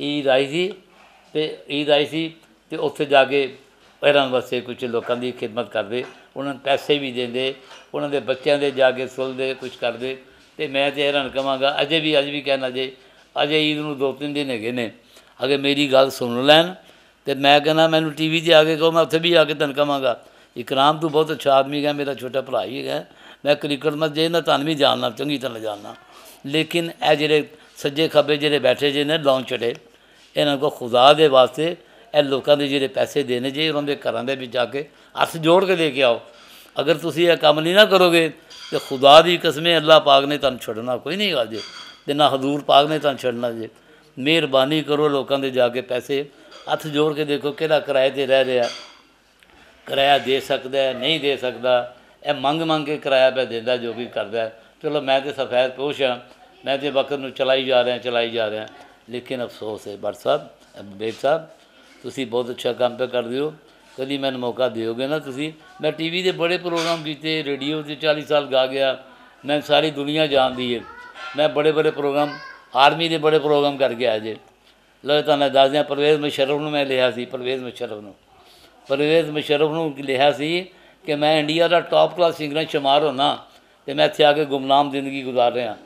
ਈਦ ਆਈ ਸੀ ਤੇ ਈਦ ਆਈ ਸੀ ਤੇ ਉੱਥੇ ਜਾ ਕੇ ਇਹਨਾਂ ਵਾਸਤੇ ਕੁਝ ਲੋਕਾਂ ਦੀ ਖਿਦਮਤ ਕਰਦੇ ਉਹਨਾਂ ਨੂੰ ਪੈਸੇ ਵੀ ਦਿੰਦੇ, ਉਹਨਾਂ ਦੇ ਬੱਚਿਆਂ ਦੇ ਜਾ ਕੇ ਸੁਲਦੇ ਕੁਝ ਕਰਦੇ। ਤੇ ਮੈਂ ਤੇ ਇਹਨਾਂ ਨੂੰ ਕਹਾਂਗਾ ਅਜੇ ਵੀ, ਅੱਜ ਵੀ ਕਹਿਣਾ ਜੇ, ਅਜੇ ਈਦ ਨੂੰ ਦੋ ਤਿੰਨ ਦਿਨ ਹੈਗੇ ਨੇ। ਅਗਰ ਮੇਰੀ ਗੱਲ ਸੁਣ ਲੈਣ, ਤੇ ਮੈਂ ਕਹਿੰਦਾ ਮੈਨੂੰ ਟੀਵੀ 'ਤੇ ਆ ਕੇ ਕਹੋ, ਮੈਂ ਉੱਥੇ ਵੀ ਆ ਕੇ ਤੈਨੂੰ ਕਹਾਂਗਾ ਇਕਰਾਮ, ਤੂੰ ਬਹੁਤ ਅੱਛਾ ਆਦਮੀ ਹੈ ਮੇਰਾ ਛੋਟਾ ਭਰਾ ਹੀ ਹੈ ਮੈਂ ਕ੍ਰਿਕਟ ਮੈਚ ਜੇ ਨਾ, ਤੁਹਾਨੂੰ ਵੀ ਜਾਣਨਾ, ਚੰਗੀ ਤਰ੍ਹਾਂ ਜਾਣਨਾ। ਲੇਕਿਨ ਇਹ ਜਿਹੜੇ ਸੱਜੇ ਖੱਬੇ ਜਿਹੜੇ ਬੈਠੇ ਜੇ ਨੇ ਲੌਂਚ ਚੜੇ, ਇਹਨਾਂ ਕੋ ਖੁਦਾ ਦੇ ਵਾਸਤੇ ਇਹ ਲੋਕਾਂ ਦੇ ਜਿਹੜੇ ਪੈਸੇ ਦੇਣੇ ਜੇ ਉਹਨਾਂ ਦੇ ਘਰਾਂ ਦੇ ਵਿੱਚ ਜਾ ਕੇ ਹੱਥ ਜੋੜ ਕੇ ਦੇ ਕੇ ਆਓ। ਅਗਰ ਤੁਸੀਂ ਇਹ ਕੰਮ ਨਹੀਂ ਨਾ ਕਰੋਗੇ ਤੇ ਖੁਦਾ ਦੀ ਕਸਮੇ ਅੱਲਾਹ ਪਾਕ ਨੇ ਤੁਹਾਨੂੰ ਛੱਡਣਾ ਕੋਈ ਨਹੀਂ ਗਾ ਜੇ। ਤੇ ਨਾ ਹਜ਼ੂਰ ਪਾਕ ਨੇ ਤੁਹਾਨੂੰ ਛੱਡਣਾ ਜੇ। ਮਿਹਰਬਾਨੀ ਕਰੋ ਲੋਕਾਂ ਦੇ ਜਾ ਕੇ ਪੈਸੇ। ਹੱਥ ਜੋੜ ਕੇ ਦੇਖੋ ਕਿਹੜਾ ਕਿਰਾਏ ਤੇ ਰਹਿ ਰਿਹਾ। ਕਿਰਾਇਆ ਦੇ ਸਕਦਾ ਨਹੀਂ ਦੇ ਸਕਦਾ। ਇਹ ਮੰਗ ਮੰਗ ਕੇ ਕਿਰਾਇਆ ਪਿਆ ਦਿੰਦਾ ਜੋ ਵੀ ਕਰਦਾ ਚਲੋ ਮੈਂ ਤੇ ਸਫੈਦ ਪੋਸ਼ ਹਾਂ। ਮੈਂ ਤੇ ਵਕਤ ਨੂੰ ਚਲਾਈ ਜਾ ਰਿਹਾ, ਚਲਾਈ ਜਾ ਰਿਹਾ। ਲੇਕਿਨ ਅਫਸੋਸ ਹੈ ਬਟ ਸਾਹਿਬ ਬੇਗ ਸਾਹਿਬ ਤੁਸੀਂ ਬਹੁਤ ਅੱਛਾ ਕੰਮ ਪਿਆ ਕਰਦੇ ਹੋ। ਕਦੀ ਮੈਨੂੰ ਮੌਕਾ ਦਿਓਗੇ ਨਾ ਤੁਸੀਂ। ਮੈਂ ਟੀਵੀ ਦੇ ਬੜੇ ਪ੍ਰੋਗਰਾਮ ਕੀਤੇ, ਰੇਡੀਓ ਤੇ 40 ਸਾਲ ਗਾ ਗਿਆ। ਮੈਂ ਸਾਰੀ ਦੁਨੀਆ ਜਾਣਦੀ ਹੈ ਮੈਂ ਬੜੇ ਬੜੇ ਪ੍ਰੋਗਰਾਮ, ਆਰਮੀ ਦੇ ਬੜੇ ਪ੍ਰੋਗਰਾਮ ਕਰ ਗਿਆ ਜੇ। ਲੋ ਤੁਹਾਨੂੰ ਦੱਸ ਦਿਆਂ ਪਰਵੇਜ਼ ਮੁਸ਼ਰਫ ਨੂੰ ਮੈਂ ਲਿਆ ਸੀ, ਪਰਵੇਜ਼ ਮੁਸ਼ਰਫ ਨੂੰ। ਪਰਵੇਜ਼ ਮੁਸ਼ਰਫ ਨੂੰ ਲਿਆ ਸੀ ਕਿ ਮੈਂ ਇੰਡੀਆ ਦਾ ਟਾਪ ਕਲਾਸ ਸਿੰਗਰਾਂ 'ਚ ਸ਼ੁਮਾਰ ਹੋਣਾ ਤੇ ਮੈਂ ਇੱਥੇ ਆ ਕੇ ਗੁਮਨਾਮ ਜ਼ਿੰਦਗੀ ਗੁਜ਼ਾਰ ਰਿਹਾ।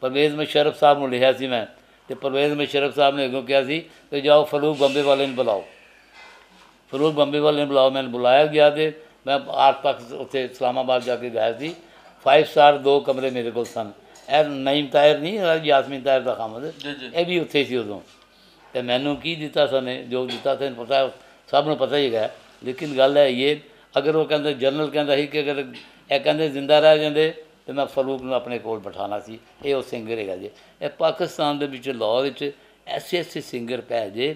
ਪਰਵੇਜ਼ ਮੁਸ਼ਰਫ ਸਾਹਿਬ ਨੂੰ ਲਿਖਿਆ ਸੀ ਮੈਂ। ਤੇ ਪਰਵੇਜ਼ ਮੁਸ਼ਰਫ ਸਾਹਿਬ ਨੇ ਅੱਗੋਂ ਕਿਹਾ ਸੀ ਕਿ ਜਾਓ ਫਰੂਕ ਬੰਬੇ ਵਾਲੇ ਨੂੰ ਬੁਲਾਓ। ਫਰੂਕ ਬੰਬੇ ਵਾਲੇ ਨੂੰ ਬੁਲਾਓ ਮੈਨੂੰ ਬੁਲਾਇਆ ਗਿਆ ਤੇ ਮੈਂ ਆਜ ਤੱਕ ਉੱਥੇ ਇਸਲਾਮਾਬਾਦ ਜਾ ਕੇ ਗਿਆ ਸੀ। 5 ਸਟਾਰ ਦੋ ਕਮਰੇ ਮੇਰੇ ਕੋਲ ਸਨ। ਇਹ ਨਈਮ ਤਾਹਿਰ ਨਹੀਂ ਇਹ ਯਾਸਮੀਨ ਤਾਹਿਰ ਦਾ ਖਾਮਦ। ਇਹ ਵੀ ਉੱਥੇ ਸੀ ਉਦੋਂ। ਤੇ ਮੈਨੂੰ ਕੀ ਦਿੱਤਾ ਸਨੇ ਜੋ ਦਿੱਤਾ ਤੈਨੂੰ ਪਤਾ ਸਭ ਨੂੰ ਪਤਾ ਹੀ ਹੈਗਾ। ਲੇਕਿਨ ਗੱਲ ਹੈ ਇਹ ਅਗਰ ਉਹ ਕਹਿੰਦੇ ਜਨਰਲ ਕਹਿੰਦਾ ਸੀ ਕਿ ਅਗਰ ਇਹ ਕਹਿੰਦੇ ਜ਼ਿੰਦਾ ਰਹਿ ਜਾਂਦੇ ਤੇ ਮੈਂ ਫਰੂਕ ਨੂੰ ਆਪਣੇ ਕੋਲ ਬਿਠਾਣਾ ਸੀ ਇਹ ਉਹ ਸਿੰਗਰ ਹੈਗਾ ਜੀ। ਇਹ ਪਾਕਿਸਤਾਨ ਦੇ ਵਿੱਚ ਲਾਹੌਰ ਵਿੱਚ ਐਸੇ ਐਸੇ ਸਿੰਗਰ ਪੈ ਜੇ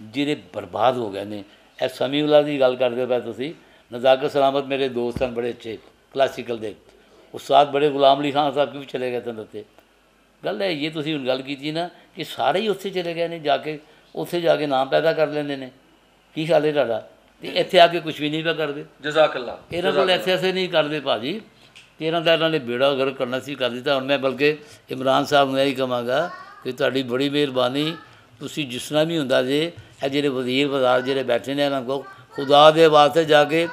ਜਿਹੜੇ ਬਰਬਾਦ ਹੋ ਗਏ ਨੇ। ਇਹ ਸਮੀਉਲਾ ਦੀ ਗੱਲ ਕਰਦੇ ਪਏ ਤੁਸੀਂ। ਨਜ਼ਾਕਤ ਸਲਾਮਤ ਮੇਰੇ ਦੋਸਤ ਹਨ ਬੜੇ ਅੱਛੇ ਕਲਾਸੀਕਲ ਦੇ। ਉਸਤਾਦ ਬੜੇ ਗੁਲਾਮ ਅਲੀ ਖਾਨ ਸਾਹਿਬ ਵੀ ਚਲੇ ਗਏ ਤਨ ਉੱਤੇ ਗੱਲ ਹੈ ਇਹ ਤੁਸੀਂ ਹੁਣ ਗੱਲ ਕੀਤੀ ਨਾ ਕਿ ਸਾਰੇ ਹੀ ਉੱਥੇ ਚਲੇ ਗਏ ਨੇ ਜਾ ਕੇ ਉੱਥੇ ਜਾ ਕੇ ਨਾਮ ਪੈਦਾ ਕਰ ਲੈਂਦੇ ਨੇ। ਕੀ ਹਾਲ ਹੈ ਤੁਹਾਡਾ? ਤੇ ਇੱਥੇ ਆ ਕੇ ਕੁਝ ਵੀ ਨਹੀਂ ਪਿਆ ਕਰਦੇ। ਜਜ਼ਾਕੱਲਾ ਇਹਨਾਂ ਕੋਲ ਐਸੇ ਐਸੇ ਨਹੀਂ ਕਰਦੇ ਭਾਜੀ। ਤੇ ਇਹਨਾਂ ਦਾ ਇਹਨਾਂ ਨੇ ਬੇੜਾ ਗਰ ਕਰਨਾ ਸੀ, ਕਰ ਦਿੱਤਾ। ਹੁਣ ਮੈਂ ਬਲਕਿ ਇਮਰਾਨ ਸਾਹਿਬ ਨੂੰ ਇਹੀ ਕਹਾਂਗਾ ਕਿ ਤੁਹਾਡੀ ਬੜੀ ਮਿਹਰਬਾਨੀ। ਤੁਸੀਂ ਜਿਸ ਤਰ੍ਹਾਂ ਵੀ ਹੁੰਦਾ ਜੇ, ਇਹ ਜਿਹੜੇ ਵਜ਼ੀਰ ਬਾਜ਼ਾਰ ਜਿਹੜੇ ਬੈਠੇ ਨੇ, ਇਹਨਾਂ ਕੋਲ ਖੁਦਾ ਦੇ ਵਾਸਤੇ ਜਾ ਕੇ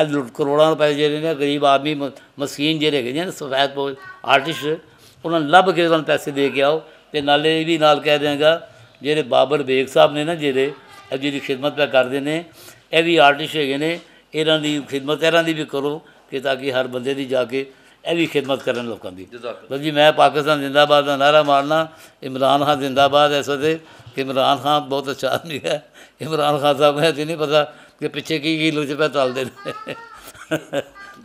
ਇਹ ਲੁੱਟ ਕਰੋੜਾਂ ਰੁਪਏ ਜਿਹੜੇ ਨੇ, ਗਰੀਬ ਆਦਮੀ ਮ- ਮਸਕੀਨ ਜਿਹੜੇ ਹੈਗੇ ਨੇ, ਸਫੈਦ ਪੋ, ਆਰਟਿਸਟ, ਉਹਨਾਂ ਨੂੰ ਲੱਭ ਕੇ ਉਹਨਾਂ ਨੂੰ ਪੈਸੇ ਦੇ ਕੇ ਆਓ। ਤੇ ਨਾਲੇ ਇਹ ਵੀ ਨਾਲ ਕਹਿ ਦਿਆਂਗਾ, ਜਿਹੜੇ ਬਾਬਰ ਬੇਗ ਸਾਹਿਬ ਨੇ ਨਾ ਜਿਹੜੇ, ਇਹ ਜਿਹਦੀ ਖਿਦਮਤ ਪੈ ਕਰਦੇ ਨੇ, ਇਹ ਵੀ ਆਰਟਿਸਟ ਹੈਗੇ ਨੇ, ਇਹਨਾਂ ਦੀ ਖਿਦਮਤ ਇਹਨਾਂ ਦੀ ਵੀ ਕਰੋ। ਕਿ ਤਾਂ ਕਿ ਹਰ ਬੰਦੇ ਦੀ ਜਾ ਕੇ ਇਹ ਵੀ ਖਿਦਮਤ ਕਰਨ ਲੋਕਾਂ ਦੀ। ਬਸ ਜੀ ਮੈਂ ਪਾਕਿਸਤਾਨ ਜ਼ਿੰਦਾਬਾਦ ਦਾ ਨਾਰਾ ਮਾਰਨਾ ਇਮਰਾਨ ਖਾਨ ਜ਼ਿੰਦਾਬਾਦ ਐਸਾ ਦੇ ਕਿ ਇਮਰਾਨ ਖਾਨ ਬਹੁਤ ਅੱਛਾ ਆਦਮੀ ਹੈ। ਇਮਰਾਨ ਖਾਨ ਸਾਹਿਬ ਹੈ ਤੇ ਨਹੀਂ ਪਤਾ ਕਿ ਪਿੱਛੇ ਕੀ ਕੀ ਲੁਚ ਪੈ ਚੱਲਦੇ ਨੇ।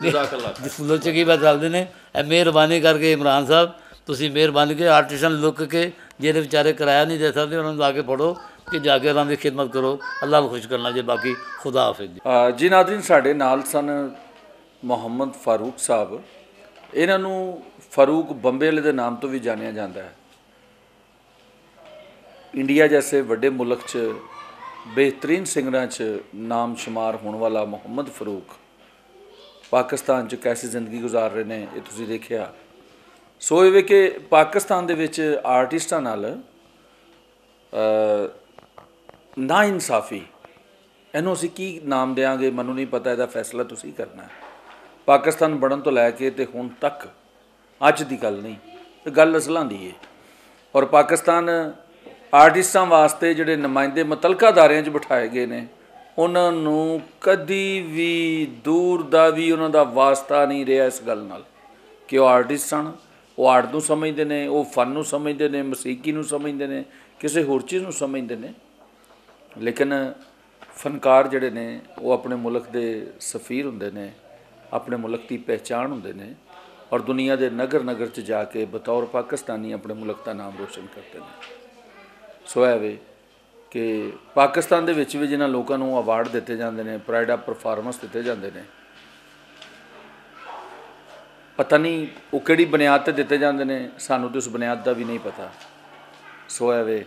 ਜਜ਼ਾਕੱਲਾ। ਜਿਸ ਲੁਚ ਕੀ ਪੈ ਚੱਲਦੇ ਨੇ। ਇਹ ਮਿਹਰਬਾਨੀ ਕਰਕੇ ਇਮਰਾਨ ਸਾਹਿਬ ਤੁਸੀਂ ਮਿਹਰਬਾਨੀ ਕੇ ਆਰਟਿਸਨ ਲੁੱਕ ਕੇ ਜਿਹੜੇ ਵਿਚਾਰੇ ਕਿਰਾਇਆ ਨਹੀਂ ਦੇ ਸਕਦੇ ਉਹਨਾਂ ਨੂੰ ਜਾ ਕੇ ਪੜੋ ਕਿ ਜਾ ਕੇ ਉਹਨਾਂ ਦੀ ਖਿਦਮਤ ਕਰੋ। ਅੱਲਾਹ ਨੂੰ ਖੁਸ਼ ਕਰਨਾ ਜੇ ਬਾਕੀ ਖੁਦਾ ਹਾਫਿਜ਼। ਜੀ ਨਾਦਰੀਨ ਸਾਡੇ ਨਾਲ ਸਨ ਮੁਹੰਮਦ ਫਾਰੂਕ ਸਾਹਿਬ ਇਹਨਾਂ ਨੂੰ ਫਾਰੂਕ ਬੰਬੇ ਵਾਲੇ ਦੇ ਨਾਮ ਤੋਂ ਵੀ ਜਾਣਿਆ ਜਾਂਦਾ ਹੈ। ਇੰਡੀਆ ਜੈਸੇ ਵੱਡੇ ਮੁਲਕ 'ਚ ਬਿਹਤਰੀਨ ਸਿੰਗਰਾਂ 'ਚ ਨਾਮ ਸ਼ੁਮਾਰ ਹੋਣ ਵਾਲਾ ਮੁਹੰਮਦ ਫਾਰੂਕ ਪਾਕਿਸਤਾਨ 'ਚ ਕੈਸੀ ਜ਼ਿੰਦਗੀ ਗੁਜ਼ਾਰ ਰਹੇ ਨੇ ਇਹ ਤੁਸੀਂ ਦੇਖਿਆ। ਸੋ ਇਹ ਵੇ ਕਿ ਪਾਕਿਸਤਾਨ ਦੇ ਵਿੱਚ ਆਰਟਿਸਟਾਂ ਨਾਲ ਅ, ਨਾ ਇਨਸਾਫੀ ਇਹਨੂੰ ਅਸੀਂ ਕੀ ਨਾਮ ਦੇਾਂਗੇ ਮੈਨੂੰ ਨਹੀਂ ਪਤਾ ਇਹਦਾ ਫੈਸਲਾ ਤੁਸੀਂ ਕਰਨਾ ਹੈ। ਪਾਕਿਸਤਾਨ ਬਣਨ ਤੋਂ ਲੈ ਕੇ ਤੇ ਹੁਣ ਤੱਕ ਅੱਜ ਦੀ ਗੱਲ ਨਹੀਂ, ਇਹ ਗੱਲ ਅਸਲਾਂ ਦੀ ਹੈ ਔਰ ਪਾਕਿਸਤਾਨ ਆਰਟਿਸਟਾਂ ਵਾਸਤੇ ਜਿਹੜੇ ਨੁਮਾਇੰਦੇ ਮੁਤਲਕਾ ਅਦਾਰਿਆਂ 'ਚ ਬਿਠਾਏ ਗਏ ਨੇ, ਉਹਨਾਂ ਨੂੰ ਕਦੀ ਵੀ ਦੂਰ ਦਾ ਵੀ ਉਹਨਾਂ ਦਾ ਵਾਸਤਾ ਨਹੀਂ ਰਿਹਾ ਇਸ ਗੱਲ ਨਾਲ ਕਿ ਉਹ ਆਰਟਿਸਟ ਹਨ ਉਹ ਆਰਟ ਨੂੰ ਸਮਝਦੇ ਨੇ, ਉਹ ਫਨ ਨੂੰ ਸਮਝਦੇ ਨੇ, ਮਸੀਕੀ ਨੂੰ ਸਮਝਦੇ ਨੇ, ਕਿਸੇ ਹੋਰ ਚੀਜ਼ ਨੂੰ ਸਮਝਦੇ ਨੇ। ਲੇਕਿਨ ਫਨਕਾਰ ਜਿਹੜੇ ਨੇ, ਉਹ ਆਪਣੇ ਮੁਲਕ ਦੇ ਸਫੀਰ ਹੁੰਦੇ ਨੇ ਆਪਣੇ ਮੁਲਕ ਦੀ ਪਹਿਚਾਣ ਹੁੰਦੇ ਨੇ ਔਰ ਦੁਨੀਆ ਦੇ ਨਗਰ ਨਗਰ 'ਚ ਜਾ ਕੇ ਬਤੌਰ ਪਾਕਿਸਤਾਨੀ ਆਪਣੇ ਮੁਲਕ ਦਾ ਨਾਮ ਰੋਸ਼ਨ ਕਰਦੇ ਨੇ। ਸੋ ਹੈ ਕਿ ਪਾਕਿਸਤਾਨ ਦੇ ਵਿੱਚ ਵੀ ਜਿਨ੍ਹਾਂ ਲੋਕਾਂ ਨੂੰ ਅਵਾਰਡ ਦਿੱਤੇ ਜਾਂਦੇ ਨੇ ਪ੍ਰਾਈਡ ਆਫ ਪਰਫਾਰਮੈਂਸ ਦਿੱਤੇ ਜਾਂਦੇ ਨੇ, ਪਤਾ ਨਹੀਂ ਉਹ ਕਿਹੜੀ ਬੁਨਿਆਦ ਤੇ ਦਿੱਤੇ ਜਾਂਦੇ ਨੇ, ਸਾਨੂੰ ਤੇ ਉਸ ਬੁਨਿਆਦ ਦਾ ਵੀ ਨਹੀਂ ਪਤਾ। ਸੋ ਐਵੇਂ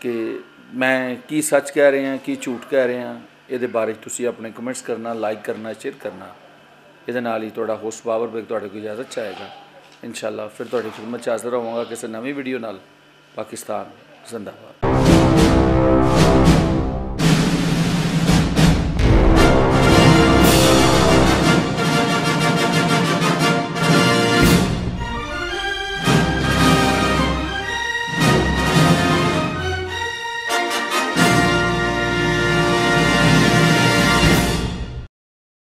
ਕਿ ਮੈਂ ਕੀ ਸੱਚ ਕਹਿ ਰਿਹਾ, ਕੀ ਝੂਠ ਕਹਿ ਰਿਹਾ ਇਹਦੇ ਬਾਰੇ 'ਚ ਤੁਸੀਂ ਆਪਣੇ ਕਮੈਂਟਸ ਕਰਨਾ ਲਾਈਕ ਕਰਨਾ ਸ਼ੇਅਰ ਕਰਨਾ। ਇਹਦੇ ਨਾਲ ਹੀ ਤੁਹਾਡਾ ਹੋਸਟ ਬਾਬਰ ਬੇਗ ਤੁਹਾਡੇ ਕੋਲ ਇਜਾਜ਼ਤ ਚਾਹੇਗਾ ਇਨਸ਼ਾਅੱਲਾ ਫਿਰ ਤੁਹਾਡੀ ਖਿਦਮਤ 'ਚ ਹਾਜ਼ਰ ਹੋਵਾਂਗਾ ਕਿਸੇ ਨਵੀਂ ਵੀਡੀਓ ਨਾਲ। ਪਾਕਿਸਤਾਨ, ਜ਼ਿੰਦਾਬਾਦ।